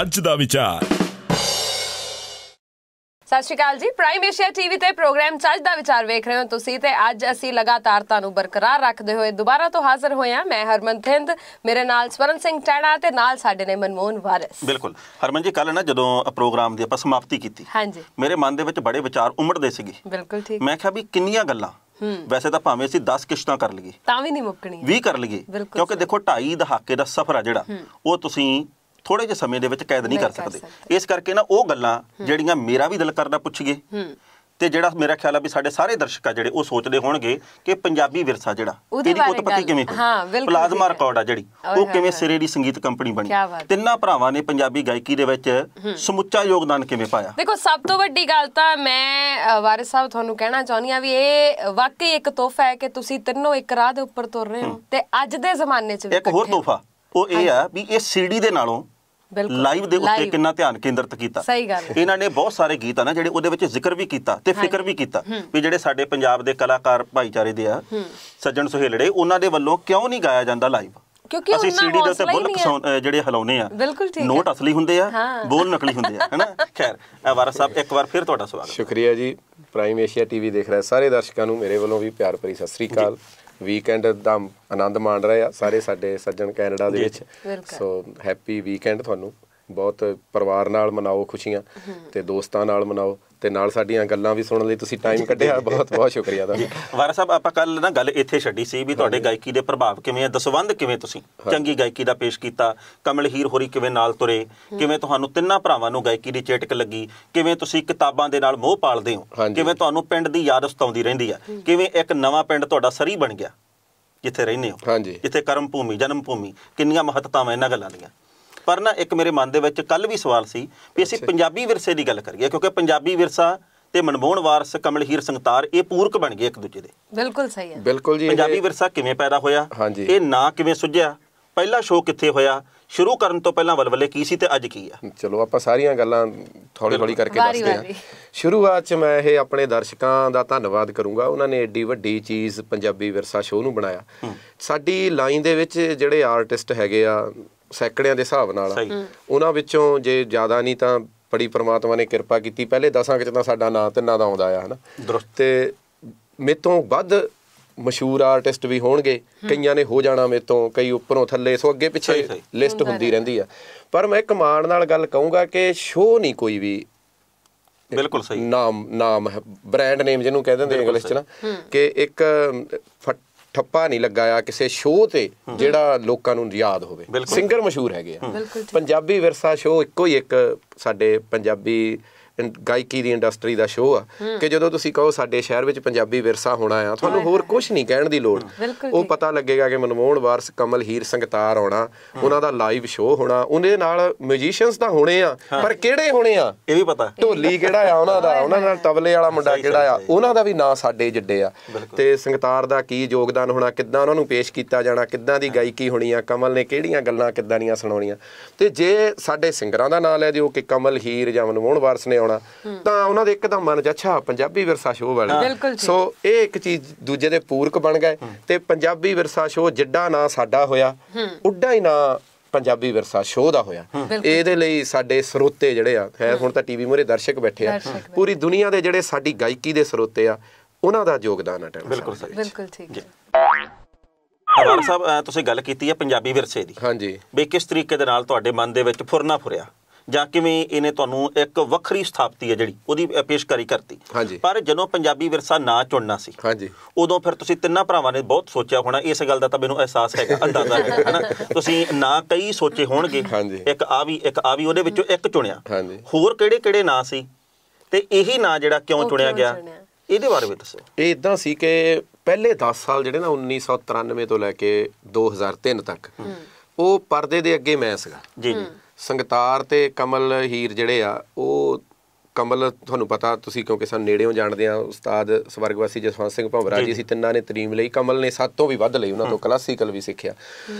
ਜੱਜ ਦਾ ਵਿਚਾਰ। ਸਤਿ ਸ਼੍ਰੀ ਅਕਾਲ ਜੀ। ਪ੍ਰਾਈਮ ਏਸ਼ੀਆ ਟੀਵੀ ਤੇ ਪ੍ਰੋਗਰਾਮ ਚੱਜ ਦਾ ਵਿਚਾਰ ਵੇਖ ਰਹੇ ਹੋ ਤੁਸੀਂ ਤੇ ਅੱਜ ਅਸੀਂ ਲਗਾਤਾਰ ਤੁਹਾਨੂੰ ਬਰਕਰਾਰ ਰੱਖਦੇ ਹੋਏ ਦੁਬਾਰਾ ਤੋਂ ਹਾਜ਼ਰ ਹੋਏ ਹਾਂ। ਮੈਂ ਹਰਮਨ ਥਿੰਦ ਮੇਰੇ ਨਾਲ ਸਵਰਨ ਸਿੰਘ ਟੈਣਾ ਤੇ ਨਾਲ ਸਾਡੇ ਨੇ ਮਨਮੋਹਨ ਵਾਰਿਸ। ਬਿਲਕੁਲ। ਹਰਮਨ ਜੀ ਕੱਲ ਨਾ ਜਦੋਂ ਪ੍ਰੋਗਰਾਮ ਦੀ ਆਪਾਂ ਸਮਾਪਤੀ ਕੀਤੀ ਹਾਂਜੀ। ਮੇਰੇ ਮਨ ਦੇ ਵਿੱਚ ਬੜੇ ਵਿਚਾਰ ਉਮੜਦੇ ਸੀਗੇ। ਬਿਲਕੁਲ ਠੀਕ। ਮੈਂ ਕਿਹਾ ਵੀ ਕਿੰਨੀਆਂ ਗੱਲਾਂ। ਵੈਸੇ ਤਾਂ ਭਾਵੇਂ ਅਸੀਂ 10 ਕਿਸ਼ਤਾਂ ਕਰ ਲਈਏ ਤਾਂ ਵੀ ਨਹੀਂ ਮੁੱਕਣੀ 20 ਕਰ ਲਈਏ ਬਿਲਕੁਲ ਕਿਉਂਕਿ। ਦੇਖੋ 2.5 ਦਹਾਕੇ ਦਾ ਸਫ਼ਰ ਆ ਜਿਹੜਾ ਉਹ ਤੁਸੀਂ ਥੋੜੇ ਜਿਹੇ ਸਮੇਂ ਦੇ ਵਿੱਚ ਕੈਦ ਨਹੀਂ ਕਰ ਸਕਦੇ। ਇਸ ਕਰਕੇ ਨਾ ਉਹ ਗੱਲਾਂ ਜਿਹੜੀਆਂ ਮੇਰਾ ਵੀ ਦਿਲ ਕਰਦਾ ਪੁੱਛੀਏ ਤੇ ਜਿਹੜਾ ਮੇਰਾ ਖਿਆਲ ਆ ਵੀ ਸਾਡੇ ਸਾਰੇ ਦਰਸ਼ਕ ਆ ਜਿਹੜੇ ਉਹ ਸੋਚਦੇ ਹੋਣਗੇ ਕਿ ਪੰਜਾਬੀ ਵਿਰਸਾ ਜਿਹੜਾ ਇਹਦੀ ਉਤਪਤੀ ਕਿਵੇਂ ਹੋਈ ਹਾਂ, ਬਿਲਕੁਲ ਪਲਾਜ਼ਮਾ। ਰਿਕਾਰਡ ਆ ਜਿਹੜੀ ਉਹ ਕਿਵੇਂ। ਸਿਰੇ ਦੀ ਸੰਗੀਤ ਕੰਪਨੀ ਬਣੀ। ਤਿੰਨਾਂ ਭਰਾਵਾਂ ਨੇ ਪੰਜਾਬੀ ਗਾਇਕੀ ਦੇ ਵਿੱਚ ਸਮੁੱਚਾ ਯੋਗਦਾਨ ਕਿਵੇਂ ਪਾਇਆ ਦੇਖੋ ਸਭ ਤੋਂ ਵੱਡੀ ਗੱਲ ਤਾਂ ਮੈਂ ਵਾਰਿਸ ਸਾਹਿਬ ਤੁਹਾਨੂੰ ਕਹਿਣਾ ਚਾਹੁੰਦੀ ਆ ਵੀ ਇਹ ਵਾਕਈ ਇੱਕ ਤੋਹਫਾ ਹੈ ਕਿ ਤੁਸੀਂ ਤਿੰਨੋਂ ਇੱਕ ਰਾਹ ਦੇ ਉੱਪਰ ਤੁਰ ਰਹੇ ਹੋ ਤੇ ਅੱਜ ਦੇ ਜ਼ਮਾਨੇ 'ਚ ਇੱਕ ਹੋਰ। ਤੋਹਫਾ ਉਹ ਇਹ ਆ ਵੀ ਇਹ ਸੀਡੀ ਦੇ ਨਾਲੋਂ ਲਾਈਵ ਦੇ ਉੱਤੇ। ਕਿੰਨਾ ਧਿਆਨ ਕੇਂਦਰਿਤ ਕੀਤਾ। ਸਹੀ ਗੱਲ। ਇਹਨਾਂ ਨੇ ਬਹੁਤ ਸਾਰੇ ਗੀਤ ਆ ਨਾ ਜਿਹੜੇ ਉਹਦੇ ਵਿੱਚ ਜ਼ਿਕਰ ਵੀ ਕੀਤਾ ਤੇ ਫਿਕਰ ਵੀ ਕੀਤਾ ਵੀ ਜਿਹੜੇ ਸਾਡੇ ਪੰਜਾਬ ਦੇ ਕਲਾਕਾਰ ਭਾਈਚਾਰੇ ਦੇ ਆ ਸੱਜਣ ਸੁਹੇਲੜੇ ਉਹਨਾਂ ਦੇ ਵੱਲੋਂ ਕਿਉਂ ਨਹੀਂ ਗਾਇਆ ਜਾਂਦਾ ਲਾਈਵ ਕਿਉਂਕਿ ਅਸੀਂ ਸੀਡੀ ਦੇ ਉੱਤੇ ਬੁੱਲ ਜਿਹੜੇ ਹਲਾਉਨੇ ਆ। ਨੋਟ ਅਸਲੀ ਹੁੰਦੇ ਆ। ਬੋਲ ਨਕਲੀ ਹੁੰਦੇ ਆ ਹੈਨਾ? ਖੈਰ ਵਾਰਾ ਸਾਹਿਬ ਇੱਕ ਵਾਰ ਫਿਰ ਤੁਹਾਡਾ ਸਵਾਗਤ। ਸ਼ੁਕਰੀਆ ਜੀ। ਪ੍ਰਾਈਮ ਏਸ਼ੀਆ ਟੀਵੀ ਦੇਖ ਰਹੇ ਸਾਰੇ ਦਰਸ਼ਕਾਂ ਨੂੰ। ਮੇਰੇ ਵੱਲੋਂ ਵੀ ਪਿਆਰ ਭਰੀ ਸਤਿ ਸ੍ਰੀ ਅਕਾਲ। ਵੀਕਐਂਡ ਦਾ ਆਨੰਦ ਮਾਣ ਰਹੇ ਆ ਸਾਰੇ ਸਾਡੇ ਸੱਜਣ ਕੈਨੇਡਾ ਦੇ ਵਿੱਚ। ਸੋ ਹੈਪੀ ਵੀਕਐਂਡ ਤੁਹਾਨੂੰ। ਬਹੁਤ ਪਰਿਵਾਰ ਨਾਲ ਮਨਾਓ ਖੁਸ਼ੀਆਂ ਤੇ ਦੋਸਤਾਂ ਨਾਲ ਮਨਾਓ ਤੇ ਨਾਲ ਸਾਡੀਆਂ ਗੱਲਾਂ ਵੀ ਸੁਣਨ ਲਈ ਤੁਸੀਂ ਟਾਈਮ ਕੱਢਿਆ। ਬਹੁਤ ਬਹੁਤ ਸ਼ੁਕਰੀਆ ਤੁਹਾਡਾ। ਵਾਰਾ ਸਾਹਿਬ ਆਪਾਂ ਕੱਲ ਨਾ ਗੱਲ ਇੱਥੇ ਛੱਡੀ ਸੀ ਵੀ ਤੁਹਾਡੇ ਗਾਇਕੀ ਦੇ ਪ੍ਰਭਾਵ ਕਿਵੇਂ ਆ ਦਸਵੰਧ ਕਿਵੇਂ ਤੁਸੀਂ? ਚੰਗੀ ਗਾਇਕੀ ਦਾ ਪੇਸ਼ ਕੀਤਾ ਕਮਲ ਹੀਰ ਹੋਰੀ ਕਿਵੇਂ ਨਾਲ ਤੁਰੇ ਕਿਵੇਂ ਤੁਹਾਨੂੰ ਤਿੰਨਾਂ ਭਰਾਵਾਂ ਨੂੰ ਗਾਇਕੀ ਦੀ ਚੇਟਕ ਲੱਗੀ ਕਿਵੇਂ ਤੁਸੀਂ ਕਿਤਾਬਾਂ ਦੇ ਨਾਲ ਮੋਹ ਪਾਲਦੇ ਹੋ। ਕਿਵੇਂ ਤੁਹਾਨੂੰ ਪਿੰਡ ਦੀ ਯਾਦ ਸਤਾਉਂਦੀ ਰਹਿੰਦੀ ਆ ਕਿਵੇਂ ਇੱਕ ਨਵਾਂ ਪਿੰਡ ਤੁਹਾਡਾ ਸਰੀ ਬਣ ਗਿਆ ਜਿੱਥੇ ਰਹਿੰਦੇ ਹੋ। ਜਿੱਥੇ ਕਰਮ ਭੂਮੀ ਜਨਮ ਭੂਮੀ ਕਿੰਨੀਆਂ ਮਹੱਤਤਾਵਾਂ ਇਹਨਾਂ ਗੱਲਾਂ ਦੀਆਂ? ਪਰ ਨਾ ਇੱਕ ਮੇਰੇ ਮਨ ਦੇ ਵਿੱਚ ਕੱਲ ਵੀ ਸਵਾਲ ਸੀ ਵੀ ਅਸੀਂ ਪੰਜਾਬੀ ਵਿਰਸੇ ਦੀ ਗੱਲ ਕਰੀਏ ਕਿਉਂਕਿ ਪੰਜਾਬੀ ਵਿਰਸਾ ਤੇ ਮਨਮੋਹਨ ਵਾਰਸ ਕਮਲ ਹੀਰ ਸੰਗਤਾਰ ਇਹ ਪੂਰਕ ਬਣ ਗਏ ਇੱਕ ਦੂਜੇ ਦੇ। ਬਿਲਕੁਲ ਸਹੀ ਹੈ। ਬਿਲਕੁਲ ਜੀ ਪੰਜਾਬੀ ਵਿਰਸਾ ਕਿਵੇਂ ਪੈਦਾ ਹੋਇਆ। ਇਹ ਨਾਂ ਕਿਵੇਂ ਸੁਝਿਆ? ਪਹਿਲਾ ਸ਼ੋਅ ਕਿੱਥੇ ਹੋਇਆ? ਸ਼ੁਰੂ ਕਰਨ ਤੋਂ ਪਹਿਲਾਂ ਵਲਵਲੇ ਕੀ ਸੀ ਤੇ ਅੱਜ ਕੀ ਆ? ਚਲੋ ਆਪਾਂ ਸਾਰੀਆਂ ਗੱਲਾਂ ਹੌਲੀ ਹੌਲੀ ਕਰਕੇ ਦੱਸਦੇ। ਹਾਂ। ਸ਼ੁਰੂਆਤ 'ਚ ਮੈਂ ਇਹ ਆਪਣੇ ਦਰਸ਼ਕਾਂ ਦਾ ਧੰਨਵਾਦ ਕਰੂੰਗਾ। ਉਹਨਾਂ ਨੇ ਏਡੀ ਵੱਡੀ ਚੀਜ਼ ਪੰਜਾਬੀ ਵਿਰਸਾ ਸ਼ੋਅ ਨੂੰ ਬਣਾਇਆ। ਸਾਡੀ ਲਾਈਨ ਦੇ ਵਿੱਚ ਜਿਹੜੇ ਆਰਟਿਸਟ ਹੈਗੇ ਆ ਸੈਂਕੜਿਆਂ ਦੇ ਹਿਸਾਬ ਨਾਲ। ਉਹਨਾਂ ਵਿੱਚੋਂ ਜੇ ਜ਼ਿਆਦਾ ਨਹੀਂ ਤਾਂ ਬੜੀ ਪ੍ਰਮਾਤਮਾ ਨੇ ਕਿਰਪਾ ਕੀਤੀ। ਪਹਿਲੇ ਦਸਾਂ ਵਿੱਚ ਤਾਂ ਸਾਡਾ ਨਾਂ ਤਿੰਨਾਂ ਦਾ ਆਉਂਦਾ ਆ ਹਨਾ? ਦਰੁਸਤ। ਤੇ ਮੇਤੋਂ ਵੱਧ ਮਸ਼ਹੂਰ ਆਰਟਿਸਟ ਵੀ ਹੋਣਗੇ। ਕਈਆਂ ਨੇ ਹੋ ਜਾਣਾ ਮੇਤੋਂ ਕਈ ਉੱਪਰੋਂ ਥੱਲੇ ਸੋ ਅੱਗੇ ਪਿੱਛੇ। ਲਿਸਟ ਹੁੰਦੀ ਰਹਿੰਦੀ। ਆ। ਪਰ ਮੈਂ ਇੱਕ ਮਾਣ ਨਾਲ ਗੱਲ ਕਹੂੰਗਾ ਕਿ ਸ਼ੋਅ ਨਹੀਂ ਕੋਈ ਵੀ ਬਿਲਕੁਲ ਸਹੀ। ਨਾਮ ਨਾਮ ਹੈ ਬ੍ਰਾਂਡ ਨੇਮ ਜਿਹਨੂੰ ਕਹਿੰਦੇ ਨੇ ਇੰਗਲਿਸ਼ ਚ ਨਾ ਕਿ ਇੱਕ ਫ- ਠੱਪਾ ਨਹੀਂ ਲਗਾਇਆ ਕਿਸੇ ਸ਼ੋਅ ਤੇ ਜਿਹੜਾ ਲੋਕਾਂ ਨੂੰ ਯਾਦ ਹੋਵੇ। ਸਿੰਗਰ ਮਸ਼ਹੂਰ ਹੈਗੇ ਆ। ਪੰਜਾਬੀ ਵਿਰਸਾ ਸ਼ੋਅ ਇੱਕੋ ਹੀ ਇੱਕ ਸਾਡੇ ਪੰਜਾਬੀ ਗਾਇਕੀ ਦੀ ਇੰਡਸਟਰੀ ਦਾ ਸ਼ੋਅ ਆ ਕਿ ਜਦੋਂ ਤੁਸੀਂ ਕਹੋ ਸਾਡੇ ਸ਼ਹਿਰ ਵਿੱਚ ਪੰਜਾਬੀ ਵਿਰਸਾ ਹੋਣਾ ਆ ਤੁਹਾਨੂੰ ਹੋਰ ਕੁਝ ਨਹੀਂ ਕਹਿਣ ਦੀ ਲੋੜ। ਉਹ। ਪਤਾ ਲੱਗੇਗਾ ਕਿ ਮਨਮੋਹਨ ਵਾਰਸ ਕਮਲ ਹੀਰ ਸੰਗਤਾਰ ਆਉਣਾ ਉਹਨਾਂ ਦਾ ਲਾਈਵ ਸ਼ੋਅ ਹੋਣਾ ਉਹਦੇ ਨਾਲ ਮਿਊਜ਼ੀਸ਼ੀਅਨਸ ਤਾਂ ਹੋਣੇ ਆ ਪਰ ਕਿਹੜੇ ਹੋਣੇ ਆ? ਇਹ ਵੀ ਪਤਾ। ਢੋਲੀ ਕਿਹੜਾ ਆ ਉਹਨਾਂ ਦਾ ਉਹਨਾਂ ਨਾਲ ਤਬਲੇ ਵਾਲਾ ਮੁੰਡਾ ਕਿਹੜਾ ਆ? ਉਹਨਾਂ ਦਾ ਵੀ ਨਾਂ ਸਾਡੇ ਜਿੱਡੇ ਆ। ਤੇ ਸੰਗਤਾਰ ਦਾ ਕੀ ਯੋਗਦਾਨ ਹੋਣਾ ਕਿੱਦਾਂ ਉਹਨਾਂ ਨੂੰ ਪੇਸ਼ ਕੀਤਾ ਜਾਣਾ ਕਿੱਦਾਂ ਦੀ ਗਾਇਕੀ ਹੋਣੀ ਆ ਕਮਲ ਨੇ ਕਿਹੜੀਆਂ ਗੱਲਾਂ ਕਿੱਦਾਂ ਦੀਆਂ ਸੁਣਾਉਣੀਆਂ? ਤੇ ਜੇ ਸਾਡੇ ਸਿੰਗਰਾਂ ਦਾ ਨਾਂ ਲੈ ਦਿਓ ਕਿ ਕਮਲ ਹੀਰ ਜਾਂ ਮਨਮੋਹਨ ਵਾਰਸ ਨੇ ਆਉਣਾ ਤਾਂ ਉਹਨਾਂ ਦੇ ਇੱਕਦਮ ਮਨ 'ਚ ਅੱਛਾ ਪੰਜਾਬੀ ਵਿਰਸਾ ਸ਼ੋਅ ਵਾਲੇ। ਸੋ ਇਹ ਇੱਕ ਚੀਜ਼ ਦੂਜੇ ਦੇ ਪੂਰਕ ਬਣ ਗਏ। ਤੇ ਪੰਜਾਬੀ ਵਿਰਸਾ ਸ਼ੋਅ ਜਿੱਡਾ ਨਾਂ ਸਾਡਾ ਹੋਇਆ ਉੱਡਾ ਹੀ ਨਾਂ ਪੰਜਾਬੀ ਵਿਰਸਾ ਸ਼ੋਅ ਦਾ ਹੋਇਆ। ਇਹਦੇ ਲਈ ਸਾਡੇ ਸਰੋਤੇ ਜਿਹੜੇ ਆ ਹੈ। ਹੁਣ ਤਾਂ ਟੀਵੀ ਮੂਹਰੇ ਦਰਸ਼ਕ ਬੈਠੇ ਆ। ਪੂਰੀ ਦੁਨੀਆ ਦੇ ਜਿਹੜੇ ਸਾਡੀ ਗਾਇਕੀ ਦੇ ਸਰੋਤੇ ਆ ਉਹਨਾਂ ਦਾ ਯੋਗਦਾਨ ਆ ਟੈਂਟ ਬਿਲਕੁਲ ਸਹੀ। ਬਿਲਕੁਲ ਠੀਕ ਹੈ। ਵਾਰ ਸਾਹਿਬ ਤੁਸੀਂ ਗੱਲ ਕੀਤੀ ਹੈ ਪੰਜਾਬੀ ਵਿਰਸੇ ਦੀ। ਹਾਂਜੀ। ਵੀ ਕਿਸ ਤਰੀਕੇ ਦੇ ਨਾਲ ਤੁਹਾਡੇ ਮਨ ਦੇ ਵਿੱਚ ਫੁਰਨਾ ਫੁਰਿਆ? ਜਾਂ ਕਿਵੇਂ ਇਹਨੇ ਤੁਹਾਨੂੰ ਇੱਕ ਵੱਖਰੀ ਸਥਾਪਤੀ ਹੈ ਜਿਹੜੀ ਉਹਦੀ ਪੇਸ਼ਕਾਰੀ ਕਰਤੀ। ਹਾਂਜੀ। ਪਰ ਜਦੋਂ ਪੰਜਾਬੀ ਵਿਰਸਾ ਨਾ ਚੁਣਨਾ ਸੀ ਹਾਂਜੀ। ਉਦੋਂ ਫਿਰ ਤੁਸੀਂ ਤਿੰਨਾਂ ਭਰਾਵਾਂ ਨੇ ਬਹੁਤ ਸੋਚਿਆ ਹੋਣਾ ਇਸ ਗੱਲ ਦਾ ਤਾਂ ਮੈਨੂੰ ਅਹਿਸਾਸ ਹੈਗਾ ਅੰਦਾਜ਼ਾ ਹੈਗਾ ਹਨਾ? ਤੁਸੀਂ ਨਾ ਕਈ ਸੋਚੇ ਹੋਣਗੇ। ਇੱਕ ਆ ਵੀ ਇੱਕ ਆ ਵੀ ਉਹਦੇ ਵਿੱਚੋਂ ਇੱਕ ਚੁਣਿਆ। ਹਾਂਜੀ। ਹੋਰ ਕਿਹੜੇ ਕਿਹੜੇ ਨਾਂ ਸੀ? ਤੇ ਇਹੀ ਨਾਂ ਜਿਹੜਾ ਕਿਉਂ ਚੁਣਿਆ ਗਿਆ? ਇਹਦੇ ਬਾਰੇ ਵੀ ਦੱਸੋ। ਇਹ ਇਦਾਂ ਸੀ ਕਿ ਪਹਿਲੇ 10 ਸਾਲ ਜਿਹੜੇ ਨਾ 1993 ਤੋਂ ਲੈ ਕੇ 2003 ਤੱਕ ਉਹ ਪਰਦੇ ਦੇ ਅੱਗੇ ਮੈਂ ਸੀਗਾ। ਜੀ ਜੀ। ਸੰਗਤਾਰ ਤੇ ਕਮਲ ਹੀਰ ਜਿਹੜੇ ਆ ਉਹ ਕਮਲ ਤੁਹਾਨੂੰ ਪਤਾ ਤੁਸੀਂ ਕਿਉਂਕਿ ਸਾਨੂੰ ਨੇੜਿਓਂ ਜਾਣਦੇ ਆ ਉਸਤਾਦ ਸਵਰਗਵਾਸੀ ਜਸਵੰਤ ਸਿੰਘ ਭੰਵਰਾ ਜੀ ਅਸੀਂ ਤਿੰਨਾਂ ਨੇ ਤਰੀਮ ਲਈ ਕਮਲ ਨੇ ਸੱਤ ਤੋਂ ਵੀ ਵੱਧ ਲਈ ਉਹਨਾਂ ਤੋਂ ਕਲਾਸੀਕਲ ਵੀ ਸਿੱਖਿਆ।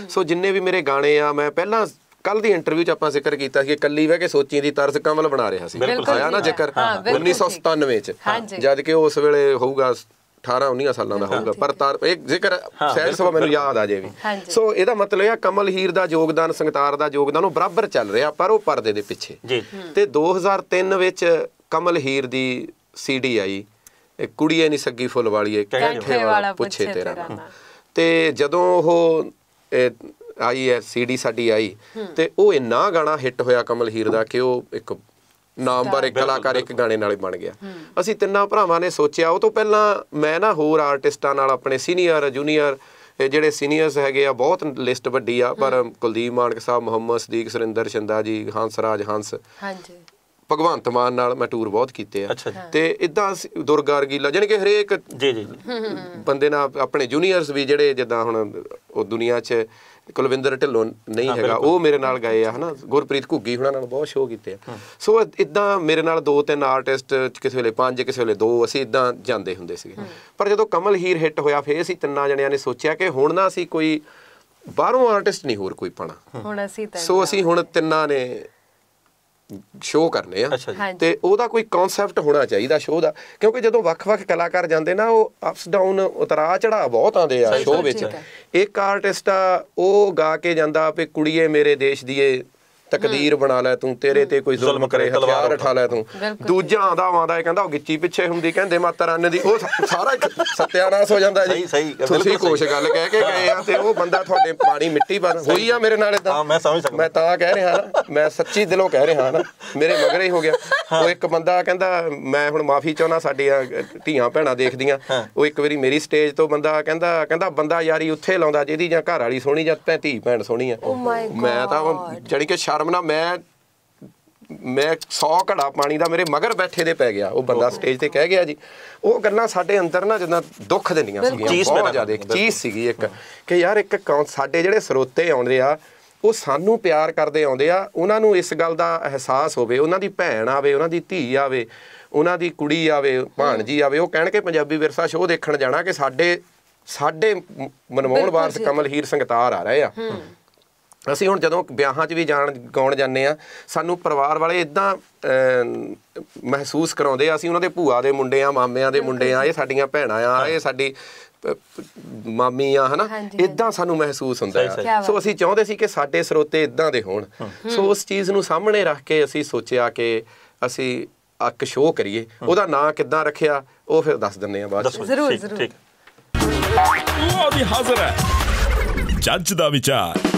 ਸੋ ਜਿੰਨੇ ਵੀ ਮੇਰੇ ਗਾਣੇ ਆ ਮੈਂ ਪਹਿਲਾਂ ਕੱਲ ਦੀ ਇੰਟਰਵਿਊ ਚ ਆਪਾਂ ਜ਼ਿਕਰ ਕੀਤਾ ਸੀ ਕਿ ਕੱਲੀ ਬਹਿ ਕੇ ਸੋਚੀ ਦੀ ਤਰਜ਼ ਕਮਲ ਬਣਾ ਰਿਹਾ ਸੀ। ਬਿਲਕੁਲ ਆਇਆ ਨਾ। ਜ਼ਿਕਰ? ਹਾਂ, ਬਿਲਕੁਲ 1997 ਚ। ਜਦ ਕਿ ਉਸ ਵੇਲੇ ਹੋਊਗਾ 18 19 ਸਾਲਾਂ ਦਾ ਹੋਊਗਾ ਪਰ ਤਾਰ ਇਹ ਜ਼ਿਕਰ ਸਹਿਜ ਸਭਾ ਮੈਨੂੰ ਯਾਦ ਆ ਜੇ ਵੀ। ਸੋ ਇਹਦਾ ਮਤਲਬ ਇਹ ਆ ਕਮਲ ਹੀਰ ਦਾ ਯੋਗਦਾਨ ਸੰਗਤਾਰ ਦਾ ਯੋਗਦਾਨ ਉਹ ਬਰਾਬਰ ਚੱਲ ਰਿਹਾ ਪਰ ਉਹ ਪਰਦੇ ਦੇ ਪਿੱਛੇ। ਜੀ। ਤੇ 2003 ਵਿੱਚ ਕਮਲ ਹੀਰ ਦੀ ਸੀਡੀ ਆਈ ਇਹ ਕੁੜੀਏ ਨਹੀਂ ਸੱਗੀ ਫੁੱਲ ਵਾਲੀਏ ਕੈਂਠੇ ਵਾਲਾ ਪੁੱਛੇ ਤੇਰਾ ਨਾਂ। ਤੇ ਜਦੋਂ ਉਹ ਇਹ, ਆਈ ਹੈ ਸੀਡੀ ਸਾਡੀ ਆਈ ਤੇ ਉਹ ਇੰਨਾ ਗਾਣਾ ਹਿੱਟ ਹੋਇਆ ਕਮਲ ਹੀਰ ਦਾ ਕਿ ਉਹ ਇੱਕ ਨਾਮਵਰ ਇੱਕ ਕਲਾਕਾਰ ਇੱਕ ਗਾਣੇ ਨਾਲ ਹੀ ਬਣ ਗਿਆ। ਅਸੀਂ ਤਿੰਨਾਂ ਭਰਾਵਾਂ ਨੇ ਸੋਚਿਆ ਉਹ ਤੋਂ ਪਹਿਲਾਂ ਮੈਂ ਨਾ ਹੋਰ ਆਰਟਿਸਟਾਂ ਨਾਲ ਆਪਣੇ ਸੀਨੀਅਰ ਜੂਨੀਅਰ ਜਿਹੜੇ ਸੀਨੀਅਰਸ ਹੈਗੇ ਆ ਬਹੁਤ ਲਿਸਟ ਵੱਡੀ ਆ ਪਰ ਕੁਲਦੀਪ ਮਾਨਕ ਸਾਹਿਬ ਮੁਹੰਮਦ ਸਦੀਕ ਸੁਰਿੰਦਰ ਸ਼ਿੰਦਾ ਜੀ ਹੰਸਰਾਜ ਹੰਸ। ਹਾਂਜੀ। ਭਗਵੰਤ ਮਾਨ ਨਾਲ ਮੈਂ ਟੂਰ ਬਹੁਤ ਕੀਤੇ ਆ। ਤੇ ਇਦਾਂ ਦੁਰਗਾ ਰਗੀਲਾ ਜਾਣੀ ਕਿ ਹਰੇਕ ਜੀ ਜੀ ਬੰਦੇ ਨਾਲ ਆਪਣੇ ਜੂਨੀਅਰਸ ਵੀ ਜਿਹੜੇ ਜਿੱਦਾਂ ਹੁਣ ਉਹ ਦੁਨੀਆ 'ਚ ਕੁਲਵਿੰਦਰ ਢਿੱਲੋਂ ਨਹੀਂ ਹੈਗਾ। ਉਹ ਮੇਰੇ ਨਾਲ ਗਏ ਆ ਹਨਾ? ਗੁਰਪ੍ਰੀਤ ਘੁੱਗੀ ਹੁਣਾਂ ਨਾਲ ਬਹੁਤ ਸ਼ੋਅ ਕੀਤੇ ਆ। ਸੋ ਇਦਾਂ ਮੇਰੇ ਨਾਲ ਦੋ ਤਿੰਨ ਆਰਟਿਸਟ ਕਿਸੇ ਵੇਲੇ ਪੰਜ ਕਿਸੇ ਵੇਲੇ ਦੋ ਅਸੀਂ ਇਦਾਂ ਜਾਂਦੇ ਹੁੰਦੇ ਸੀਗੇ। ਪਰ ਜਦੋਂ ਕਮਲ ਹੀਰ ਹਿੱਟ ਹੋਇਆ ਫੇਰ ਅਸੀਂ ਤਿੰਨਾਂ ਜਣਿਆਂ ਨੇ ਸੋਚਿਆ ਕਿ ਹੁਣ ਨਾ ਅਸੀਂ ਕੋਈ ਬਾਹਰੋਂ ਆਰਟਿਸਟ ਨਹੀਂ ਹੋਰ ਕੋਈ ਪਾਣਾ ਹੁਣ ਅਸੀਂ ਤਾਂ ਸੋ ਅਸੀਂ ਹੁਣ ਤਿੰਨਾਂ ਨੇ ਸ਼ੋਅ ਕਰਨੇ ਆ। ਤੇ ਉਹਦਾ ਕੋਈ ਕਨਸੈਪਟ ਹੋਣਾ ਚਾਹੀਦਾ ਸ਼ੋਅ ਦਾ ਕਿਉਂਕਿ ਜਦੋਂ ਵੱਖ-ਵੱਖ ਕਲਾਕਾਰ ਜਾਂਦੇ ਨਾ ਉਹ ਅਪਸ ਡਾਊਨ ਉਤਰਾ ਚੜਾ ਬਹੁਤ ਆਉਂਦੇ ਆ ਸ਼ੋਅ ਵਿੱਚ। ਇੱਕ ਆਰਟਿਸਟ ਆ ਉਹ ਗਾ ਕੇ ਜਾਂਦਾ ਵੀ ਕੁੜੀਏ ਮੇਰੇ ਦੇਸ਼ ਦੀ ਏ ਤਕਦੀਰ ਬਣਾ ਲੈ ਤੂੰ ਤੇਰੇ ਤੇ ਕੋਈ ਜ਼ੁਲਮ ਕਰੇ ਹਥਿਆਰ ਉਠਾ ਲੈ ਤੂੰ। ਦੂਜਾ ਆਂਦਾ ਆਉਂਦਾ ਇਹ ਕਹਿੰਦਾ ਉਹ ਗਿੱਚੀ ਪਿੱਛੇ ਹੁੰਦੀ ਕਹਿੰਦੇ ਮਾਤਾ ਰਾਨੇ ਦੀ ਉਹ ਸਾਰਾ ਇੱਕ ਸਤਿਆਨਾਸ਼ ਹੋ ਜਾਂਦਾ ਜੀ। ਸਹੀ- ਸਹੀ, ਤੁਸੀਂ ਬਿਲਕੁਲ ਕੁਛ। ਗੱਲ ਕਹਿ ਕੇ ਗਏ ਆ ਤੇ ਉਹ ਬੰਦਾ ਤੁਹਾਡੇ ਪਾਣੀ ਮਿੱਟੀ ਬਣ ਹੋਈ ਆ ਮੇਰੇ ਨਾਲ ਇਦਾਂ ਹਾਂ, ਮੈਂ ਸਮਝ ਸਕਦਾ। ਮੈਂ ਤਾਂ ਕਹਿ ਰਿਹਾ ਨਾ ਮੈਂ ਸੱਚੀ ਦਿਲੋਂ ਕਹਿ ਰਿਹਾ ਨਾ ਮੇਰੇ ਮਗਰ ਹੀ ਹੋ ਗਿਆ। ਉਹ ਇੱਕ ਬੰਦਾ ਕਹਿੰਦਾ ਮੈਂ ਹੁਣ ਮਾਫੀ ਚਾਹੁੰਦਾ ਸਾਡੀਆਂ ਧੀਆਂ ਭੈਣਾਂ ਦੇਖਦੀਆਂ। ਉਹ ਇੱਕ ਵਾਰੀ ਮੇਰੀ ਸਟੇਜ ਤੋਂ ਬੰਦਾ ਕਹਿੰਦਾ ਕਹਿੰਦਾ ਬੰਦਾ ਯਾਰੀ ਉੱਥੇ ਲਾਉਂਦਾ ਜਿਹਦੀ ਜਾਂ ਘਰ ਵਾਲੀ ਸੋਹਣੀ ਜਾਂ ਧੀ ਭੈਣ ਸੋਹਣੀ ਆ। Oh ਮੈਂ ਤਾਂ. ਜਾਣੀ ਕਿ ਸ਼ਰਮ ਨਾਲ ਮੈਂ ਮੈਂ 100 ਘੜਾ ਪਾਣੀ ਦਾ ਮੇਰੇ ਮਗਰ ਬੈਠੇ ਦੇ ਪੈ ਗਿਆ ਉਹ ਬੰਦਾ ਸਟੇਜ ਤੇ ਕਹਿ ਗਿਆ ਜੀ। ਉਹ ਗੱਲਾਂ ਸਾਡੇ ਅੰਦਰ ਨਾ ਜਿੱਦਾਂ ਦੁੱਖ ਦਿੰਦੀਆਂ ਸੀਗੀਆਂ ਬਹੁਤ ਜ਼ਿਆਦਾ ਇੱਕ। ਚੀਜ਼ ਸੀਗੀ ਇੱਕ ਕਿ ਯਾਰ ਇੱਕ ਸਾਡੇ ਜਿਹੜੇ ਸਰੋਤੇ ਆਉਂਦੇ ਆ ਉਹ ਸਾਨੂੰ ਪਿਆਰ ਕਰਦੇ ਆਉਂਦੇ ਆ ਉਹਨਾਂ ਨੂੰ ਇਸ ਗੱਲ ਦਾ ਅਹਿਸਾਸ ਹੋਵੇ ਉਹਨਾਂ ਦੀ ਭੈਣ ਆਵੇ ਉਹਨਾਂ ਦੀ ਧੀ ਆਵੇ ਉਹਨਾਂ ਦੀ ਕੁੜੀ ਆਵੇ ਭਾਣਜੀ ਆਵੇ ਉਹ ਕਹਿਣ ਕਿ ਪੰਜਾਬੀ ਵਿਰਸਾ ਸ਼ੋਅ ਦੇਖਣ ਜਾਣਾ ਕਿ ਸਾਡੇ ਸਾਡੇ ਮਨਮੋਹਨ ਵਾਰਸ ਜੀ। ਕਮਲ ਹੀਰ ਸੰਗਤਾਰ ਆ ਰਹੇ ਆ। ਅਸੀਂ ਹੁਣ ਜਦੋਂ ਵਿਆਹਾਂ 'ਚ ਵੀ ਜਾਣ ਗਾਉਣ ਜਾਂਦੇ ਆ ਸਾਨੂੰ ਪਰਿਵਾਰ ਵਾਲੇ ਇਦਾਂ ਮਹਿਸੂਸ ਕਰਾਉਂਦੇ ਆ ਅਸੀਂ ਉਹਨਾਂ ਦੇ ਭੂਆ ਦੇ ਮੁੰਡੇ ਆ ਮਾਮਿਆਂ ਦੇ ਮੁੰਡੇ ਆ ਇਹ ਸਾਡੀਆਂ ਭੈਣਾਂ ਆ ਇਹ ਸਾਡੀ ਮਾਮੀ ਆ ਹਨਾ? ਇਦਾਂ ਸਾਨੂੰ ਮਹਿਸੂਸ ਹੁੰਦਾ ਬਾਤ ਸੋ ਅਸੀਂ ਚਾਹੁੰਦੇ ਸੀ ਕਿ ਸਾਡੇ ਸਰੋਤੇ ਇਦਾਂ ਦੇ ਹੋਣ। ਸੋ ਉਸ ਚੀਜ਼ ਨੂੰ ਸਾਹਮਣੇ ਰੱਖ ਕੇ ਅਸੀਂ ਸੋਚਿਆ ਕਿ ਅਸੀਂ ਇੱਕ ਸ਼ੋਅ ਕਰੀਏ। ਉਹਦਾ ਨਾਂ ਕਿੱਦਾਂ ਰੱਖਿਆ ਉਹ ਫਿਰ ਦੱਸ ਦਿੰਦੇ ਆ ਬਾਅਦ ਜ਼ਰੂਰ, ਠੀਕ- ਜ਼ਰੂਰ। ਠੀਕ। ਲਓ ਵੀ ਹਾਜ਼ਰ ਹੈ। ਜੱਜ ਦਾ ਵਿਚਾਰ।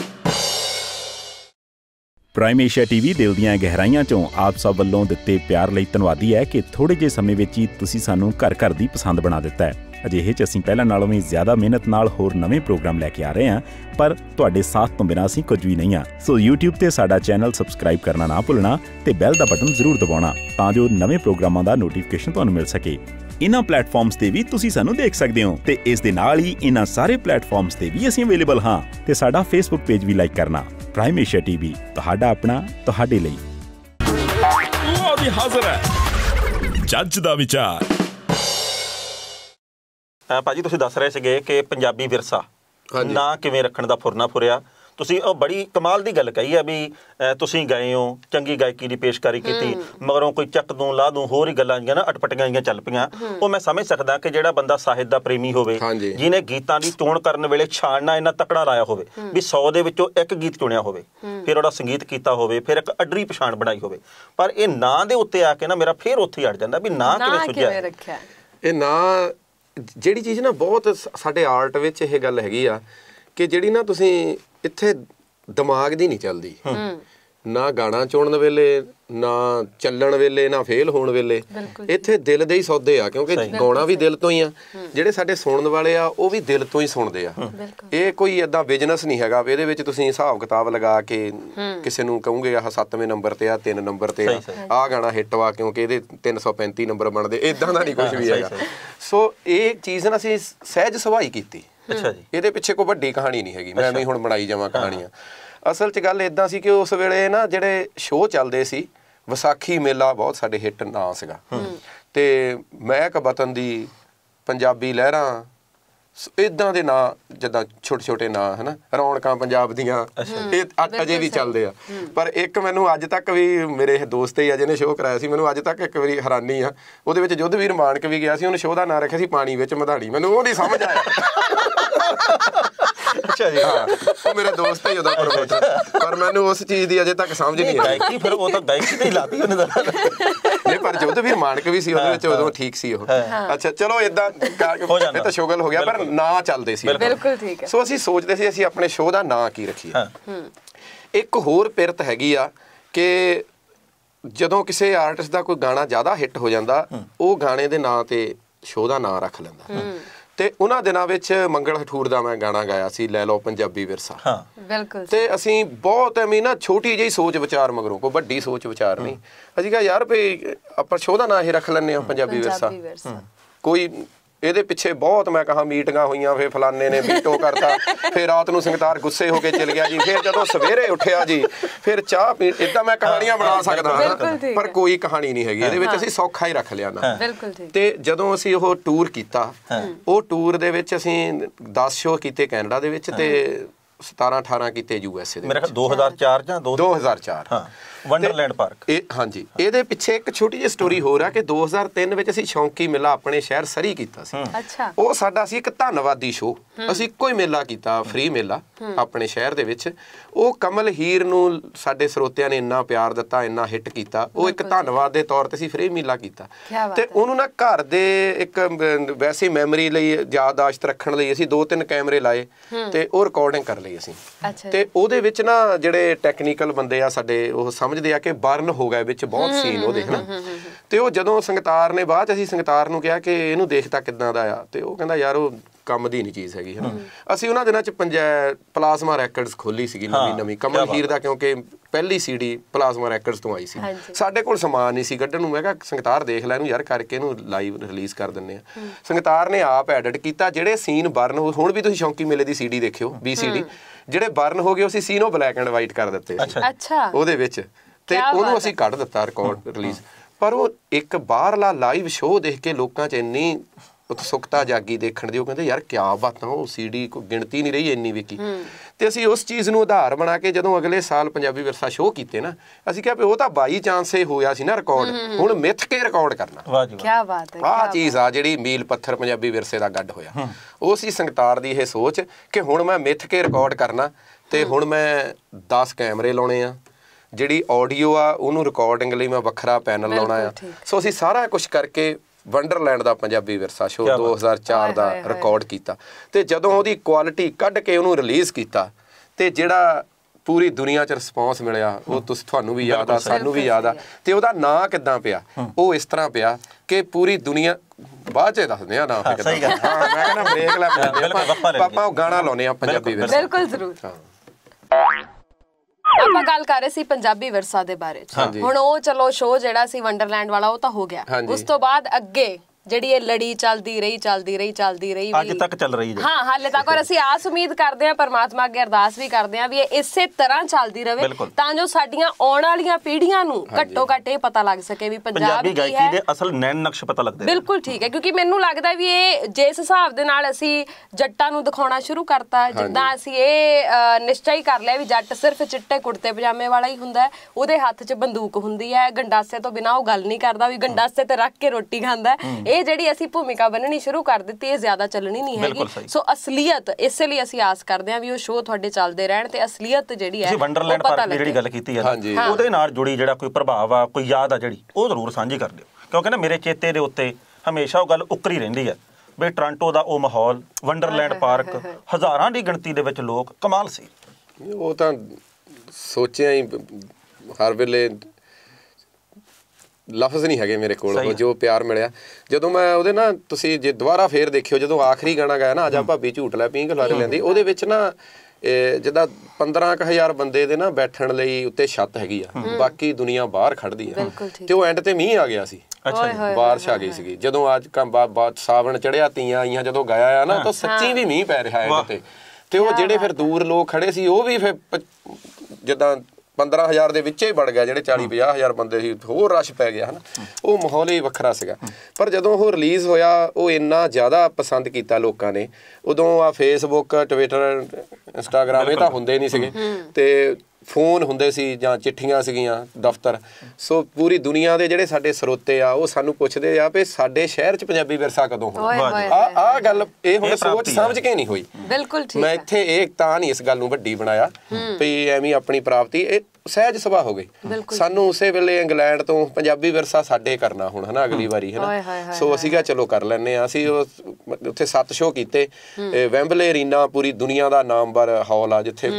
ਪ੍ਰਾਈਮ ਏਸ਼ੀਆ ਟੀਵੀ ਦਿਲ ਦੀਆਂ ਗਹਿਰਾਈਆਂ ਚੋਂ ਆਪ ਸਭ ਵੱਲੋਂ ਦਿੱਤੇ ਪਿਆਰ ਲਈ ਧੰਨਵਾਦੀ ਹੈ ਕਿ ਥੋੜੇ ਜਿਹੇ ਸਮੇਂ ਵਿੱਚ ਹੀ ਤੁਸੀਂ ਸਾਨੂੰ ਘਰ ਘਰ ਦੀ ਪਸੰਦ ਬਣਾ ਦਿੱਤਾ ਹੈ। ਅਜਿਹੇ 'ਚ ਅਸੀਂ ਪਹਿਲਾਂ ਨਾਲੋਂ ਵੀ ਜ਼ਿਆਦਾ ਮਿਹਨਤ ਨਾਲ ਹੋਰ ਨਵੇਂ ਪ੍ਰੋਗਰਾਮ ਲੈ ਕੇ ਆ ਰਹੇ ਹਾਂ, ਪਰ ਤੁਹਾਡੇ ਸਾਥ ਤੋਂ ਬਿਨਾਂ ਅਸੀਂ ਕੁਝ ਵੀ ਨਹੀਂ ਹਾਂ। ਸੋ YouTube ਤੇ ਸਾਡਾ ਚੈਨਲ ਸਬਸਕ੍ਰਾਈਬ ਕਰਨਾ ਨਾ ਭੁੱਲਣਾ ਤੇ ਬੈਲ ਦਾ ਬਟਨ ਜ਼ਰੂਰ ਦਬਾਉਣਾ ਤਾਂ ਜੋ ਨਵੇਂ ਪ੍ਰੋਗਰਾਮਾਂ ਦਾ ਨੋਟੀਫਿਕੇਸ਼ਨ ਤੁਹਾਨੂੰ ਮਿਲ ਸਕੇ। ਇਨ੍ਹਾਂ ਪਲੇਟਫਾਰਮਸ ਤੇ ਵੀ ਤੁਸੀਂ ਸਾਨੂੰ ਦੇਖ ਸਕਦੇ ਹੋ ਤੇ ਇਸ ਦੇ ਨਾਲ ਹੀ ਇਨ੍ਹਾਂ ਸਾਰੇ ਪਲੇਟਫਾਰਮਸ ਤੇ ਵੀ ਅਸੀਂ ਅਵੇਲੇਬਲ ਹਾਂ ਤੇ ਸਾਡਾ Facebook ਪੇਜ ਵੀ ਲਾਈਕ ਕਰਨਾ। ਪ੍ਰਾਈਮ ਏਸ਼ੀਆ ਟੀਵੀ ਤੁਹਾਡਾ ਆਪਣਾ ਤੁਹਾਡੇ ਲਈ। ਲਓ ਵੀ ਹਾਜ਼ਰ ਹੈ। ਜੱਜ ਦਾ ਵਿਚਾਰ। ਭਾਜੀ ਤੁਸੀਂ ਦੱਸ ਰਹੇ ਸੀਗੇ ਕਿ ਪੰਜਾਬੀ ਵਿਰਸਾ ਹਾਂਜੀ। ਨਾ ਕਿਵੇਂ ਰੱਖਣ ਦਾ ਫੁਰਨਾ ਫੁਰਿਆ ਤੁਸੀਂ ਉਹ ਬੜੀ ਕਮਾਲ ਦੀ ਗੱਲ ਕਹੀ ਹੈ ਵੀ ਤੁਸੀਂ ਗਏ ਹੋ ਚੰਗੀ ਗਾਇਕੀ ਦੀ ਪੇਸ਼ਕਾਰੀ ਕੀਤੀ ਮਗਰੋਂ ਕੋਈ ਚੱਕ ਦੂੰ ਲਾ ਦੂੰ ਹੋਰ ਹੀ ਗੱਲਾਂ ਜੀਆਂ ਨਾ ਅਟਪਟੀਆਂ ਜੀਆਂ ਚੱਲ ਪਈਆਂ। ਉਹ ਮੈਂ ਸਮਝ ਸਕਦਾ ਕਿ ਜਿਹੜਾ ਬੰਦਾ ਸਾਹਿਤ ਦਾ ਪ੍ਰੇਮੀ ਹੋਵੇ। ਜਿਹਨੇ ਗੀਤਾਂ ਦੀ ਚੋਣ ਕਰਨ ਵੇਲੇ ਛਾਣਨਾ ਇੰਨਾ ਤਕੜਾ ਲਾਇਆ ਹੋਵੇ ਵੀ 100 ਦੇ ਵਿੱਚੋਂ ਇੱਕ ਗੀਤ ਚੁਣਿਆ ਹੋਵੇ ਫਿਰ ਉਹਦਾ ਸੰਗੀਤ ਕੀਤਾ ਹੋਵੇ ਫਿਰ ਇੱਕ ਅਡਰੀ ਪਛਾਣ ਬਣਾਈ ਹੋਵੇ। ਪਰ ਇਹ ਨਾਂ ਦੇ ਉੱਤੇ ਆ ਕੇ ਨਾ ਮੇਰਾ ਫੇਰ ਉੱਥੇ ਹੀ ਅੜ ਜਾਂਦਾ ਵੀ ਨਾਂ ਕਿਵੇਂ ਸੁਝਿਆ। ਕਿਵੇਂ ਰੱਖਿਆ। ਇਹ ਨਾ ਜਿਹੜੀ ਚੀਜ਼ ਨਾ ਬਹੁਤ ਸਾਡੇ ਆਰਟ ਵਿੱਚ ਇਹ ਗੱਲ ਹੈਗੀ ਆ ਕਿ ਜਿਹੜੀ ਨਾ ਤੁਸੀਂ ਇੱਥੇ ਦਿਮਾਗ ਦੀ ਨਹੀਂ ਚੱਲਦੀ। ਨਾ ਗਾਣਾ ਚੁਣਨ ਵੇਲੇ ਨਾ ਚੱਲਣ ਵੇਲੇ ਨਾ ਫੇਲ ਹੋਣ ਵੇਲੇ। ਇੱਥੇ ਦਿਲ ਦੇ ਹੀ ਸੌਦੇ ਆ ਕਿਉਂਕਿ। ਗਾਉਣਾ ਵੀ ਦਿਲ ਤੋਂ ਹੀ ਆ। ਜਿਹੜੇ ਸਾਡੇ ਸੁਣਨ ਵਾਲੇ ਆ ਉਹ ਵੀ ਦਿਲ ਤੋਂ ਹੀ ਸੁਣਦੇ ਆ। ਇਹ ਕੋਈ ਏਦਾਂ ਬਿਜ਼ਨਸ ਨਹੀਂ ਹੈਗਾ ਵੀ ਇਹਦੇ ਵਿੱਚ ਤੁਸੀਂ ਹਿਸਾਬ ਕਿਤਾਬ ਲਗਾ ਕੇ ਕਿਸੇ ਨੂੰ ਕਹੋਗੇ ਆਹ 7ਵੇਂ ਨੰਬਰ ਤੇ ਆ 3 ਨੰਬਰ ਤੇ ਆ। ਆਹ ਗਾਣਾ ਹਿੱਟ ਵਾ ਕਿਉਂਕਿ ਇਹਦੇ 335 ਨੰਬਰ ਬਣਦੇ। ਇਦਾਂ ਦਾ ਨਹੀਂ ਕੁਝ ਵੀ ਹੈਗਾ। ਸੋ ਇਹ ਚੀਜ਼ ਨਾ ਅਸੀਂ ਸਹਿਜ ਸੁਭਾਈ ਕੀਤੀ। ਅੱਛਾ ਜੀ। ਇਹਦੇ ਪਿੱਛੇ ਕੋਈ ਵੱਡੀ ਕਹਾਣੀ ਨਹੀਂ ਹੈਗੀ। ਮੈਂ ਵੀ ਹੁਣ ਬਣਾਈ ਜਾਵਾਂ ਕਹਾਣੀਆਂ। ਅਸਲ 'ਚ ਗੱਲ ਇਦਾਂ ਸੀ ਕਿ ਉਸ ਵੇਲੇ ਨਾ ਜਿਹੜੇ ਸ਼ੋਅ ਚੱਲਦੇ ਸੀ ਵਿਸਾਖੀ ਮੇਲਾ ਬਹੁਤ ਸਾਡੇ ਹਿੱਟ ਨਾਂ ਸੀਗਾ। ਤੇ ਮਹਿਕ ਵਤਨ ਦੀ ਪੰਜਾਬੀ ਲਹਿਰਾਂ ਇਦਾਂ ਦੇ ਨਾਂ ਜਿੱਦਾਂ ਛੋਟੇ ਛੋਟੇ ਨਾਂ ਹਨਾ? ਰੌਣਕਾਂ ਪੰਜਾਬ ਦੀਆਂ। ਇਹ ਅਜੇ ਵੀ ਚੱਲਦੇ ਆ। ਪਰ ਇੱਕ ਮੈਨੂੰ ਅੱਜ ਤੱਕ ਵੀ ਮੇਰੇ ਇਹ ਦੋਸਤ ਹੀ ਆ ਜਿਹਨੇ ਸ਼ੋਅ ਕਰਾਇਆ ਸੀ ਮੈਨੂੰ ਅੱਜ ਤੱਕ ਇੱਕ ਵਾਰੀ ਹੈਰਾਨੀ ਆ। ਉਹਦੇ ਵਿੱਚ ਜੁੱਧਵੀਰ ਮਾਨਕ ਵੀ ਗਿਆ ਸੀ ਉਹਨੇ ਸ਼ੋਅ ਦਾ ਨਾਂ ਰੱਖਿਆ ਸੀ ਪਾਣੀ ਵਿੱਚ ਮਧਾਣੀ ਮੈਨੂੰ ਉਹ ਨਹੀਂ ਸਮਝ ਆਇਆ। ਅੱਛਾ ਜੀ। ਹਾਂ ਉਹ ਮੇਰੇ ਦੋਸਤ ਹੀ ਉਹਦਾ ਪ੍ਰਮੋਟਰ ਪਰ ਮੈਨੂੰ ਉਸ ਚੀਜ਼ ਦੀ ਅਜੇ ਤੱਕ ਸਮਝ ਨਹੀਂ ਆਈ। ਗਾਇਕੀ ਫਿਰ ਉਹ ਤਾਂ ਗਾਇਕੀ ਤੇ ਹੀ ਲਾਤੀ ਉਹਨੇ ਤਾਂ। ਨਹੀਂ ਪਰ ਜੋਧਵੀਰ ਮਾਨਕ ਵੀ ਸੀ ਉਹਦੇ ਵਿੱਚ ਉਦੋਂ ਠੀਕ ਸੀ ਉਹ। ਅੱਛਾ ਚਲੋ ਇਦਾਂ ਹੋ ਜਾਂਦਾ। ਇਹ ਤਾਂ ਸ਼ੁਗਲ ਹੋ ਗਿਆ ਪਰ ਨਾਂ ਚੱਲਦੇ ਸੀ। ਬਿਲਕੁਲ। ਠੀਕ ਹੈ। ਸੋ ਅਸੀਂ ਸੋਚਦੇ ਸੀ ਅਸੀਂ ਆਪਣੇ ਸ਼ੋਅ ਦਾ ਨਾਂ ਕੀ ਰੱਖੀਏ? ਹਾਂ। ਇੱਕ ਹੋਰ ਪਿਰਤ ਹੈਗੀ ਆ ਕਿ ਜਦੋਂ ਕਿਸੇ ਆਰਟਿਸਟ ਦਾ ਕੋਈ ਗਾਣਾ ਜ਼ਿਆਦਾ ਹਿੱਟ ਹੋ ਜਾਂਦਾ ਉਹ ਗਾਣੇ ਦੇ ਨਾਂ ਤੇ ਸ਼ੋਅ ਦਾ ਨਾਂ ਰੱਖ ਲੈਂਦਾ। ਤੇ ਉਹਨਾਂ ਦਿਨਾਂ ਵਿੱਚ ਮੰਗਲ ਹਠੂਰ ਦਾ ਮੈਂ ਗਾਣਾ ਗਾਇਆ ਸੀ ਲੈ ਲਓ ਪੰਜਾਬੀ ਵਿਰਸਾ। ਹਾਂ। ਬਿਲਕੁਲ ਤੇ ਅਸੀਂ ਬਹੁਤ ਐਵੇਂ ਨਾ ਛੋਟੀ ਜਿਹੀ ਸੋਚ ਵਿਚਾਰ ਮਗਰੋਂ ਕੋਈ ਵੱਡੀ ਸੋਚ ਵਿਚਾਰ ਨਹੀਂ। ਅਸੀਂ ਕਿਹਾ ਯਾਰ ਵੀ ਆਪਾਂ ਸ਼ੋਅ ਦਾ ਨਾਂ ਇਹ ਰੱਖ ਲੈਂਦੇ ਆ ਪੰਜਾਬੀ ਵਿਰਸਾ। ਪੰਜਾਬੀ ਵਿਰਸਾ ਕੋਈ ਇਹਦੇ ਪਿੱਛੇ ਬਹੁਤ ਮੈਂ ਕਹਾ ਮੀਟਿੰਗਾਂ ਹੋਈਆਂ ਫੇ ਫਲਾਣੇ ਨੇ ਵੀਟੋ ਕਰਤਾ ਫੇ ਰਾਤ ਨੂੰ ਸੰਗਤਾਰ ਗੁੱਸੇ ਹੋ ਕੇ ਚਲ ਗਿਆ ਜੀ ਫਿਰ ਜਦੋਂ ਸਵੇਰੇ ਉੱਠਿਆ ਜੀ ਫਿਰ ਚਾਹ ਪੀ ਇਦਾਂ ਮੈਂ ਕਹਾਣੀਆਂ ਬਣਾ ਸਕਦਾ ਪਰ। ਕੋਈ ਕਹਾਣੀ ਨਹੀਂ ਹੈਗੀ ਇਹਦੇ ਵਿੱਚ ਅਸੀਂ ਸੌਖਾ ਹੀ ਰੱਖ ਲਿਆ ਨਾ। ਤੇ ਜਦੋਂ ਅਸੀਂ ਉਹ ਟੂਰ ਕੀਤਾ ਉਹ ਟੂਰ ਦੇ ਵਿੱਚ ਅਸੀਂ 10 ਸ਼ੋਅ ਕੀਤੇ ਕੈਨੇਡਾ ਦੇ ਵਿੱਚ ਤੇ 17 18 ਕੀਤੇ ਯੂ ਐਸ ਏ ਦੇ ਮੇਰੇ ਵਿੱਚ। ਖਿਆਲ 2004 ਜਾਂ 2 2004 ਹਾਂ। ਵੰਡਰਲੈਂਡ ਪਾਰਕ ਇਹ ਹਾਂਜੀ ਇਹਦੇ ਪਿੱਛੇ ਇੱਕ ਛੋਟੀ ਜਿਹੀ ਸਟੋਰੀ ਹੋਰ ਆ ਕਿ 2003 ਵਿੱਚ ਅਸੀਂ ਸ਼ੌਂਕੀ ਮੇਲਾ ਆਪਣੇ ਸ਼ਹਿਰ ਸਰੀ ਕੀਤਾ ਸੀ। ਅੱਛਾ। ਉਹ ਸਾਡਾ ਸੀ ਇੱਕ ਧੰਨਵਾਦੀ ਸ਼ੋਅ ਅਸੀਂ ਇੱਕੋ ਹੀ ਮੇਲਾ ਕੀਤਾ ਫ੍ਰੀ ਮੇਲਾ ਆਪਣੇ ਸ਼ਹਿਰ ਦੇ ਵਿੱਚ। ਉਹ ਕਮਲ ਹੀਰ ਨੂੰ ਸਾਡੇ ਸਰੋਤਿਆਂ ਨੇ ਇੰਨਾ ਪਿਆਰ ਦਿੱਤਾ ਇੰਨਾ ਹਿੱਟ ਕੀਤਾ। ਉਹ ਇੱਕ ਧੰਨਵਾਦ ਦੇ ਤੌਰ ਤੇ ਅਸੀਂ ਫ੍ਰੀ ਮੇਲਾ ਕੀਤਾ। ਤੇ। ਉਹਨੂੰ ਨਾ ਘਰ ਦੇ ਇੱਕ ਵੈਸੇ ਮੈਮਰੀ ਲਈ ਯਾਦਾਸ਼ਤ ਰੱਖਣ ਲਈ ਅਸੀਂ ਦੋ ਤਿੰਨ ਕੈਮਰੇ ਲਾਏ ਤੇ ਉਹ ਰਿਕਾਰਡਿੰਗ ਕਰ ਲਈ ਅਸੀਂ। ਅੱਛਾ ਤੇ ਉਹਦੇ ਵਿੱਚ ਨਾ ਜਿਹੜੇ ਟੈਕਨੀਕਲ ਬੰਦੇ ਆ ਸਾਡੇ ਉਹ ਸਮਝਦੇ ਆ ਕਿ ਬਰਨ ਹੋ ਗਿਆ ਵਿੱਚ ਬਹੁਤ ਸੀਨ ਉਹਦੇ ਹਨਾ? ਤੇ ਉਹ ਜਦੋਂ ਸੰਗਤਾਰ ਨੇ ਬਾਅਦ ਚ ਅਸੀਂ ਸੰਗਤਾਰ ਨੂੰ ਕਿਹਾ ਕਿ ਇਹਨੂੰ ਦੇਖਤਾ ਕਿਦਾਂ ਦਾ ਆ ਤੇ ਉਹ ਕਹਿੰਦਾ ਯਾਰ ਉਹ ਕੰਮ ਦੀ ਨਹੀਂ ਚੀਜ਼ ਹੈਗੀ ਹਨਾ? ਅਸੀਂ ਉਹਨਾਂ ਦਿਨਾਂ ਚ ਪੰਜਾ ਪਲਾਜ਼ਮਾ ਰੈਕਰਡਸ ਖੋਲੀ ਸੀਗੀ ਨਵੀਂ ਨਵੀਂ ਕਮਲ ਹੀਰ ਦਾ ਕਿਉਂਕਿ ਪਹਿਲੀ ਸੀਡੀ ਪਲਾਜ਼ਮਾ ਰੈਕਰਡਸ ਤੋਂ ਆਈ ਸੀ। ਸਾਡੇ ਕੋਲ ਸਮਾਨ ਨਹੀਂ ਸੀ ਕੱਢਣ ਨੂੰ ਮੈਂ ਕਿਹਾ ਸੰਗਤਾਰ ਦੇਖ ਲੈ ਇਹਨੂੰ ਯਾਰ ਕਰਕੇ ਇਹਨੂੰ ਲਾਈਵ ਰਿਲੀਜ਼ ਕਰ ਦਿੰਨੇ ਆ। ਸੰਗਤਾਰ ਨੇ ਆਪ ਐਡਿਟ ਕੀਤਾ ਜਿਹੜੇ ਸੀਨ ਬਰਨ ਹੋ ਹੁਣ ਵੀ ਤੁਸੀਂ ਸ਼ੌਂਕੀ ਮੇਲੇ ਦੀ ਸੀਡੀ ਦੇਖਿਓ ਬੀਸੀਡੀ ਜਿਹੜੇ ਬਰਨ ਹੋ ਗਏ ਉਹ ਅਸੀਂ ਸੀਨ ਉਹ ਬਲੈਕ ਐਂਡ ਵਾਈਟ ਕਰ ਦਿੱਤੇ ਅੱਛਾ। ਉਹਦੇ ਵਿੱਚ। ਤੇ ਉਹਨੂੰ ਅਸੀਂ। ਕੱਢ ਦਿੱਤਾ ਰਿਕਾਰਡ ਰਿਲੀਜ਼ ਪਰ ਉਹ ਇੱਕ ਬਾਹਰਲਾ ਲਾਈਵ ਸ਼ੋਅ ਦੇਖ ਕੇ ਲੋਕਾਂ 'ਚ ਇੰਨੀ ਉਤਸੁਕਤਾ ਜਾਗੀ ਦੇਖਣ ਦੀ ਉਹ ਕਹਿੰਦੇ ਯਾਰ ਕਿਆ ਬਾਤਾਂ ਉਹ ਸੀਡੀ ਕੋਈ ਗਿਣਤੀ ਨਹੀਂ ਰਹੀ ਇੰਨੀ ਵਿਕੀ। ਤੇ ਅਸੀਂ ਉਸ ਚੀਜ਼ ਨੂੰ ਆਧਾਰ ਬਣਾ ਕੇ ਜਦੋਂ ਅਗਲੇ ਸਾਲ ਪੰਜਾਬੀ ਵਿਰਸਾ ਸ਼ੋਅ ਕੀਤੇ ਨਾ ਅਸੀਂ ਕਿਹਾ ਵੀ ਉਹ ਤਾਂ ਬਾਈ ਚਾਂਸ ਹੀ ਹੋਇਆ ਸੀ ਨਾ ਰਿਕਾਰਡ ਹੁਣ ਮਿੱਥ ਕੇ ਰਿਕਾਰਡ ਕਰਨਾ। ਵਾਹ ਜੀ ਵਾਹ। ਕੀ ਬਾਤ ਹੈ ਆਹ ਚੀਜ਼ ਆ ਜਿਹੜੀ ਮੀਲ ਪੱਥਰ ਪੰਜਾਬੀ ਵਿਰਸੇ ਦਾ ਗੱਡ ਹੋਇਆ। ਉਹ ਸੀ ਸੰਗਤਾਰ ਦੀ ਇਹ ਸੋਚ ਕਿ ਹੁਣ ਮੈਂ ਮਿੱਥ ਕੇ ਰਿਕਾਰਡ ਕਰਨਾ ਤੇ ਹੁਣ ਮੈਂ 10 ਕੈਮਰੇ ਲਾਉਣੇ ਆ ਜਿਹੜੀ ਆਡੀਓ ਆ ਉਹਨੂੰ ਰਿਕਾਰਡਿੰਗ ਲਈ ਮੈਂ ਵੱਖਰਾ ਪੈਨਲ ਲਾਉਣਾ ਆ। ਸੋ ਅਸੀਂ ਸਾਰਾ ਕੁਝ ਕਰਕੇ ਵੰਡਰਲੈਂਡ ਦਾ ਪੰਜਾਬੀ ਵਿਰਸਾ ਸ਼ੋਅ ਕਿਆ ਬਾਤ। 2004 ਦਾ। ਰਿਕਾਰਡ ਕੀਤਾ। ਤੇ ਜਦੋਂ ਉਹਦੀ ਕੁਆਲਿਟੀ ਕੱਢ ਕੇ ਉਹਨੂੰ ਰਿਲੀਜ਼ ਕੀਤਾ ਤੇ ਜਿਹੜਾ ਪੂਰੀ ਦੁਨੀਆ 'ਚ ਰਿਸਪੌਂਸ ਮਿਲਿਆ ਉਹ ਤੁਸੀਂ ਤੁਹਾਨੂੰ ਵੀ ਯਾਦ ਆ ਸਾਨੂੰ ਵੀ ਯਾਦ ਆ। ਤੇ ਉਹਦਾ ਨਾਂ ਕਿੱਦਾਂ ਪਿਆ? ਉਹ ਇਸ ਤਰ੍ਹਾਂ ਪਿਆ ਕਿ ਪੂਰੀ ਦੁਨੀਆ ਬਾਅਦ 'ਚ ਦੱਸਦੇ ਆ ਨਾਂ ਹਾਂ, ਫਿਰ ਸਹੀ ਕਿੱਦਾਂ ਗੱਲ। ਹਾਂ ਮੈਂ ਕਹਿੰਦਾ ਬ੍ਰੇਕ ਲੈ। ਪਾਪਾ ਉਹ ਗਾਣਾ ਲਾਉਨੇ ਆ ਪੰਜਾਬੀ ਵਿਰਸੇ। ਬਿਲਕੁਲ ਜ਼ਰੂਰ। ਹਾਂ। ਆਪਾਂ ਗੱਲ ਕਰ ਰਹੇ ਸੀ ਪੰਜਾਬੀ ਵਿਰਸਾ ਦੇ ਬਾਰੇ ਚ। ਹੁਣ ਉਹ ਚਲੋ ਸ਼ੋਅ ਜਿਹੜਾ ਸੀ ਵੰਡਰਲੈਂਡ ਵਾਲਾ ਉਹ ਤਾਂ ਹੋ ਗਿਆ। ਉਸ ਤੋਂ ਬਾਅਦ ਅੱਗੇ ਜਿਹੜੀ ਇਹ ਲੜੀ ਚੱਲਦੀ ਰਹੀ ਚੱਲਦੀ ਰਹੀ ਚੱਲਦੀ ਰਹੀ ਅੱਜ ਤੱਕ ਚੱਲ ਰਹੀ ਹੈ ਹਾਂ ਹਾਲੇ ਤੱਕ ਔਰ ਅਸੀਂ ਆਸ ਉਮੀਦ ਕਰਦੇ ਹਾਂ ਪਰਮਾਤਮਾ ਅੱਗੇ ਅਰਦਾਸ ਵੀ ਕਰਦੇ ਹਾਂ ਵੀ ਇਹ ਇਸੇ ਤਰ੍ਹਾਂ ਚੱਲਦੀ ਰਹੇ। ਤਾਂ ਜੋ ਸਾਡੀਆਂ ਆਉਣ ਵਾਲੀਆਂ ਪੀੜ੍ਹੀਆਂ ਨੂੰ ਘੱਟੋ ਘੱਟ ਇਹ ਪਤਾ ਲੱਗ ਸਕੇ ਵੀ ਪੰਜਾਬ ਕੀ ਗਾਇਕੀ ਦੇ ਅਸਲ ਨੈਣ ਨਕਸ਼ ਪਤਾ ਲੱਗਦੇ। ਬਿਲਕੁਲ ਠੀਕ ਹੈ ਕਿਉਂਕਿ ਮੈਨੂੰ ਲੱਗਦਾ ਵੀ ਇਹ ਜਿਸ ਹਿਸਾਬ ਦੇ ਨਾਲ ਅਸੀਂ ਜੱਟਾਂ ਨੂੰ ਦਿਖਾਉਣਾ ਸ਼ੁਰੂ ਕਰਤਾ ਜਿੱਦਾਂ ਅਸੀਂ ਇਹ ਨਿਸ਼ਚੈ ਹੀ ਕਰ ਲਿਆ ਵੀ ਜੱਟ ਸਿਰਫ ਚਿੱਟੇ ਕੁੜਤੇ ਪਜਾਮੇ ਵਾਲਾ ਹੀ ਹੁੰਦਾ ਹੈ ਉਹਦੇ ਹੱਥ 'ਚ ਬੰਦੂਕ ਹੁੰਦੀ ਹੈ ਗੰਡਾਸੇ ਤੋਂ ਬਿਨਾ ਉਹ ਗੱਲ ਨਹੀਂ ਕਰਦਾ ਵੀ ਗੰਡਾਸੇ ਤੇ ਰੱਖ ਕੇ ਰੋਟੀ ਖਾਂਦਾ। ਇਹ ਜਿਹੜੀ ਅਸੀਂ ਭੂਮਿਕਾ ਬੰਨਣੀ ਸ਼ੁਰੂ ਕਰ ਦਿੱਤੀ ਇਹ ਜ਼ਿਆਦਾ ਚੱਲਣੀ ਨਹੀਂ ਹੈਗੀ। ਸੋ ਅਸਲੀਅਤ ਇਸੇ ਲਈ ਅਸੀਂ ਆਸ ਕਰਦੇ ਹਾਂ ਵੀ ਉਹ ਸ਼ੋਅ ਤੁਹਾਡੇ ਚੱਲਦੇ ਰਹਿਣ ਤੇ ਅਸਲੀਅਤ ਜਿਹੜੀ ਹੈ ਤੁਸੀਂ ਵੰਡਰਲੈਂਡ ਪਾਰਕ ਦੀ ਜਿਹੜੀ। ਗੱਲ ਕੀਤੀ ਹੈ। ਉਹਦੇ ਨਾਲ ਜੁੜੀ ਜਿਹੜਾ ਕੋਈ ਪ੍ਰਭਾਵ ਆ ਕੋਈ ਯਾਦ ਆ ਜਿਹੜੀ ਉਹ ਜ਼ਰੂਰ ਸਾਂਝੀ ਕਰ ਦਿਓ। ਕਿਉਂਕਿ ਨਾ ਮੇਰੇ ਚੇਤੇ ਦੇ ਉੱਤੇ ਹਮੇਸ਼ਾ ਉਹ ਗੱਲ ਉਕਰੀ ਰਹਿੰਦੀ ਹੈ ਵੀ ਟ੍ਰਾਂਟੋ ਦਾ ਉਹ ਮਾਹੌਲ ਵੰਡਰਲੈਂਡ ਪਾਰਕ ਹਜ਼ਾਰਾਂ ਦੀ ਗਿਣਤੀ ਦੇ ਵਿੱਚ ਲੋਕ ਕਮਾਲ ਸੀ। ਉਹ ਤਾਂ ਸੋਚਿਆ ਹੀ ਹਰ ਵੇਲੇ ਲਫ਼ਜ਼ ਨਹੀਂ ਹੈਗੇ ਮੇਰੇ ਕੋਲ। ਜੋ ਪਿਆਰ ਮਿਲਿਆ। ਜਦੋਂ ਮੈਂ ਉਹਦੇ ਨਾ ਤੁਸੀਂ ਜੇ ਦੁਬਾਰਾ ਫੇਰ ਦੇਖਿਓ ਜਦੋਂ ਆਖਰੀ ਗਾਣਾ ਗਾਇਆ ਨਾ ਆਜਾ ਭਾਬੀ ਝੂਟ ਲੈ ਪੀਂਘ ਲਾਰੇ ਲੈਂਦੀ ਉਹਦੇ ਵਿੱਚ ਨਾ ਇਹ ਜਿੱਦਾਂ 15000 ਬੰਦੇ ਦੇ ਨਾ ਬੈਠਣ ਲਈ ਉੱਤੇ ਛੱਤ ਹੈਗੀ ਆ। ਬਾਕੀ ਦੁਨੀਆ ਬਾਹਰ ਖੜਦੀ ਆ। ਤੇ ਉਹ ਐਂਡ ਤੇ ਮੀਂਹ ਆ ਗਿਆ ਸੀ। ਅੱਛਾ ਜੀ। ਬਾਰਿਸ਼ ਆ ਗਈ ਸੀਗੀ। ਜਦੋਂ ਅੱਜ ਕੰਮ ਬਾਅਦ ਸਾਵਣ ਚੜਿਆ ਤੀਆਂ ਆਈਆਂ ਜਦੋਂ ਗਾਇਆ ਆ ਨਾ ਤਾਂ ਸੱਚੀ ਵੀ ਮੀਂਹ ਪੈ ਰਿਹਾ। ਹੈ ਤੇ ਤੇ ਉਹ ਜਿਹੜੇ ਫਿਰ ਦੂਰ ਲੋਕ ਖੜੇ ਸੀ ਉਹ ਵੀ ਫਿਰ ਜਿੱਦਾਂ 15000 ਦੇ ਵਿੱਚੇ ਹੀ ਵੜ ਗਿਆ ਜਿਹੜੇ 40 50000 ਬੰਦੇ ਸੀ ਹੋਰ ਰਸ਼ ਪੈ ਗਿਆ ਹਨਾ। ਉਹ ਮਾਹੌਲ ਹੀ ਵੱਖਰਾ ਸੀਗਾ। ਪਰ ਜਦੋਂ ਉਹ ਰਿਲੀਜ਼ ਹੋਇਆ ਉਹ ਇੰਨਾ ਜ਼ਿਆਦਾ ਪਸੰਦ ਕੀਤਾ ਲੋਕਾਂ ਨੇ। ਉਦੋਂ ਆ ਫੇਸਬੁੱਕ ਟਵਿੱਟਰ ਇੰਸਟਾਗ੍ਰਾਮ ਇਹ ਤਾਂ ਹੁੰਦੇ ਨਹੀਂ ਸੀਗੇ। ਤੇ ਫੋਨ ਹੁੰਦੇ ਸੀ ਜਾਂ ਚਿੱਠੀਆਂ ਸੀਗੀਆਂ ਦਫ਼ਤਰ। ਸੋ ਪੂਰੀ ਦੁਨੀਆ ਦੇ ਜਿਹੜੇ ਸਾਡੇ ਸਰੋਤੇ ਆ ਉਹ ਸਾਨੂੰ ਪੁੱਛਦੇ ਆ ਵੀ ਸਾਡੇ ਸ਼ਹਿਰ 'ਚ ਪੰਜਾਬੀ ਵਿਰਸਾ ਕਦੋਂ ਹੋਣਾ ਆ ਆ ਗੱਲ ਇਹ ਹੁਣ ਸੋਚ। ਸਮਝ ਕੇ ਨਹੀਂ ਹੋਈ। ਬਿਲਕੁਲ ਠੀਕ ਮੈਂ ਇੱਥੇ ਇਹ ਤਾਂ ਨਹੀਂ ਇਸ ਗੱਲ ਨੂੰ ਵੱਡੀ ਬਣਾਇਆ ਵੀ ਐਵੇਂ ਆਪਣੀ ਪ੍ਰਾਪਤੀ ਇਹ ਸਹਿਜ ਸੁਭਾਅ ਹੋ ਗਈ। ਸਾਨੂੰ ਉਸੇ ਵੇਲੇ ਇੰਗਲੈਂਡ ਤੋਂ ਪੰਜਾਬੀ ਵਿਰਸਾ ਸਾਡੇ ਕਰਨਾ ਹੁਣ ਹਨਾ ਅਗਲੀ ਵਾਰੀ ਹਨਾ। ਸੋ ਅਸੀਂ ਕਿਹਾ ਚਲੋ ਕਰ ਲੈਨੇ ਆ ਅਸੀਂ ਉੱਥੇ ਸੱਤ ਸ਼ੋਅ ਕੀਤੇ। ਵੈਂਬਲੇ ਰੀਨਾ ਪੂਰੀ ਦੁਨੀਆ ਦਾ ਨਾਮਵਰ ਹਾਲ ਆ ਜਿੱਥੇ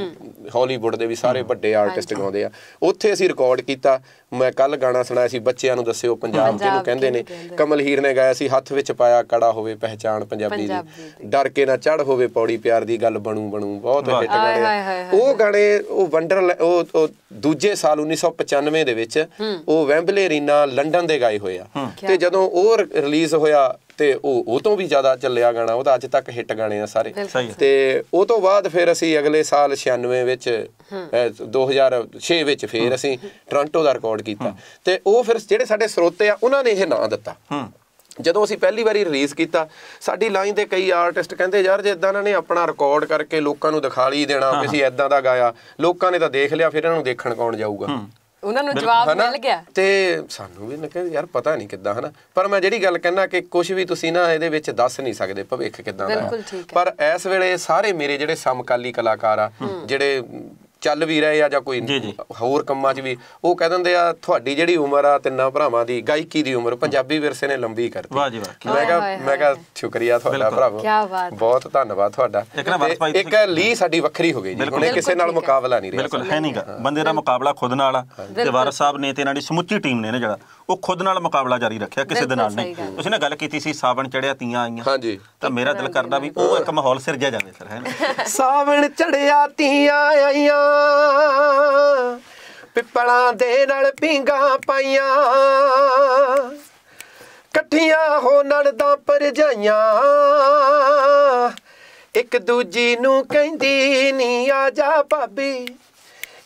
ਹਾਲੀਵੁੱਡ ਦੇ ਵੀ ਸਾਰੇ ਵੱਡੇ ਆਰਟਿਸਟ ਗਾਉਂਦੇ ਆ। ਉੱਥੇ ਅਸੀਂ ਰਿਕਾਰਡ ਕੀਤਾ। ਮੈਂ ਕੱਲ ਗਾਣਾ ਸੁਣਾਇਆ ਸੀ ਬੱਚਿਆਂ ਨੂੰ ਦੱਸਿਓ ਪੰਜਾਬ ਪੰਜਾਬ ਜਿਹਨੂੰ ਕਹਿੰਦੇ ਨੇ। ਕਿਹਨੂੰ। ਕਮਲ ਹੀਰ ਨੇ ਗਾਇਆ ਸੀ ਹੱਥ ਵਿੱਚ ਪਾਇਆ ਕੜਾ ਹੋਵੇ ਪਹਿਚਾਨ ਪੰਜਾਬੀ ਦੀ। ਡਰ ਕੇ ਨਾ ਚੜ ਹੋਵੇ ਪੌੜੀ ਪਿਆਰ ਦੀ ਗੱਲ ਬਣੂ ਬਣੂ ਬਹੁਤ ਹਿੱਟ ਗਾਣੇ। ਉਹ ਗਾਣੇ ਉਹ ਵੰਡਰ ਉਹ ਦੂਜੇ ਸਾਲ 1995 ਦੇ ਵਿੱਚ ਉਹ ਵੈਂਬਲੇ ਰੀਨਾ ਲੰਡਨ ਦੇ ਗਾਏ ਹੋਏ ਆ। ਤੇ ਜਦੋਂ ਉਹ ਰਿਲੀਜ਼ ਹੋਇਆ ਤੇ ਉਹ ਉਹ ਤੋਂ ਵੀ ਜ਼ਿਆਦਾ ਚੱਲਿਆ ਗਾਣਾ ਉਹ ਤਾਂ ਅੱਜ ਤੱਕ ਹਿੱਟ ਗਾਣੇ ਆ ਸਾਰੇ। ਤੇ ਉਹ ਤੋਂ ਬਾਅਦ ਫਿਰ ਅਸੀਂ ਅਗਲੇ ਸਾਲ 96 ਵਿੱਚ ਅਹ, 2006 ਵਿੱਚ ਫਿਰ ਅਸੀਂ ਟੋਰਾਂਟੋ ਦਾ ਰਿਕਾਰਡ ਕੀਤਾ। ਤੇ ਉਹ ਫਿਰ ਜਿਹੜੇ ਸਾਡੇ ਸਰੋਤੇ ਆ ਉਹਨਾਂ ਨੇ ਇਹ ਨਾਂ ਦਿੱਤਾ। ਜਦੋਂ ਅਸੀਂ ਪਹਿਲੀ ਵਾਰੀ ਰਿਲੀਜ਼ ਕੀਤਾ ਸਾਡੀ ਲਾਈਨ ਦੇ ਕਈ ਆਰਟਿਸਟ ਕਹਿੰਦੇ ਯਾਰ ਜੇ ਇਦਾਂ ਇਹਨਾਂ ਨੇ ਆਪਣਾ ਰਿਕਾਰਡ ਕਰਕੇ ਲੋਕਾਂ ਨੂੰ ਦਿਖਾ ਲਈ ਦੇਣਾ ਵੀ ਅਸੀਂ ਇਦਾਂ ਦਾ ਗਾਇਆ ਲੋਕਾਂ ਨੇ ਤਾਂ ਦੇਖ ਲਿਆ ਫਿਰ ਇਹਨਾਂ ਨੂੰ ਦੇਖਣ ਕੌਣ ਜਾਊਗਾ? ਉਹਨਾਂ ਨੂੰ ਜਵਾਬ? ਮਿਲ ਗਿਆ। ਤੇ ਸਾਨੂੰ ਵੀ ਲੱਗਾ ਯਾਰ ਪਤਾ ਨਹੀਂ ਕਿੱਦਾਂ ਹਨਾ? ਪਰ ਮੈਂ ਜਿਹੜੀ ਗੱਲ ਕਹਿਣਾ ਕਿ ਕੁਝ ਵੀ ਤੁਸੀਂ ਨਾ ਇਹਦੇ ਵਿੱਚ ਦੱਸ ਨਹੀਂ ਸਕਦੇ ਭਵਿੱਖ ਕਿੱਦਾਂ ਦਾ। ਪਰ ਇਸ ਵੇਲੇ ਸਾਰੇ ਮੇਰੇ ਜਿਹੜੇ ਸਮਕਾਲੀ ਕਲਾਕਾਰ ਆ ਜਿਹੜੇ ਚੱਲ ਵੀ ਰਹੇ ਆ ਜਾਂ ਕੋਈ। ਹੋਰ ਕੰਮਾਂ 'ਚ ਵੀ ਉਹ ਕਹਿ ਦਿੰਦੇ ਆ ਤੁਹਾਡੀ ਜਿਹੜੀ ਉਮਰ ਆ ਤਿੰਨਾਂ ਭਰਾਵਾਂ ਦੀ ਗਾਇਕੀ ਦੀ ਉਮਰ ਪੰਜਾਬੀ ਵਿਰਸੇ ਨੇ ਲੰਬੀ ਕਰਤੀ। ਵਾਹ ਜੀ ਵਾਹ, ਕੀ ਮੈਂ ਕਿਹਾ ਮੈਂ ਕਿਹਾ। ਸ਼ੁਕਰੀਆ ਤੁਹਾਡਾ ਬਿਲਕੁਲ। ਭਰਾਵੋ। ਕਿਆ ਬਾਤ। ਬਹੁਤ ਧੰਨਵਾਦ ਤੁਹਾਡਾ। ਇੱਕ ਲੀ ਸਾਡੀ ਵੱਖਰੀ ਹੋ ਗਈ ਜੀ। ਹੁਣ ਕਿਸੇ ਨਾਲ। ਮੁਕਾਬਲਾ ਨਹੀਂ ਰਿਹਾ ਬਿਲਕੁਲ ਹੈ ਨਹੀਂਗਾ ਬੰਦੇ ਦਾ ਮੁਕਾਬਲਾ ਖੁਦ ਨਾਲ ਆ ਤੇ ਵਾਰਸ ਸਾਹਿਬ ਨੇ ਤੇ ਇਹਨਾਂ ਦੀ ਸਮੁੱਚੀ ਟੀਮ ਨੇ ਨਾ ਜਿਹੜਾ ਉਹ ਖੁਦ ਨਾਲ ਮੁਕਾਬਲਾ ਜਾਰੀ ਰੱਖਿਆ ਕਿਸੇ ਦੇ ਨਾਲ ਨਹੀਂ। ਗੱਲ। ਤੁਸੀਂ ਨਾ ਗੱਲ ਕੀਤੀ ਸੀ ਸਾਵਣ ਚੜਿਆ ਤੀਆਂ ਆਈਆਂ। ਹਾਂਜੀ। ਤਾਂ ਮੇਰਾ ਦਿਲ ਕਰਦਾ ਵੀ ਉਹ ਇੱਕ ਮਾਹੌਲ ਸਿਰਜਿਆ ਜਾਵੇ ਸਰ ਹੈ ਨਾ? ਸਾਵਣ ਚੜਿਆ ਤੀਆਂ ਆਈਆਂ। ਪਿੱਪਲਾਂ ਦੇ ਨਾਲ ਪੀਂਗਾ ਪਾਈਆਂ। ਇਕੱਠੀਆਂ ਹੋ ਨਣਦਾਂ ਪਰਜਾਈਆਂ। ਇੱਕ ਦੂਜੀ ਨੂੰ ਕਹਿੰਦੀ ਨੀ, ਆ ਜਾ ਭਾਬੀ।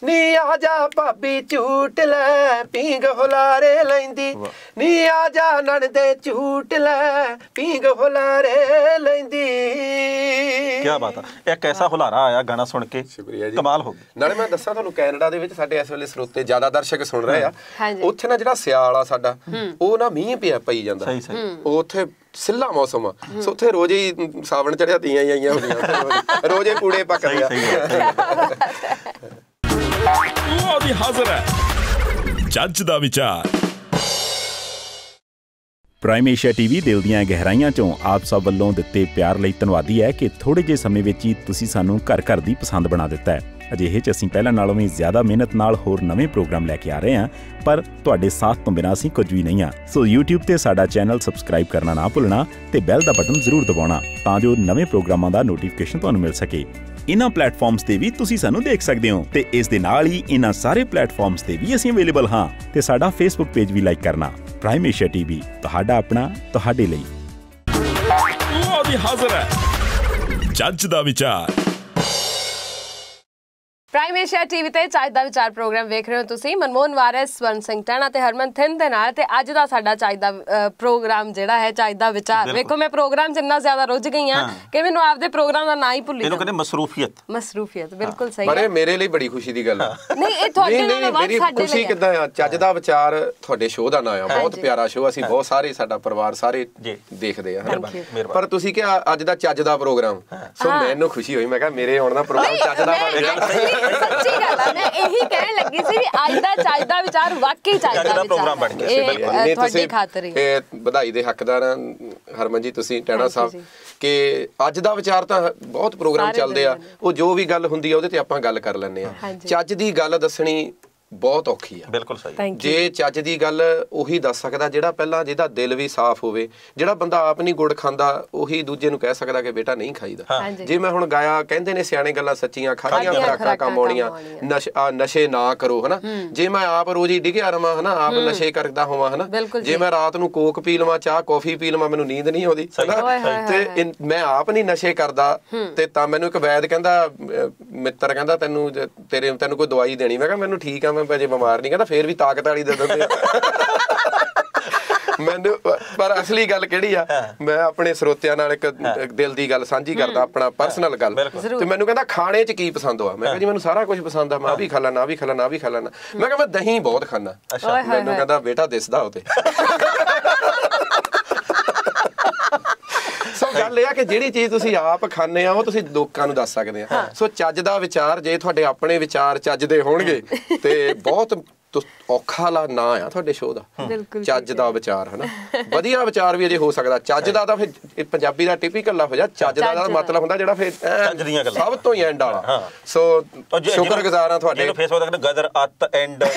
ਨੀ ਆ ਜਾ ਭਾਬੀ ਝੂਟ ਲੈ ਪੀਂਗ ਹੁਲਾਰੇ ਲੈਂਦੀ। ਨੀ ਆ ਜਾ ਨਣਦੇ ਝੂਟ ਲੈ ਪੀਂਗ ਹੁਲਾਰੇ ਲੈਂਦੀ। ਕੀ ਬਾਤ ਆ। ਇੱਕ ਐਸਾ ਹੁਲਾਰਾ ਆਇਆ ਗਾਣਾ ਸੁਣ ਕੇ। ਸ਼ੁਕਰੀਆ ਜੀ। ਕਮਾਲ ਹੋ ਗਈ। ਨਾਲੇ ਮੈਂ ਦੱਸਾਂ ਤੁਹਾਨੂੰ ਕੈਨੇਡਾ ਦੇ ਵਿੱਚ ਸਾਡੇ ਇਸ ਵੇਲੇ ਸਰੋਤੇ ਜ਼ਿਆਦਾ ਦਰਸ਼ਕ ਸੁਣ ਰਹੇ ਆ। ਉੱਥੇ ਨਾ ਜਿਹੜਾ ਸਿਆਲ ਆ ਸਾਡਾ ਉਹ ਨਾ ਮੀਂਹ ਪਿਆ ਪਈ ਜਾਂਦਾ। ਸਹੀ, ਸਹੀ। ਉਹ ਉੱਥੇ ਸਿੱਲਾ ਮੌਸਮ ਆ। ਸੋ ਉੱਥੇ ਰੋਜ਼ ਹੀ ਸਾਵਣ ਚੜਿਆ ਤੀਆਂ ਹੀ ਆਈਆਂ ਹੁੰਦੀਆਂ ਰੋਜ਼। ਹੀ ਕੂੜੇ ਪੱਕਦੇ ਸਹੀ ਆ ਸਹੀ ਹੈ, ਹਾਜ਼ਰ ਹੈ ਜੱਜ ਦਾ ਵਿਚਾਰ ਪ੍ਰਾਈਮ ਏਸ਼ੀਆ ਟੀਵੀ ਦਿਲ ਦੀਆਂ ਗਹਿਰਾਈਆਂ ਚੋਂ ਆਪ ਸਭ ਵੱਲੋਂ ਦਿੱਤੇ ਪਿਆਰ ਲਈ ਧੰਨਵਾਦੀ ਹੈ ਕਿ ਥੋੜੇ ਜਿਹੇ ਸਮੇਂ ਵਿੱਚ ਹੀ ਤੁਸੀਂ ਸਾਨੂੰ ਘਰ ਘਰ ਦੀ ਪਸੰਦ ਬਣਾ ਦਿੱਤਾ ਹੈ। ਅਜਿਹੇ 'ਚ ਅਸੀਂ ਪਹਿਲਾਂ ਨਾਲੋਂ ਵੀ ਜ਼ਿਆਦਾ ਮਿਹਨਤ ਨਾਲ ਹੋਰ ਨਵੇਂ ਪ੍ਰੋਗਰਾਮ ਲੈ ਕੇ ਆ ਰਹੇ ਹਾਂ ਪਰ ਤੁਹਾਡੇ ਸਾਥ ਤੋਂ ਬਿਨਾਂ ਅਸੀਂ ਕੁਝ ਵੀ ਨਹੀਂ ਹਾਂ। ਸੋ YouTube ਤੇ ਸਾਡਾ ਚੈਨਲ ਸਬਸਕ੍ਰਾਈਬ ਕਰਨਾ ਨਾ ਭੁੱਲਣਾ ਤੇ ਬੈਲ ਦਾ ਬਟਨ ਜ਼ਰੂਰ ਦਬਾਉਣਾ ਤਾਂ ਜੋ ਨਵੇਂ ਪ੍ਰੋਗਰਾਮਾਂ ਦਾ ਨੋਟੀਫਿਕੇਸ਼ਨ ਤੁਹਾਨੂੰ ਮਿਲ ਸਕੇ। ਇਹਨਾਂ ਪਲੇਟਫਾਰਮਸ ਤੇ ਵੀ ਤੁਸੀਂ ਸਾਨੂੰ ਦੇਖ ਸਕਦੇ ਹੋ ਤੇ ਇਸ ਦੇ ਨਾਲ ਹੀ ਇਹਨਾਂ ਸਾਰੇ ਪਲੇਟਫਾਰਮਸ ਤੇ ਵੀ ਅਸੀਂ ਅਵੇਲੇਬਲ ਹਾਂ ਤੇ ਸਾਡਾ ਫੇਸਬੁੱਕ ਪੇਜ ਵੀ ਲਾਈਕ ਕਰਨਾ ਪ੍ਰਾਈਮ ਏਸ਼ੀਆ ਟੀਵੀ ਤੁਹਾਡਾ ਆਪਣਾ, ਤੁਹਾਡੇ ਲਈ। ਲਓ ਵੀ ਹਾਜ਼ਰ ਹੈ। ਜੱਜ ਦਾ ਵਿਚਾਰ। ਪ੍ਰਾਈਮ ਏਸ਼ੀਆ ਟੀਵੀ ਤੇ ਚਾਹ ਦਾ ਵਿਚਾਰ ਪ੍ਰੋਗਰਾਮ ਵੇਖ ਰਹੇ ਹੋ ਤੁਸੀਂ। ਮਨਮੋਹਨ ਵਾਰਿਸ ਸਵਰਨ ਸਿੰਘ ਟਾਣਾ ਤੇ ਹਰਮਨ ਥਿੰਦ ਦੇ ਨਾਲ ਤੇ ਅੱਜ ਦਾ ਸਾਡਾ ਚਾਹ ਦਾ ਪ੍ਰੋਗਰਾਮ ਜਿਹੜਾ ਹੈ ਚਾਹ ਦਾ ਵਿਚਾਰ। ਵੇਖੋ ਮੈਂ ਪ੍ਰੋਗਰਾਮ ਇੰਨਾ ਜ਼ਿਆਦਾ ਰੁੱਝ ਗਈ ਹਾਂ ਹਾਂ। ਕਿ ਮੈਨੂੰ ਆਪਦੇ ਪ੍ਰੋਗਰਾਮ ਦਾ ਨਾਂ ਹੀ ਭੁੱਲੀ ਇਹਨੂੰ ਜਾਂਦਾ ਕਹਿੰਦੇ ਮਸਰੂਫੀਅਤ। ਮਸਰੂਫੀਅਤ ਬਿਲਕੁਲ ਸਹੀ। ਪਰ ਹੈ ਇਹ ਮੇਰੇ ਲਈ ਬੜੀ ਖੁਸ਼ੀ ਦੀ ਗੱਲ ਆ। ਨਹੀਂ ਇਹ ਤੁਹਾਡੇ ਨਾਲ ਨਹੀਂ ਵੱਧ ਮੇਰੀ ਸਾਡੇ ਖੁਸ਼ੀ ਲਈ ਹੈ। ਕਿੱਦਾਂ ਆ? ਚੱਜ ਦਾ ਵਿਚਾਰ ਤੁਹਾਡੇ ਸ਼ੋਅ ਦਾ ਨਾਂ ਆ। ਬਹੁਤ। ਪਿਆਰਾ ਸ਼ੋਅ। ਅਸੀਂ ਬਹੁਤ ਸਾਰੇ ਸਾਡਾ ਪਰਿਵਾਰ ਸਾਰੇ। ਦੇਖਦੇ ਆ। ਪਰ ਤੁਸੀਂ ਕਿਹਾ ਅੱਜ ਦਾ ਚੱਜ ਦਾ ਪ੍ਰੋਗਰਾਮ। ਸੋ ਮੈਨੂੰ ਖੁਸ਼ੀ ਹੋਈ। ਮੈਂ ਕਿਹਾ ਮੇਰੇ ਆਉਣ ਦਾ ਪ੍ਰੋਗਰਾਮ ਚੱਜ ਦਾ ਬਣ ਗਿਆ। ਸੱਚੀ ਗੱਲ ਆ ਮੈਂ ਇਹੀ ਕਹਿਣ ਲੱਗੀ ਸੀ ਵੀ ਅੱਜ ਦਾ ਦਾ ਵਿਚਾਰ ਵਾਕਈ ਚੱਜ ਦਾ ਪ੍ਰੋਗਰਾਮ ਬਣ ਗਿਆ ਸੀ, ਬਿਲਕੁਲ। ਤੁਹਾਡੀ ਤੁਸੀਂ, ਖਾਤਰ ਹੀ ਇਹ ਵਧਾਈ ਦੇ ਹੱਕਦਾਰ ਆ ਹਰਮਨ ਜੀ ਤੁਸੀਂ ਟੈਣਾ ਸਾਹਿਬ। ਕਿ ਅੱਜ ਦਾ ਵਿਚਾਰ ਤਾਂ ਬਹੁਤ ਪ੍ਰੋਗਰਾਮ ਚੱਲਦੇ ਆ। ਉਹ ਜੋ ਵੀ ਗੱਲ ਹੁੰਦੀ ਆ ਉਹਦੇ ਤੇ ਆਪਾਂ ਗੱਲ ਕਰ ਲੈਂਦੇ ਆ। ਚੱਜ ਦੀ ਗੱਲ ਦੱਸਣੀ ਬਹੁਤ ਔਖੀ ਆ। ਬਿਲਕੁਲ ਸਹੀ। ਜੇ ਚੱਜ ਦੀ ਗੱਲ ਉਹੀ ਦੱਸ ਸਕਦਾ ਜਿਹੜਾ ਪਹਿਲਾਂ ਜਿਹਦਾ ਦਿਲ ਵੀ ਸਾਫ਼ ਹੋਵੇ ਜਿਹੜਾ ਬੰਦਾ ਆਪ ਨਹੀਂ ਗੁੜ ਖਾਂਦਾ ਉਹੀ ਦੂਜੇ ਨੂੰ ਕਹਿ ਸਕਦਾ ਕਿ ਬੇਟਾ ਨਹੀਂ ਖਾਈਦਾ। ਜੇ ਮੈਂ ਹੁਣ ਗਾਇਆ ਕਹਿੰਦੇ ਨੇ ਸਿਆਣੇ ਗੱਲਾਂ ਸੱਚੀਆਂ ਖਾਧੀਆਂ ਖਰਾਕਾਂ ਕੰਮ ਆਉਣੀਆਂ। ਨਸ਼- ਨਾ ਕਰੋ ਹਨਾ? ਜੇ ਮੈਂ ਆਪ ਰੋਜ਼ ਹੀ ਡਿੱਗਿਆ ਰਵਾਂ ਹਨਾ ਆਪ ਨਸ਼ੇ ਕਰਦਾ ਹੋਵਾਂ ਹਨਾ? ਜੇ। ਮੈਂ ਰਾਤ ਨੂੰ ਕੋਕ ਪੀ ਲਵਾਂ ਚਾਹ ਕੌਫੀ ਪੀ ਲਵਾਂ ਮੈਨੂੰ ਨੀਂਦ ਨਹੀਂ ਆਉਂਦੀ ਤੇ ਮੈਂ ਆਪ ਨਹੀਂ ਨਸ਼ੇ ਕਰਦਾ ਤੇ ਤਾਂ ਮੈਨੂੰ ਇੱਕ ਵੈਦ ਕਹਿੰਦਾ ਮਿੱਤਰ ਕਹਿੰਦਾ ਤੈਨੂੰ ਤੇਰੇ ਤੈਨੂੰ ਕੋਈ ਦਵਾਈ ਦੇਣੀ? ਮੈਂ ਕਿਹਾ ਮੈਨੂੰ ਠੀਕ ਆ ਮੈਂ ਅਜੇ ਬਿਮਾਰ ਨਹੀਂ ਕਹਿੰਦਾ ਫੇਰ ਵੀ ਤਾਕਤ ਵਾਲੀ ਦੇ ਦਿੰਦੇ ਆ। ਮੈਨੂੰ ਪਰ ਅਸਲੀ ਗੱਲ ਕਿਹੜੀ ਆ? ਮੈਂ ਆਪਣੇ ਸਰੋਤਿਆਂ ਨਾਲ ਇੱਕ ਦਿਲ ਦੀ ਗੱਲ ਸਾਂਝੀ ਕਰਦਾ ਆਪਣਾ ਪਰਸਨਲ ਗੱਲ। ਤੇ ਮੈਨੂੰ ਕਹਿੰਦਾ ਖਾਣੇ 'ਚ ਕੀ ਪਸੰਦ ਆ? ਮੈਂ ਕਿਹਾ ਜੀ ਮੈਨੂੰ ਸਾਰਾ ਕੁਝ ਪਸੰਦ ਆ। ਮੈਂ ਵੀ ਖਾ ਲੈਣਾ ਆਹ ਵੀ ਖਾ ਲੈਣਾ ਆਹ ਵੀ ਖਾ ਲੈਣਾ। ਮੈਂ ਕਿਹਾ ਮੈਂ ਦਹੀਂ ਬਹੁਤ ਖਾਣਾ ਮੈਨੂੰ। ਕਹਿੰਦਾ ਬੇਟਾ ਦਿਸਦਾ ਉਹ ਸੋ ਗੱਲ ਇਹ ਆ ਕਿ ਜਿਹੜੀ ਚੀਜ਼ ਤੁਸੀਂ ਆਪ ਖਾਣੇ ਆ ਉਹ ਤੁਸੀਂ ਲੋਕਾਂ ਨੂੰ ਦੱਸ ਸਕਦੇ ਆ। ਸੋ ਚੱਜ ਦਾ ਵਿਚਾਰ ਜੇ ਤੁਹਾਡੇ ਆਪਣੇ ਵਿਚਾਰ ਚੱਜ ਦੇ ਹੋਣਗੇ ਤੇ ਬਹੁਤ ਤੁ- ਔਖਾ ਲਾ ਨਾ ਆ ਤੁਹਾਡੇ ਸ਼ੋਅ ਦਾ। ਚੱਜ ਦਾ ਵਿਚਾਰ ਹਨਾ? ਵਧੀਆ ਵਿਚਾਰ ਵੀ ਅਜੇ ਹੋ ਸਕਦਾ। ਚੱਜ ਦਾ ਤਾਂ ਫਿਰ ਇਹ ਪੰਜਾਬੀ ਦਾ ਟਿਪੀਕਲ ਲਫ਼ਜ਼ ਆ ਚੱਜ ਦਾ ਚੱਜ ਦਾ। ਦਾ। ਮਤਲਬ ਹੁੰਦਾ ਜਿਹੜਾ ਫਿਰ ਚੱਜ ਦੀਆਂ ਗੱਲਾਂ। ਸਭ ਤੋਂ ਹੀ ਐਂਡ ਵਾਲਾ। ਸੋ ਸ਼ੁਕਰਗੁਜ਼ਾਰ ਆ ਤੁਹਾਡੇ ਜਿਹਨੂੰ ਫੇਸਬੁੱਕ ਤੇ ਗਦਰ ਅੱਤ ਐਂਡ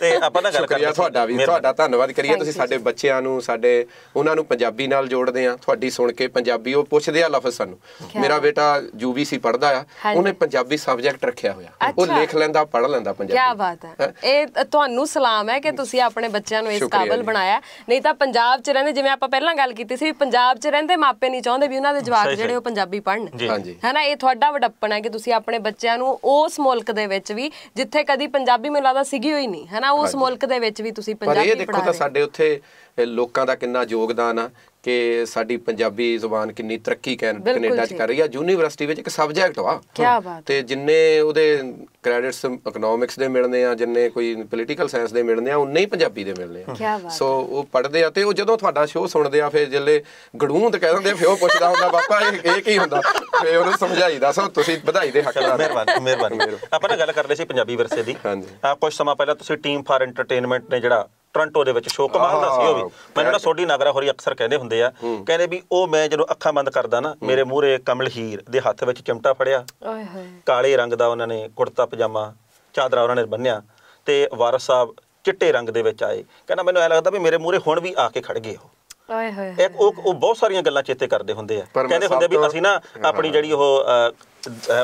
ਤੇ ਆਪਾਂ ਨਾ ਗੱਲ ਕਰਦੇ ਤੁਹਾਡਾ ਵੀ ਤੁਹਾਡਾ ਧੰਨਵਾਦ। ਕਰੀਏ ਤੁਸੀਂ ਸਾਡੇ ਬੱਚਿਆਂ ਨੂੰ ਸਾਡੇ ਉਹਨਾਂ ਨੂੰ ਪੰਜਾਬੀ ਨਾਲ ਜੋੜਦੇ ਆ ਤੁਹਾਡੀ ਸੁਣ ਕੇ ਪੰਜਾਬੀ ਉਹ ਪੁੱਛਦੇ ਆ ਲਫ਼ਜ਼ ਸਾਨੂੰ। ਮੇਰਾ ਬੇਟਾ ਯੂਬੀਸੀ ਪੜ੍ਹਦਾ ਆ। ਉਹਨੇ ਪੰਜਾਬੀ ਸਬਜੈਕਟ ਰੱਖਿਆ ਹੋਇਆ। ਉਹ। ਲਿਖ ਲੈਂਦਾ ਪੜ੍ਹ ਲੈਂਦਾ ਪੰਜਾਬੀ। ਕੀ ਬਾਤ ਹੈ। ਇਹ ਤੁਹਾਨੂੰ ਸਲਾਮ ਹੈ ਕਿ ਤੁਸੀਂ ਆਪਣੇ ਬੱਚਿਆਂ ਨੂੰ ਇਸ ਕਾਬਲ। ਬਣਾਇਆ। ਨਹੀਂ ਤਾਂ ਪੰਜਾਬ 'ਚ ਰਹਿੰਦੇ ਜਿਵੇਂ ਆਪਾਂ ਪਹਿਲਾਂ ਗੱਲ ਕੀਤੀ ਸੀ ਵੀ ਪੰਜਾਬ 'ਚ ਰਹਿੰਦੇ ਮਾਪੇ ਨਹੀਂ ਚਾਹੁੰਦੇ ਵੀ ਉਹਨਾਂ ਦੇ ਜਵਾਕ ਜਿਹੜੇ। ਉਹ ਪੰਜਾਬੀ। ਹਾਂਜੀ। ਹੈਨਾ ਇਹ ਤੁਹਾਡਾ ਵਡੱਪਣ ਹੈ ਕਿ ਤੁਸੀਂ ਆਪਣੇ ਬੱਚਿਆਂ ਨੂੰ ਉਸ ਮੁਲਕ ਦੇ ਵਿੱਚ ਵੀ ਜਿੱਥੇ ਕਦੀ ਪੰਜਾਬੀ ਮੈਨੂੰ ਲੱਗਦਾ ਸੀਗੀ ਹੋਈ ਨਹੀਂ। ਹੈਨਾ ਉਸ। ਮੁਲਕ ਦੇ ਵਿੱਚ ਵੀ ਤੁਸੀਂ ਪਰ ਪੰਜਾਬੀ ਇਹ ਦੇਖੋ ਪੜ੍ਹਾ ਤਾਂ ਰਹੇ ਸਾਡੇ ਉੱਥੇ ਲੋਕਾਂ ਦਾ ਕਿੰਨਾ ਯੋਗਦਾਨ ਆ। ਕਿ ਸਾਡੀ ਪੰਜਾਬੀ ਜ਼ੁਬਾਨ ਕਿੰਨੀ ਤਰੱਕੀ ਕੈਨੇਡਾ ਚ। ਕਰ ਰਹੀ ਆ। ਯੂਨੀਵਰਸਿਟੀ ਵਿੱਚ ਇੱਕ ਸਬਜੈਕਟ ਵਾ ਕਿਆ ਬਾਤ ਤੇ ਜਿੰਨੇ ਉਹਦੇ ਕ੍ਰੈਡਿਟਸ ਇਕਨੋਮਿਕਸ ਦੇ ਮਿਲਨੇ ਆ ਜਿੰਨੇ ਕੋਈ ਪੋਲੀਟੀਕਲ ਸਾਇੰਸ ਦੇ ਮਿਲਨੇ ਆ ਉਨੇ ਹੀ ਪੰਜਾਬੀ ਦੇ ਮਿਲਨੇ ਕਿਆ ਆ ਬਾਤ ਸੋ ਉਹ ਪੜ੍ਹਦੇ ਆ ਤੇ ਉਹ ਜਦੋਂ ਤੁਹਾਡਾ ਸ਼ੋਅ ਸੁਣਦੇ ਆ ਫਿਰ ਜਿੱਲੇ ਗੜੂੰਦ ਕਹਿ ਦਿੰਦੇ ਫਿਰ ਉਹ ਪੁੱਛਦਾ ਹੁੰਦਾ ਬਾਪਾ ਇਹ ਇਹ ਕੀ ਹੁੰਦਾ? ਫਿਰ ਉਹਨੂੰ ਸਮਝਾਈਦਾ। ਸੋ ਤੁਸੀਂ ਵਧਾਈ ਦੇ ਹੱਕਦਾਰ। ਮਿਹਰਬਾਨੀ ਮਿਹਰਬਾਨੀ। ਆਪਾਂ ਨਾ ਗੱਲ ਕਰ ਲਈ ਸੀ ਪੰਜਾਬੀ ਵਿਰਸੇ ਦੀ। ਹਾਂਜੀ। ਆ ਕੁਝ ਸਮਾਂ ਪਹਿਲਾਂ ਤੁਸੀਂ ਟੀਮ ਫਾਰ ਐਂਟਰਟੇਨਮੈਂਟ ਨੇ ਜਿਹੜਾ ਟੋਰਾਂਟੋ ਦੇ ਵਿੱਚ ਸ਼ੋਅ ਕਮਾਲ ਦਾ ਸੀ ਉਹ ਵੀ। ਮੈਨੂੰ ਨਾ ਸੋਢੀ ਨਾਗਰਾ ਹੋਰੀ ਅਕਸਰ ਕਹਿੰਦੇ ਹੁੰਦੇ ਆ ਕਹਿੰਦੇ ਵੀ ਉਹ ਮੈਂ ਜਦੋਂ ਅੱਖਾਂ ਬੰਦ ਕਰਦਾ ਨਾ ਮੇਰੇ ਮੂਹਰੇ ਕਮਲ ਹੀਰ ਦੇ ਹੱਥ ਵਿੱਚ ਚਿਮਟਾ ਫੜਿਆ। ਓਏ ਹੋਏ। ਕਾਲੇ ਰੰਗ ਦਾ ਉਹਨਾਂ ਨੇ ਕੁੜਤਾ ਪਜਾਮਾ ਚਾਦਰਾ ਉਹਨਾਂ ਨੇ ਬੰਨਿਆ ਤੇ ਵਾਰਸ ਸਾਹਿਬ ਚਿੱਟੇ ਰੰਗ ਦੇ ਵਿੱਚ ਆਏ। ਕਹਿੰਦਾ ਮੈਨੂੰ ਐ ਲੱਗਦਾ ਵੀ ਮੇਰੇ ਮੂਹਰੇ ਹੁਣ ਵੀ ਆ ਕੇ ਖੜ ਗਏ ਉਹ। ਓਏ ਹੋਏ ਇੱਕ ਉਹ ਉਹ ਬਹੁਤ ਸਾਰੀਆਂ ਗੱਲਾਂ ਚੇਤੇ ਕਰਦੇ ਹੁੰਦੇ ਆ। ਕਹਿੰਦੇ ਹੁੰਦੇ ਵੀ ਅਸੀਂ ਨਾ ਆਪਣੀ ਜਿਹੜੀ ਉਹ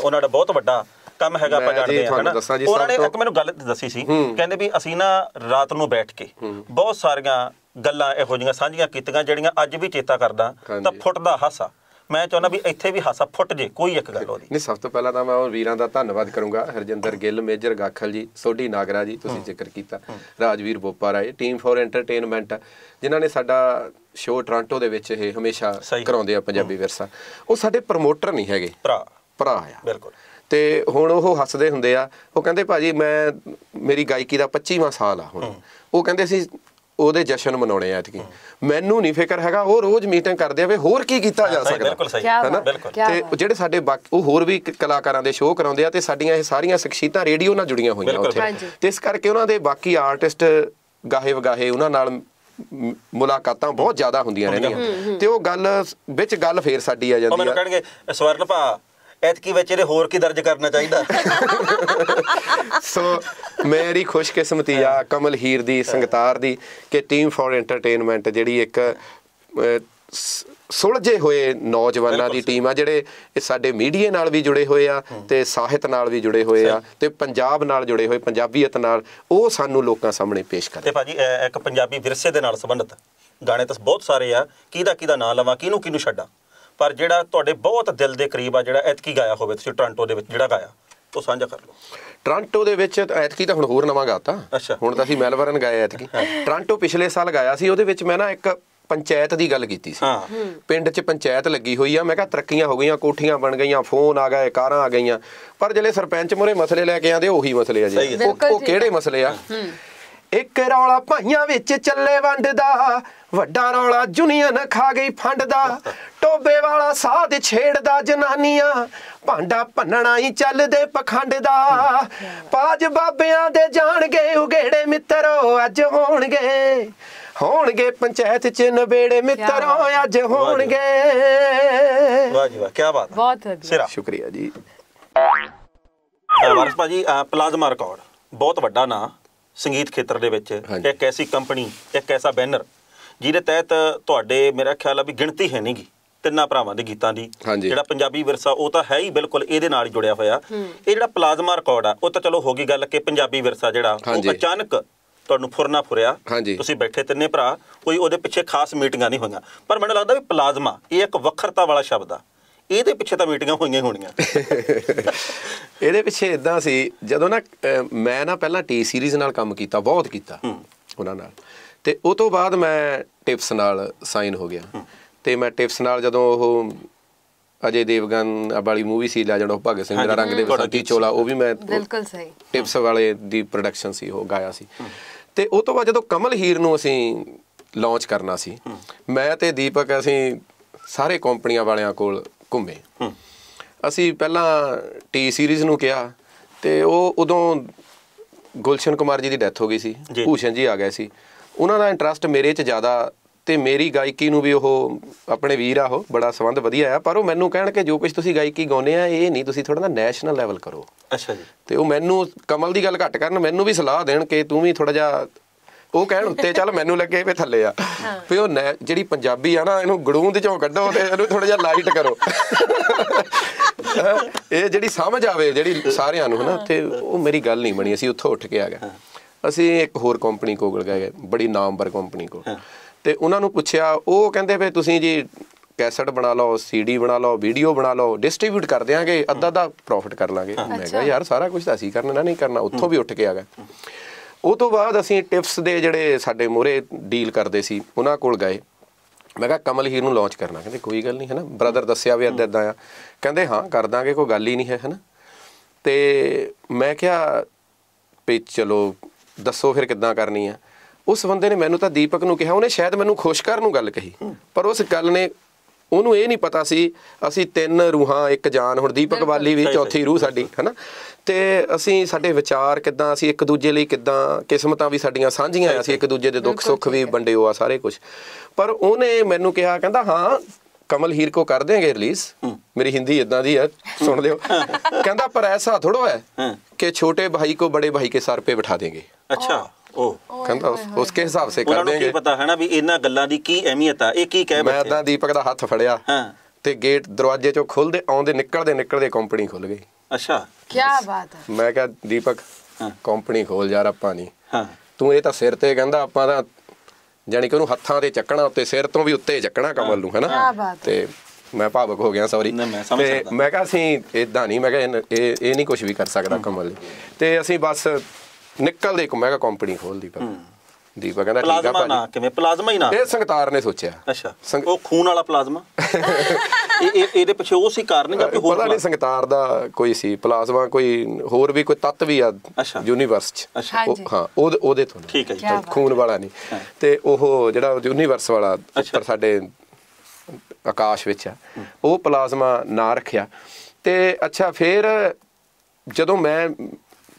ਉਹਨਾਂ ਦਾ ਬਹੁਤ ਵੱਡਾ ਕੰਮ ਹੈਗਾ ਆਪਾਂ ਜਾਣਦੇ ਤੁਹਾਨੂੰ ਹਨਾ? ਉਹਨਾਂ ਨੇ ਇੱਕ ਮੈਨੂੰ ਗੱਲ ਦੱਸੀ ਸੀ ਕਹਿੰਦੇ ਵੀ ਅਸੀਂ ਨਾ ਰਾਤ ਨੂੰ ਬੈਠ ਕੇ ਬਹੁਤ ਸਾਰੀਆਂ ਗੱਲਾਂ ਇਹੋ ਜਿਹੀਆਂ ਸਾਂਝੀਆਂ ਕੀਤੀਆਂ ਜਿਹੜੀਆਂ ਅੱਜ ਵੀ ਚੇਤਾ ਕਰਦਾ ਤਾਂ। ਫੁੱਟਦਾ ਹਾਸਾ। ਮੈਂ ਚਾਹੁੰਦਾ ਵੀ ਇੱਥੇ ਵੀ ਹਾਸਾ ਫੁੱਟ ਜੇ ਕੋਈ ਇੱਕ ਗੱਲ ਉਹਦੀ। ਨਹੀਂ ਸਭ ਤੋਂ ਪਹਿਲਾਂ ਤਾਂ ਮੈਂ ਉਹ ਵੀਰਾਂ ਦਾ ਧੰਨਵਾਦ ਕਰੂੰਗਾ ਹਰਜਿੰਦਰ ਗਿੱਲ ਮੇਜਰ ਗਾਖਲ ਜੀ ਸੋਢੀ ਨਾਗਰਾ ਜੀ ਤੁਸੀਂ ਜ਼ਿਕਰ ਕੀਤਾ। Rajveer Bopa Rai team for entertainment ਜਿਨ੍ਹਾਂ ਨੇ ਸਾਡਾ ਸ਼ੋਅ ਟੋਰਾਂਟੋ ਦੇ ਵਿੱਚ ਇਹ ਹਮੇਸ਼ਾ। ਕਰਾਉਂਦੇ ਆ ਪੰਜਾਬੀ ਵਿਰਸਾ। ਉਹ ਸਾਡੇ ਪ੍ਰਮੋਟਰ ਨਹੀਂ ਹੈਗੇ। ਭਰਾ। ਭਰਾ ਆ। ਬਿਲਕੁਲ। ਤੇ ਹੁਣ ਉਹ ਹੱਸਦੇ ਹੁੰਦੇ ਆ। ਉਹ ਕਹਿੰਦੇ ਭਾਜੀ ਮੈਂ ਮੇਰੀ ਗਾਇਕੀ ਦਾ 25ਵਾਂ ਸਾਲ ਆ ਹੁਣ। ਉਹ ਕਹਿੰਦੇ ਸੀ ਉਹਦੇ ਜਸ਼ਨ ਮਨਾਉਣੇ ਆ ਐਤਕੀ। ਮੈਨੂੰ ਨਹੀਂ ਫਿਕਰ ਹੈਗਾ ਉਹ ਰੋਜ਼ ਮੀਟਿੰਗ ਕਰਦੇ ਆ ਵੀ ਹੋਰ ਕੀ ਕੀਤਾ ਜਾ ਸਕਦਾ। ਬਿਲਕੁਲ ਸਹੀ। ਹੈਨਾ? ਤੇ। ਜਿਹੜੇ ਸਾਡੇ ਬਾਕੀ ਉਹ ਹੋਰ ਵੀ ਕਲਾਕਾਰਾਂ ਦੇ ਸ਼ੋਅ ਕਰਾਉਂਦੇ ਆ ਤੇ ਸਾਡੀਆਂ ਇਹ ਸਾਰੀਆਂ ਸ਼ਖਸੀਅਤਾਂ ਰੇਡੀਓ ਨਾਲ ਜੁੜੀਆਂ ਹੋਈਆਂ ਉੱਥੇ। ਤੇ ਇਸ ਕਰਕੇ ਉਹਨਾਂ ਦੇ ਬਾਕੀ ਆਰਟਿਸਟ ਗਾਹੇ ਵਗਾਹੇ ਉਹਨਾਂ ਨਾਲ ਮੁਲਾਕਾਤਾਂ ਬਹੁਤ ਜ਼ਿਆਦਾ ਹੁੰਦੀਆਂ ਰਹਿੰਦੀਆਂ। ਤੇ ਉਹ ਗੱਲ ਵਿੱਚ ਗੱਲ ਫੇਰ ਸਾਡੀ ਆ ਉਹ ਜਾਂਦੀ ਮੈਨੂੰ ਆ। ਕਹਿਣਗੇ ਸਵਰਨ ਭਾ ਐਤਕੀ ਵਿੱਚ ਇਹਦੇ ਹੋਰ ਕੀ ਦਰਜ ਕਰਨਾ ਚਾਹੀਦਾ? ਸੋ ਮੇਰੀ ਖੁਸ਼ਕਿਸਮਤੀ ਆ ਕਮਲ ਹੀਰ ਦੀ ਸੰਗਤਾਰ ਦੀ ਕਿ ਟੀਮ ਫॉर ਐਂਟਰਟੇਨਮੈਂਟ ਜਿਹੜੀ ਇੱਕ ਸੁਲਝੇ ਹੋਏ ਨੌਜਵਾਨਾਂ ਦੀ ਟੀਮ ਆ ਜਿਹੜੇ ਇਹ ਸਾਡੇ ਮੀਡੀਆ ਨਾਲ ਵੀ ਜੁੜੇ ਹੋਏ ਆ ਤੇ ਸਾਹਿਤ ਨਾਲ ਵੀ ਜੁੜੇ ਹੋਏ ਆ ਤੇ ਪੰਜਾਬ ਨਾਲ ਜੁੜੇ ਹੋਏ ਪੰਜਾਬੀਅਤ ਨਾਲ ਉਹ ਸਾਨੂੰ ਲੋਕਾਂ ਸਾਹਮਣੇ ਪੇਸ਼ ਕਰਦੇ ਤੇ ਭਾਜੀ ਇੱਕ ਪੰਜਾਬੀ ਵਿਰਸੇ ਦੇ ਨਾਲ ਸੰਬੰਧਿਤ ਗਾਣੇ ਤਾਂ ਬਹੁਤ ਸਾਰੇ ਆ। ਕਿਹਦਾ ਕਿਹਦਾ ਨਾਂ ਲਵਾਂ ਕਿਹਨੂੰ ਕਿਹਨੂੰ ਛੱਡਾਂ? ਪਰ ਜਿਹੜਾ ਤੁਹਾਡੇ ਬਹੁਤ ਦਿਲ ਦੇ ਕਰੀਬ ਆ ਜਿਹੜਾ ਐਤਕੀ ਗਾਇਆ ਹੋਵੇ ਤੁਸੀਂ ਟੋਰਾਂਟੋ ਦੇ ਵਿੱਚ ਜਿਹੜਾ ਗਾਇਆ ਉਹ ਸਾਂਝਾ ਕਰ ਲਓ। ਟ੍ਰਾਂਟੋ ਦੇ ਵਿੱਚ ਐਤਕੀ ਤਾਂ ਹੁਣ ਹੋਰ ਨਵਾਂ ਗਾਤਾ। ਅੱਛਾ। ਹੁਣ ਤਾਂ ਅਸੀਂ ਮੈਲਬਰਨ ਗਾਇਆ ਐਤਕੀ। ਟ੍ਰਾਂਟੋ ਪਿਛਲੇ ਸਾਲ ਗਾਇਆ ਸੀ ਉਹਦੇ ਵਿੱਚ ਮੈਂ ਨਾ ਇੱਕ ਪੰਚਾਇਤ ਦੀ ਗੱਲ ਕੀਤੀ ਸੀ। ਹਾਂ। ਪਿੰਡ 'ਚ ਪੰਚਾਇਤ ਲੱਗੀ ਹੋਈ ਆ ਮੈਂ ਕਿਹਾ ਤਰੱਕੀਆਂ ਹੋ ਗਈਆਂ ਕੋਠੀਆਂ ਬਣ ਗਈਆਂ ਫੋਨ ਆ ਗਏ ਕਾਰਾਂ ਆ ਗਈਆਂ। ਪਰ ਜਿਹੜੇ ਸਰਪੰਚ ਮੁਰੇ ਮਸਲੇ ਲੈ ਕੇ ਆਂਦੇ ਉਹੀ ਮਸਲੇ ਆ ਜੀ। ਉਹ ਕਿਹੜੇ। ਮਸਲੇ ਆ? ਇੱਕ ਰੌਲਾ ਭਾਈਆਂ ਵਿੱਚ ਚੱਲੇ ਵੰਡ ਦਾ ਵੱਡਾ ਰੌਲਾ ਜੁਨੀਅਨ ਖਾ ਗਈ ਫੰਡ ਦਾ ਟੋਬੇ ਵਾਲਾ ਸਾਧ ਛੇੜਦਾ ਜਨਾਨੀਆਂ। ਭਾਂਡਾ ਭੰਨਣਾ ਹੀ ਚੱਲਦੇ ਪਖੰਡ ਦਾ। ਪਾਜ ਬਾਬਿਆਂ ਦੇ ਜਾਣਗੇ ਉਗੇੜੇ ਮਿੱਤਰੋ ਅੱਜ ਹੋਣਗੇ। ਹੋਣਗੇ ਪੰਚਾਇਤ ਚ ਨਵੇੜੇ ਮਿੱਤਰੋ ਅੱਜ ਹੋਣਗੇ। ਵਾਹ ਜੀ ਵਾਹ ਕੀ ਬਾਤ ਹੈ ਬਹੁਤ ਵਧੀਆ। ਸਿਰਾ। ਸ਼ੁਕਰੀਆ ਜੀ। ਭਾਜੀ ਪਲਾਜ਼ਮਾ ਰਿਕਾਰਡ ਬਹੁਤ ਵੱਡਾ ਨਾਂ ਸੰਗੀਤ ਖੇਤਰ ਦੇ ਵਿੱਚ। ਇੱਕ ਐਸੀ ਕੰਪਨੀ ਇੱਕ ਐਸਾ ਬੈਨਰ ਜਿਹਦੇ ਤਹਿਤ ਤੁਹਾਡੇ ਮੇਰਾ ਖਿਆਲ ਆ ਵੀ ਗਿਣਤੀ ਹੈ ਨਹੀਂਗੀ ਤਿੰਨਾਂ ਭਰਾਵਾਂ ਦੇ ਗੀਤਾਂ ਦੀ। ਹਾਂਜੀ। ਜਿਹੜਾ ਪੰਜਾਬੀ ਵਿਰਸਾ ਉਹ ਤਾਂ ਹੈ ਹੀ ਬਿਲਕੁਲ ਇਹਦੇ ਨਾਲ ਹੀ ਜੁੜਿਆ ਹੋਇਆ। ਇਹ ਜਿਹੜਾ ਪਲਾਜ਼ਮਾ ਰਿਕਾਰਡ ਆ ਉਹ ਤਾਂ ਚਲੋ ਹੋ ਗਈ ਗੱਲ ਕਿ ਪੰਜਾਬੀ ਵਿਰਸਾ ਜਿਹੜਾ ਉਹ। ਅਚਾਨਕ ਤੁਹਾਨੂੰ ਫੁਰਨਾ ਫੁਰਿਆ। ਤੁਸੀਂ ਬੈਠੇ ਤਿੰਨੇ ਭਰਾ ਕੋਈ ਉਹਦੇ ਪਿੱਛੇ ਖਾਸ ਮੀਟਿੰਗਾਂ ਨਹੀਂ ਹੋਈਆਂ। ਪਰ ਮੈਨੂੰ ਲੱਗਦਾ ਵੀ ਪਲਾਜ਼ਮਾ ਇਹ ਇੱਕ ਵੱਖਰਤਾ ਵਾਲਾ ਸ਼ਬਦ ਆ। ਇਹਦੇ ਪਿੱਛੇ ਤਾਂ ਮੀਟਿੰਗਾਂ ਹੋਈਆਂ ਹੀ ਹੋਣੀਆਂ। ਇਹਦੇ ਪਿੱਛੇ ਇਦਾਂ ਸੀ ਜਦੋਂ ਨਾ ਮੈਂ ਨਾ ਪਹਿਲਾਂ ਟੀ ਸੀਰੀਜ਼ ਨਾਲ ਕੰਮ ਕੀਤਾ ਬਹੁਤ ਕੀਤਾ ਉਹਨਾਂ ਨਾਲ। ਤੇ ਉਹ ਤੋਂ ਬਾਅਦ ਮੈਂ ਟਿਪਸ ਨਾਲ ਸਾਈਨ ਹੋ ਗਿਆ। ਤੇ ਮੈਂ ਟਿਪਸ ਨਾਲ ਜਦੋਂ ਉਹ ਅਜੇ ਦੇਵਗਨ ਵਾਲੀ ਮੂਵੀ ਸੀ ਲੈ ਜਾਣੋ ਭਗਤ ਸਿੰਘ ਦਾ ਰੰਗ ਦੇ ਗੀਤ ਚੋਲਾ ਉਹ ਵੀ ਮੈਂ ਬਿਲਕੁਲ ਸਹੀ। ਟਿਪਸ ਵਾਲੇ ਦੀ ਪ੍ਰੋਡਕਸ਼ਨ ਸੀ ਉਹ ਗਾਇਆ ਸੀ। ਤੇ ਉਹ ਤੋਂ ਬਾਅਦ ਜਦੋਂ ਕਮਲ ਹੀਰ ਨੂੰ ਅਸੀਂ ਲਾਂਚ ਕਰਨਾ ਸੀ ਮੈਂ ਤੇ ਦੀਪਕ ਅਸੀਂ ਸਾਰੇ ਕੰਪਨੀਆਂ ਵਾਲਿਆਂ ਕੋਲ ਘੁੰਮੇ। ਅਸੀਂ ਪਹਿਲਾਂ ਟੀ ਸੀਰੀਜ਼ ਨੂੰ ਕਿਹਾ ਤੇ ਉਹ ਉਦੋਂ ਗੁਲਸ਼ਨ ਕੁਮਾਰ ਜੀ ਦੀ ਡੈਥ ਹੋ ਗਈ ਸੀ। ਭੂਸ਼ਣ ਜੀ ਆ ਗਏ ਸੀ। ਉਹਨਾਂ ਦਾ ਇੰਟਰਸਟ ਮੇਰੇ 'ਚ ਜ਼ਿਆਦਾ ਤੇ ਮੇਰੀ ਗਾਇਕੀ ਨੂੰ ਵੀ ਉਹ ਆਪਣੇ ਵੀਰ ਆ ਉਹ ਬੜਾ ਸੰਬੰਧ ਵਧੀਆ ਆ ਪਰ ਉਹ ਮੈਨੂੰ ਕਹਿਣ ਕਿ ਜੋ ਕੁਝ ਤੁਸੀਂ ਗਾਇਕੀ ਗਾਉਂਦੇ ਆ ਇਹ ਨਹੀਂ ਤੁਸੀਂ ਥੋੜਾ ਨਾ ਨੈਸ਼ਨਲ ਲੈਵਲ ਕਰੋ। ਅੱਛਾ ਜੀ। ਤੇ ਉਹ ਮੈਨੂੰ ਕਮਲ ਦੀ ਗੱਲ ਘੱਟ ਕਰਨ ਮੈਨੂੰ ਵੀ ਸਲਾਹ ਦੇਣ ਕਿ ਤੂੰ ਵੀ ਥੋੜਾ ਜਿਹਾ ਉਹ ਕਹਿਣ ਉੱਤੇ ਚੱਲ ਮੈਨੂੰ ਲੱਗੇ ਵੀ ਥੱਲੇ ਆ। ਵੀ ਉਹ ਨੈ- ਜਿਹੜੀ ਪੰਜਾਬੀ ਆ ਨਾ ਇਹਨੂੰ ਗੜੂੰਦ ਚੋਂ ਕੱਢੋ ਤੇ ਇਹਨੂੰ ਥੋੜਾ ਜਿਹਾ ਲਾਈਟ ਕਰੋ। ਇਹ ਜਿਹੜੀ ਸਮਝ ਆਵੇ ਜਿਹੜੀ ਸਾਰਿਆਂ ਨੂੰ ਹਨਾ ਤੇ ਉਹ ਮੇਰੀ ਗੱਲ ਨਹੀਂ ਬਣੀ ਅਸੀਂ ਉੱਥੋਂ ਉੱਠ ਕੇ ਆ ਗਏ। ਅਸੀਂ ਇੱਕ ਹੋਰ ਕੰਪਨੀ ਕੋਲ ਗਏ ਬੜੀ ਨਾਮਵਰ ਕੰਪਨੀ ਕੋਲ। ਤੇ ਉਹਨਾਂ ਨੂੰ ਪੁੱਛਿਆ ਉਹ ਕਹਿੰਦੇ ਵੀ ਤੁਸੀਂ ਜੀ ਕੈਸਟ ਬਣਾ ਲਓ ਸੀਡੀ ਬਣਾ ਲਓ ਵੀਡੀਓ ਬਣਾ ਲਓ ਡਿਸਟ੍ਰੀਬਿਊਟ ਕਰ ਦਿਆਂਗੇ ਅੱਧਾ ਦਾ ਪ੍ਰੋਫਿਟ ਕਰ ਲਾਂਗੇ। ਮੈਂ ਕਿਹਾ ਯਾਰ ਸਾਰਾ ਕੁਝ ਤਾਂ ਅਸੀਂ ਕਰਨਾ ਨਾ ਨਹੀਂ ਕਰਨਾ ਉੱਥੋਂ ਵੀ ਉੱਠ ਕੇ ਆ ਗਏ। ਉਹ ਤੋਂ ਬਾਅਦ ਅਸੀਂ ਟਿਪਸ ਦੇ ਜਿਹੜੇ ਸਾਡੇ ਮੋਰੇ ਡੀਲ ਕਰਦੇ ਸੀ ਉਹਨਾਂ ਕੋਲ ਗਏ। ਮੈਂ ਕਿਹਾ ਕਮਲ ਹੀਰ ਨੂੰ ਲਾਂਚ ਕਰਨਾ। ਕਹਿੰਦੇ ਕੋਈ ਗੱਲ ਨਹੀਂ ਹੈ ਨਾ ਬ੍ਰਦਰ ਦੱਸਿਆ ਵੀ ਅੱਦਾ ਇਦਾਂ ਆ। ਕਹਿੰਦੇ ਹਾਂ ਕਰ ਦਾਂਗੇ ਕੋਈ ਗੱਲ ਹੀ ਨਹੀਂ ਹੈ ਹੈ ਨਾ ਤੇ ਮੈਂ ਕਿਹਾ ਵੀ ਚਲੋ ਦੱਸੋ ਫਿਰ ਕਿੱਦਾਂ ਕਰਨੀ ਆ। ਉਸ ਬੰਦੇ ਨੇ ਮੈਨੂੰ ਤਾਂ ਦੀਪਕ ਨੂੰ ਕਿਹਾ ਉਹਨੇ ਸ਼ਾਇਦ ਮੈਨੂੰ ਖੁਸ਼ ਕਰਨ ਨੂੰ ਗੱਲ ਕਹੀ। ਪਰ ਉਸ ਗੱਲ ਨੇ ਉਹਨੂੰ ਇਹ ਨਹੀਂ ਪਤਾ ਸੀ ਅਸੀਂ ਤਿੰਨ ਰੂਹਾਂ ਇੱਕ ਜਾਨ ਹੁਣ ਦੀਪਕ ਵਾਲੀ ਵੀ ਚੌਥੀ ਰੂਹ ਸਾਡੀ ਹੈਨਾ। ਤੇ ਅਸੀਂ ਸਾਡੇ ਵਿਚਾਰ ਕਿਦਾਂ ਅਸੀਂ ਇੱਕ ਦੂਜੇ ਲਈ ਕਿਦਾਂ ਕਿਸਮਤਾਂ ਵੀ ਸਾਡੀਆਂ ਸਾਂਝੀਆਂ ਆ ਅਸੀਂ ਇੱਕ ਦੂਜੇ ਦੇ ਦੁੱਖ ਸੁੱਖ ਵੀ ਵੰਡਿਓ ਆ ਸਾਰੇ ਕੁਝ ਪਰ ਉਹਨੇ ਮੈਨੂੰ ਕਿਹਾ ਕਹਿੰਦਾ ਹਾਂ ਕਮਲ ਹੀਰ ਕੋ ਕਰ ਦੇਗੇ ਰਿਲੀਜ਼ ਮੇਰੀ ਹਿੰਦੀ ਇਦਾਂ ਦੀ ਹੈ ਸੁਣ ਲਿਓ। ਕਹਿੰਦਾ ਪਰ ਐਸਾ ਥੋੜਾ ਹੈ। ਕਿ ਛੋਟੇ ਭਾਈ ਕੋ ਬੜੇ ਭਾਈ ਕੇ ਸਰ ਤੇ ਬਿਠਾ ਦੇਗੇ। ਅੱਛਾ ਉਹ ਕਹਿੰਦਾ ਉਸ- ਉਸਕੇ ਹਿਸਾਬ ਸੇ ਉਹਨਾਂ ਕਰ ਨੂੰ ਕੀ ਪਤਾ ਹੈ ਨਾ ਵੀ ਇਹਨਾਂ ਗੱਲਾਂ ਦੀ ਕੀ ਅਹਿਮੀਅਤ ਆ ਇਹ ਕੀ ਕਹਿ ਮੈਂ ਤਾਂ ਦੀਪਕ ਦਾ ਹੱਥ ਫੜਿਆ ਹਾਂ। ਤੇ ਗੇਟ ਦਰਵਾਜ਼ੇ ਚੋਂ ਖੁੱਲਦੇ ਆਉਂਦੇ ਨਿਕਲਦੇ ਨਿਕਲਦੇ ਕੰਪਨੀ ਖੁੱਲ ਗਈ। ਅੱਛਾ। ਕੀ ਬਾਤ ਹੈ। ਮੈਂ ਕਿਹਾ ਦੀਪਕ ਕੰਪਨੀ ਖੋਲ ਯਾਰ ਆਪਾਂ ਨਹੀਂ ਹਾਂ। ਤੂੰ ਇਹ ਤਾਂ ਸਿਰ ਤੇ ਕਹਿੰਦਾ ਆਪਾਂ ਤਾਂ ਜਾਣੀ ਕਿ ਉਹਨੂੰ ਹੱਥਾਂ ਤੇ ਚੱਕਣਾ ਉੱਤੇ ਸਿਰ ਤੋਂ ਵੀ ਉੱਤੇ ਚੱਕਣਾ ਕਮਲ ਨੂੰ ਕਿਆ ਹੈਨਾ? ਬਾਤ ਹੈ। ਤੇ ਮੈਂ ਭਾਵਕ ਹੋ ਗਿਆ ਸੌਰੀ ਨਹੀਂ, ਮੈਂ ਸਮਝ ਸਕਦਾ। ਮੈਂ ਕਿਹਾ ਅਸੀਂ ਇਦਾਂ ਨਹੀਂ ਮੈਂ ਕਿਹਾ ਇਹ ਇਹ ਨਹੀਂ ਕੁਝ ਵੀ ਕਰ ਸਕਦਾ ਕਮਲ। ਲਈ। ਤੇ ਅਸੀਂ ਬਸ ਨਿਕਲਦੇ ਕੋ ਮੈਂ ਕਿਹਾ ਕੰਪਨੀ ਖੋਲ ਦੀਪਕ ਦੀਪਕ ਕਹਿੰਦਾ ਠੀਕ ਆ ਪਲਾਜ਼ਮਾ ਨਾ ਭਾਜੀ ਕਿਵੇਂ? ਪਲਾਜ਼ਮਾ ਹੀ ਨਾ। ਇਹ ਸੰਗਤਾਰ ਨੇ ਸੋਚਿਆ। ਅੱਛਾ। ਉਹ ਖੂਨ ਵਾਲਾ ਪਲਾਜ਼ਮਾ? ਇਹ ਇਹ- ਇਹਦੇ ਪਿੱਛੇ ਉਹ ਸੀ ਕਾਰਨ ਜਾਂ ਕੋਈ ਹੋਰ ਪਤਾ ਨਹੀਂ ਸੰਗਤਾਰ ਦਾ ਕੋਈ ਸੀ ਪਲਾਜ਼ਮਾ ਕੋਈ ਹੋਰ ਵੀ ਕੋਈ ਤੱਤ ਵੀ ਆ ਅੱਛਾ। ਯੂਨੀਵਰਸ ਚ। ਅੱਛਾ। ਉਹ-। ਹਾਂ ਉਹਦੇ ਉਹਦੇ ਤੋਂ ਠੀਕ ਹੈ ਜੀ। ਖੂਨ ਵਾਲਾ ਨਹੀਂ। ਤੇ ਉਹ ਜਿਹੜਾ ਯੂਨੀਵਰਸ ਵਾਲਾ। ਉੱਪਰ ਸਾਡੇ ਆਕਾਸ਼ ਵਿੱਚ ਆ ਉਹ ਪਲਾਜ਼ਮਾ ਨਾਂ ਰੱਖਿਆ। ਤੇ ਅੱਛਾ ਫਿਰ ਜਦੋਂ ਮੈਂ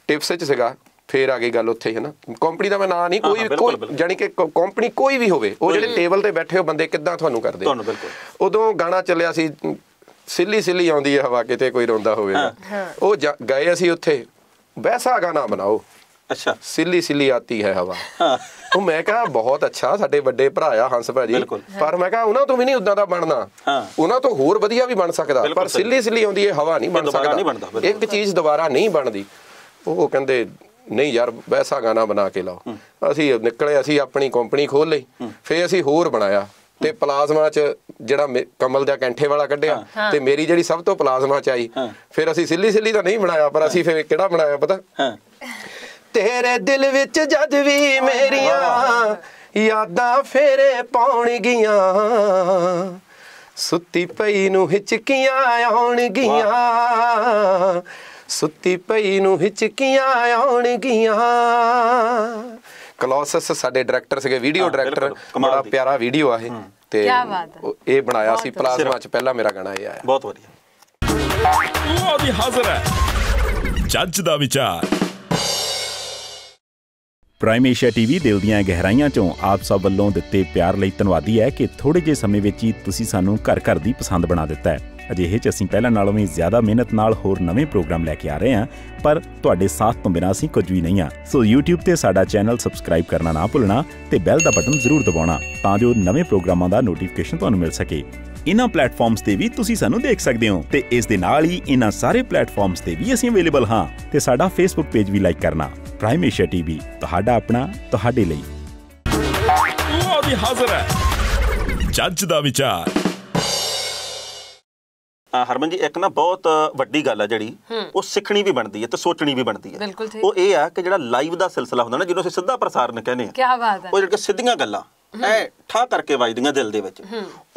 ਟਿਪਸ ਵਿੱਚ ਸੀਗਾ ਫੇਰ ਆ ਗਈ ਗੱਲ ਉੱਥੇ ਹੈ ਨਾ ਕੰਪਨੀ ਦਾ ਮੈਂ ਨਾਂ ਨਹੀਂ ਕੋਈ ਕੋਈ। ਜਾਨੀ ਕਿ ਕੰਪਨੀ ਕੋਈ ਵੀ ਹੋਵੇ ਉਹ ਜਿਹੜੇ ਟੇਬਲ ਤੇ ਬੈਠੇ ਹੋ ਬੰਦੇ ਕਿੱਦਾਂ ਤੁਹਾਨੂੰ ਕਰਦੇ? ਤੁਹਾਨੂੰ ਬਿਲਕੁਲ। ਉਦੋਂ ਗਾਣਾ ਚੱਲਿਆ ਸੀ ਸਿੱਲੀ ਸਿੱਲੀ ਆਉਂਦੀ ਹੈ ਹਵਾ ਕਿਤੇ ਕੋਈ ਰੋਂਦਾ ਹੋਵੇਗਾ ਉਹ ਗਏ ਅਸੀਂ ਉੱਥੇ ਵੈਸਾ ਗਾਣਾ ਬਣਾਓ। ਅੱਛਾ। ਸਿੱਲੀ ਸਿੱਲੀ ਆਤੀ ਹੈ ਹਵਾ। ਹਾਂ। ਉਹ ਮੈਂ ਕਿਹਾ ਬਹੁਤ ਅੱਛਾ ਸਾਡੇ ਵੱਡੇ ਭਰਾ ਆ ਹੰਸ ਭਾਜੀ। ਪਰ ਮੈਂ ਕਿਹਾ ਉਹਨਾਂ ਤੋਂ ਵੀ ਨਹੀਂ ਉਦਾਂ ਦਾ ਬਣਨਾ। ਹਾਂ। ਉਹਨਾਂ ਤੋਂ ਹੋਰ ਵਧੀਆ ਵੀ ਬਣ ਸਕਦਾ। ਪਰ। ਸਿੱਲੀ ਸਿੱਲੀ ਆਉਂਦੀ ਹੈ ਹਵਾ ਨਹੀਂ ਬਣ ਸਕਦਾ। ਇੱਕ ਚੀਜ਼ ਦੁਬਾਰਾ ਨਹੀਂ ਬਣਦੀ। ਉਹ ਕਹਿੰਦੇ ਨਹੀਂ ਯਾਰ ਵੈਸਾ ਗਾਣਾ ਬਣਾ ਕੇ ਲਾਓ। ਅਸੀਂ ਨਿਕਲੇ ਅਸੀਂ ਆਪਣੀ ਕੰਪਨੀ ਖੋਲ ਲਈ। ਫੇਰ ਅਸੀਂ ਹੋਰ ਬਣਾਇਆ। ਤੇ ਪਲਾਜ਼ਮਾ ਚ ਜਿਹੜਾ ਕਮਲ ਦਾ ਕੈਂਠੇ ਵਾਲਾ ਕੱਢਿਆ। ਤੇ ਮੇਰੀ ਜਿਹੜੀ ਸਭ ਤੋਂ ਪਲਾਜ਼ਮਾ ਚ ਆਈ ਫਿਰ ਅਸੀਂ ਸਿੱਲੀ ਸਿੱਲੀ ਤਾਂ ਨਹੀਂ ਬਣਾਇਆ ਪਰ ਅਸੀਂ ਫਿਰ ਕਿਹੜਾ ਬਣਾਇਆ ਪਤਾ? ਤੇਰੇ ਦਿਲ ਵਿੱਚ ਜਦ ਵੀ ਮੇਰੀਆਂ ਯਾਦਾਂ ਫੇਰੇ ਪਾਉਣਗੀਆਂ ਸੁੱਤੀ ਪਈ ਨੂੰ ਹਿਚਕੀਆਂ ਆਉਣਗੀਆਂ ਸੁੱਤੀ ਪਈ ਨੂੰ ਹਿਚਕੀਆਂ ਆਉਣਗੀਆਂ। ਕਲੋਸਸ ਸਾਡੇ ਡਾਇਰੈਕਟਰ ਸੀਗੇ ਵੀਡੀਓ ਡਾਇਰੈਕਟਰ ਬੜਾ। ਪਿਆਰਾ ਵੀਡੀਓ ਆ ਇਹ। ਤੇ ਕਿਆ ਬਾਤ ਹੈ। ਉਹ- ਇਹ ਬਣਾਇਆ ਸੀ ਪਲਾਜ਼ਮਾ ਚ ਪਹਿਲਾ ਮੇਰਾ ਗਾਣਾ ਇਹ ਆਇਆ। ਬਹੁਤ ਵਧੀਆ। ਲਓ ਵੀ ਹਾਜ਼ਰ ਹੈ। ਜੱਜ ਦਾ ਵਿਚਾਰ। ਪ੍ਰਾਈਮ ਏਸ਼ੀਆ ਟੀਵੀ ਦਿਲ ਦੀਆਂ ਗਹਿਰਾਈਆਂ ਚੋਂ ਆਪ ਸਭ ਵੱਲੋਂ ਦਿੱਤੇ ਪਿਆਰ ਲਈ ਧੰਨਵਾਦੀ ਹੈ ਕਿ ਥੋੜੇ ਜਿਹੇ ਸਮੇਂ ਵਿੱਚ ਹੀ ਤੁਸੀਂ ਸਾਨੂੰ ਘਰ ਘਰ ਦੀ ਪਸੰਦ ਬਣਾ ਦਿੱਤਾ ਹੈ। ਅਜਿਹੇ 'ਚ ਅਸੀਂ ਪਹਿਲਾਂ ਨਾਲੋਂ ਵੀ ਜ਼ਿਆਦਾ ਮਿਹਨਤ ਨਾਲ ਹੋਰ ਨਵੇਂ ਪ੍ਰੋਗਰਾਮ ਲੈ ਕੇ ਆ ਰਹੇ ਹਾਂ, ਪਰ ਤੁਹਾਡੇ ਸਾਥ ਤੋਂ ਬਿਨਾਂ ਅਸੀਂ ਕੁਝ ਵੀ ਨਹੀਂ ਹਾਂ। ਸੋ YouTube ਤੇ ਸਾਡਾ ਚੈਨਲ ਸਬਸਕ੍ਰਾਈਬ ਕਰਨਾ ਨਾ ਭੁੱਲਣਾ ਤੇ ਬੈਲ ਦਾ ਬਟਨ ਜ਼ਰੂਰ ਦਬਾਉਣਾ ਤਾਂ ਜੋ ਨਵੇਂ ਪ੍ਰੋਗਰਾਮਾਂ ਦਾ ਨੋਟੀਫਿਕੇਸ਼ਨ ਤੁਹਾਨੂੰ ਮਿਲ ਸਕੇ। ਇਨ੍ਹਾਂ ਪਲੇਟਫਾਰਮਸ ਤੇ ਵੀ ਤੁਸੀਂ ਸਾਨੂੰ ਦੇਖ ਸਕਦੇ ਹੋ ਤੇ ਇਸ ਦੇ ਨਾਲ ਹੀ ਇਨ੍ਹਾਂ ਸਾਰੇ ਪਲੇਟਫਾਰਮਸ ਤੇ ਵੀ ਅਸੀਂ ਅਵੇਲੇਬਲ ਹਾਂ ਤੇ ਸਾਡਾ ਫੇਸਬੁੱਕ ਪੇਜ ਵੀ ਲਾਈਕ ਕਰਨਾ। ਪ੍ਰਾਈਮ ਏਸ਼ੀਆ ਟੀਵੀ ਤੁਹਾਡਾ ਆਪਣਾ, ਤੁਹਾਡੇ ਲਈ। ਲਓ ਵੀ ਹਾਜ਼ਰ ਹੈ। ਜੱਜ ਦਾ ਵਿਚਾਰ। ਹਰਮਨ ਜੀ ਇੱਕ ਨਾ ਬਹੁਤ ਵੱਡੀ ਗੱਲ ਆ ਜਿਹੜੀ ਉਹ ਸਿੱਖਣੀ ਵੀ ਬਣਦੀ ਹੈ ਤੇ ਸੋਚਣੀ ਵੀ ਬਣਦੀ ਹੈ। ਉਹ ਇਹ ਆ ਕਿ ਜਿਹੜਾ ਲਾਈਵ ਦਾ ਸਿਲਸਿਲਾ ਹੁੰਦਾ ਨਾ ਜਿਹਨੂੰ ਅਸੀਂ ਸਿੱਧਾ ਪ੍ਰਸਾਰਣ ਕਹਿੰਦੇ ਆ ਕੀ ਬਾਤ ਹੈ। ਉਹ ਜਿਹੜੀਆਂ ਸਿੱਧੀਆਂ ਗੱਲਾਂ ਐ ਠਾ ਕਰਕੇ ਵੱਜਦੀਆਂ ਦਿਲ ਦੇ ਵਿੱਚ।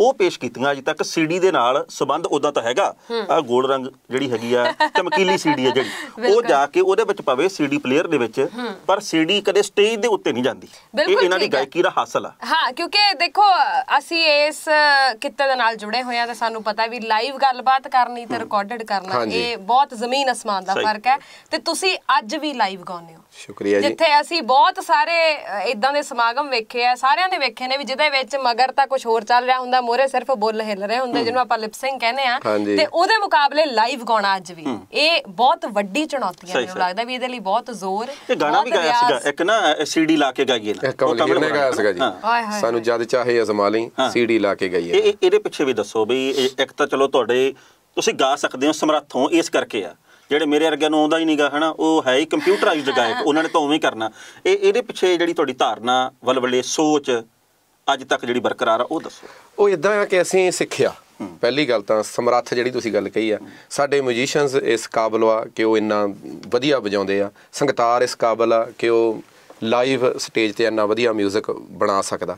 ਉਹ ਪੇਸ਼ ਕੀਤੀਆਂ ਅਜੇ ਤੱਕ ਸੀਡੀ ਦੇ ਨਾਲ ਸਬੰਧ ਉਦਾਂ ਤਾਂ ਹੈਗਾ। ਆ ਗੋਲ ਰੰਗ ਜਿਹੜੀ ਹੈਗੀ ਆ ਚਮਕੀਲੀ ਸੀਡੀ ਹੈ ਜਿਹੜੀ। ਉਹ। ਜਾ ਕੇ ਉਹਦੇ ਵਿੱਚ ਪਵੇ ਸੀਡੀ ਪਲੇਅਰ ਦੇ ਵਿੱਚ ਪਰ ਸੀਡੀ ਕਦੇ ਸਟੇਜ ਦੇ ਉੱਤੇ ਨਹੀਂ ਜਾਂਦੀ। ਇਹ ਇਹਨਾਂ ਦੀ। ਗਾਇਕੀ ਦਾ ਹਾਸਲ ਆ। ਹਾਂ ਕਿਉਂਕਿ ਦੇਖੋ ਅਸੀਂ ਇਸ ਕਿੱਤੇ ਦੇ ਨਾਲ ਜੁੜੇ ਹੋਏ ਆ ਤੇ ਸਾਨੂੰ ਪਤਾ ਵੀ ਲਾਈਵ ਗੱਲਬਾਤ ਕਰਨੀ ਤੇ ਰਿਕਾਰਡਡ ਕਰਨਾ। ਇਹ ਬਹੁਤ ਜ਼ਮੀਨ ਅਸਮਾਨ ਦਾ। ਫ਼ਰਕ ਹੈ। ਤੇ ਤੁਸੀਂ ਅੱਜ ਵੀ ਲਾਈਵ ਗਾਉਂਦੇ ਹੋ। ਸ਼ੁਕਰੀਆ ਜੀ। ਜਿੱਥੇ ਅਸੀਂ ਬਹੁਤ ਸਾਰੇ ਇਦਾਂ ਦੇ ਸਮਾਗਮ ਵੇਖੇ ਆ ਸਾਰਿਆਂ ਦੇ ਵੇਖੇ ਨੇ ਵੀ ਜਿਹਦੇ ਵਿੱਚ ਮਗਰ ਤਾਂ ਕੁਝ ਹੋਰ ਚੱਲ ਰਿਹਾ ਹੁੰਦਾ ਮੋਰੇ ਸਿਰਫ ਬੁੱਲ ਹਿੱਲ ਰਹੇ ਹੁੰਦੇ ਜਿਹਨੂੰ ਆਪਾਂ ਲਿਪਸਿੰਗ ਕਹਿੰਦੇ ਆ। ਤੇ ਉਹਦੇ ਮੁਕਾਬਲੇ ਲਾਈਵ ਗਾਉਣਾ ਅੱਜ ਵੀ। ਇਹ ਬਹੁਤ ਵੱਡੀ ਚੁਣੌਤੀਆਂ ਸਹੀ, ਨੇ ਸਹੀ। ਲੱਗਦਾ ਵੀ ਇਹਦੇ ਲਈ ਬਹੁਤ ਜ਼ੋਰ ਇਹ ਗਾਣਾ ਵੀ ਗਾਇਆ ਸੀਗਾ। ਇੱਕ ਨਾ ਸੀਡੀ ਲਾ ਕੇ ਗਾਈਏ ਨਾ। ਕਮਲਹੀਰ ਨੇ ਗਾਇਆ ਸੀਗਾ ਜੀ। ਹਾਂ। ਸਾਨੂੰ ਜਦ ਚਾਹੇ ਅਜ਼ਮਾ ਲਈ ਸੀਡੀ ਲਾ ਕੇ ਗਈ ਹੈ। ਇਹ ਇਹ- ਇਹਦੇ ਪਿੱਛੇ ਵੀ ਦੱਸੋ ਵੀ ਇੱਕ ਤਾਂ ਚਲੋ ਤੁਹਾਡੇ ਤੁਸੀਂ ਗਾ ਸਕਦੇ ਹੋ ਸਮਰੱਥ ਹੋ ਇਸ ਕਰਕੇ ਆ। ਜਿਹੜੇ ਮੇਰੇ ਵਰਗਿਆਂ ਨੂੰ ਆਉਂਦਾ ਹੀ ਨਹੀਂਗਾ ਹਨਾ ਉਹ ਹੈ ਹੀ ਕੰਪਿਊਟਰਾਈਜ਼ਡ ਗਾਇਕ ਉਹਨਾਂ ਨੇ ਤਾਂ ਉਵੇਂ ਹੀ ਕਰਨਾ। ਇਹ ਇਹਦੇ ਪਿੱਛੇ ਜਿਹੜੀ ਤੁਹਾਡੀ ਧਾਰਨਾ ਵਲਵਲੇ ਸੋਚ ਅੱਜ ਤੱਕ ਜਿਹੜੀ ਬਰਕਰਾਰ ਆ ਉਹ ਦੱਸੋ। ਉਹ ਇਦਾਂ ਆ ਕਿ ਅਸੀਂ ਸਿੱਖਿਆ। ਪਹਿਲੀ ਗੱਲ ਤਾਂ ਸਮਰੱਥ ਜਿਹੜੀ ਤੁਸੀਂ ਗੱਲ ਕਹੀ ਆ ਸਾਡੇ ਮਿਊਜ਼ੀਸ਼ੀਅਨਸ ਇਸ ਕਾਬਲ ਆ ਕਿ ਉਹ ਇੰਨਾ ਵਧੀਆ ਵਜਾਉਂਦੇ ਆ। ਸੰਗਤਾਰ ਇਸ ਕਾਬਲ ਆ ਕਿ ਉਹ ਲਾਈਵ ਸਟੇਜ ਤੇ ਇੰਨਾ ਵਧੀਆ 뮤직 ਬਣਾ ਸਕਦਾ।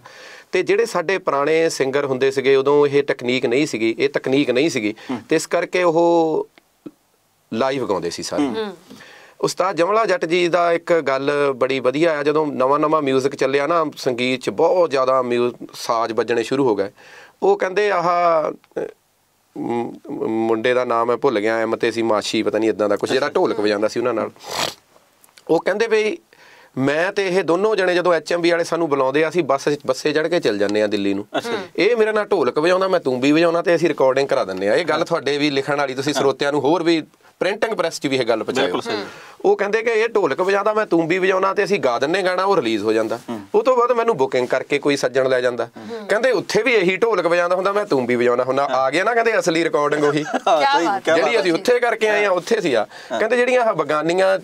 ਤੇ ਜਿਹੜੇ ਸਾਡੇ ਪੁਰਾਣੇ ਸਿੰਗਰ ਹੁੰਦੇ ਸੀਗੇ ਉਦੋਂ ਇਹ ਟੈਕਨੀਕ ਨਹੀਂ ਸੀਗੀ ਇਹ ਤਕਨੀਕ ਨਹੀਂ ਸੀਗੀ। ਤੇ ਇਸ ਕਰਕੇ ਉਹ ਲਾਈਵ ਗਾਉਂਦੇ ਸੀ ਸਾਰੇ। ਉਸਤਾਦ ਜਮਲਾ ਜੱਟ ਜੀ ਦਾ ਇੱਕ ਗੱਲ ਬੜੀ ਵਧੀਆ ਆ ਜਦੋਂ ਨਵਾਂ ਨਵਾਂ 뮤직 ਚੱਲਿਆ ਨਾ ਸੰਗੀਤ 'ਚ ਬਹੁਤ ਜ਼ਿਆਦਾ ਸਾਜ਼ ਵੱਜਣੇ ਸ਼ੁਰੂ ਹੋ ਗਏ। ਉਹ ਕਹਿੰਦੇ ਆਹ ਮ- ਮੁੰਡੇ ਦਾ ਨਾਮ ਹੈ ਭੁੱਲ ਗਿਆ ਐਮ ਤੇ ਸੀ ਮਾਸ਼ੀ ਪਤਾ ਨਹੀਂ ਇਦਾਂ ਦਾ ਕੁਝ ਜਿਹੜਾ ਢੋਲਕ ਵਜਾਉਂਦਾ ਸੀ ਉਹਨਾਂ ਨਾਲ। ਉਹ ਕਹਿੰਦੇ ਵੀ ਮੈਂ ਤੇ ਇਹ ਦੋਨੋਂ ਜਣੇ ਜਦੋਂ ਐਚਐਮਬੀ ਵਾਲੇ ਸਾਨੂੰ ਬੁਲਾਉਂਦੇ ਆ ਅਸੀਂ ਬੱਸ ਬੱਸੇ ਚੜ੍ਹ ਕੇ ਚੱਲ ਜੰਨੇ ਆ ਦਿੱਲੀ ਨੂੰ। ਇਹ ਮੇਰੇ ਨਾਲ ਢੋਲਕ ਵਜਾਉਂਦਾ ਮੈਂ ਤੂੰਬੀ ਵਜਾਉਣਾ ਤੇ ਅਸੀਂ ਰਿਕਾਰਡਿੰਗ ਕਰਾ ਦਿੰਨੇ ਆ। ਇਹ ਗੱਲ ਤੁਹਾਡੇ ਵੀ ਲਿਖਣ ਵਾਲੀ ਤੁਸੀਂ ਸਰੋਤਿਆਂ ਨੂੰ ਹੋਰ ਵੀ ਪ੍ਰਿੰਟਿੰਗ ਪ੍ਰੈਸ 'ਚ ਵੀ ਇਹ ਗੱਲ ਪਹੁੰਚਾਇਓ ਉਹ ਕਹਿੰਦੇ ਕਿ ਇਹ ਢੋਲਕ ਵਜਾਦਾ ਮੈਂ ਤੂੰ ਵੀ ਵਜਾਉਣਾ ਤੇ ਅਸੀਂ ਗਾ ਦਿੰਨੇ ਗਾਣਾ ਉਹ ਰਿਲੀਜ਼ ਹੋ ਜਾਂਦਾ। ਉਹ ਤੋਂ ਬਾਅਦ ਮੈਨੂੰ ਬੁਕਿੰਗ ਕਰਕੇ ਕੋਈ ਸੱਜਣ ਲੈ ਜਾਂਦਾ। ਕਹਿੰਦੇ ਉੱਥੇ ਵੀ ਇਹੀ ਢੋਲਕ ਵਜਾਉਂਦਾ ਹੁੰਦਾ ਮੈਂ ਤੂੰ ਵੀ ਵਜਾਉਣਾ ਹੁੰਦਾ। ਆ ਗਿਆ ਨਾ ਕਹਿੰਦੇ ਅਸਲੀ ਰਿਕਾਰਡਿੰਗ ਉਹੀ। ਜਿਹੜੀ ਅਸੀਂ ਉੱਥੇ ਕਰਕੇ ਆਏ ਆ ਉੱਥੇ ਸੀ ਆ। ਕਹਿੰਦੇ ਜਿਹੜੀਆਂ ਆਹ ਬਗਾਨੀਆਂ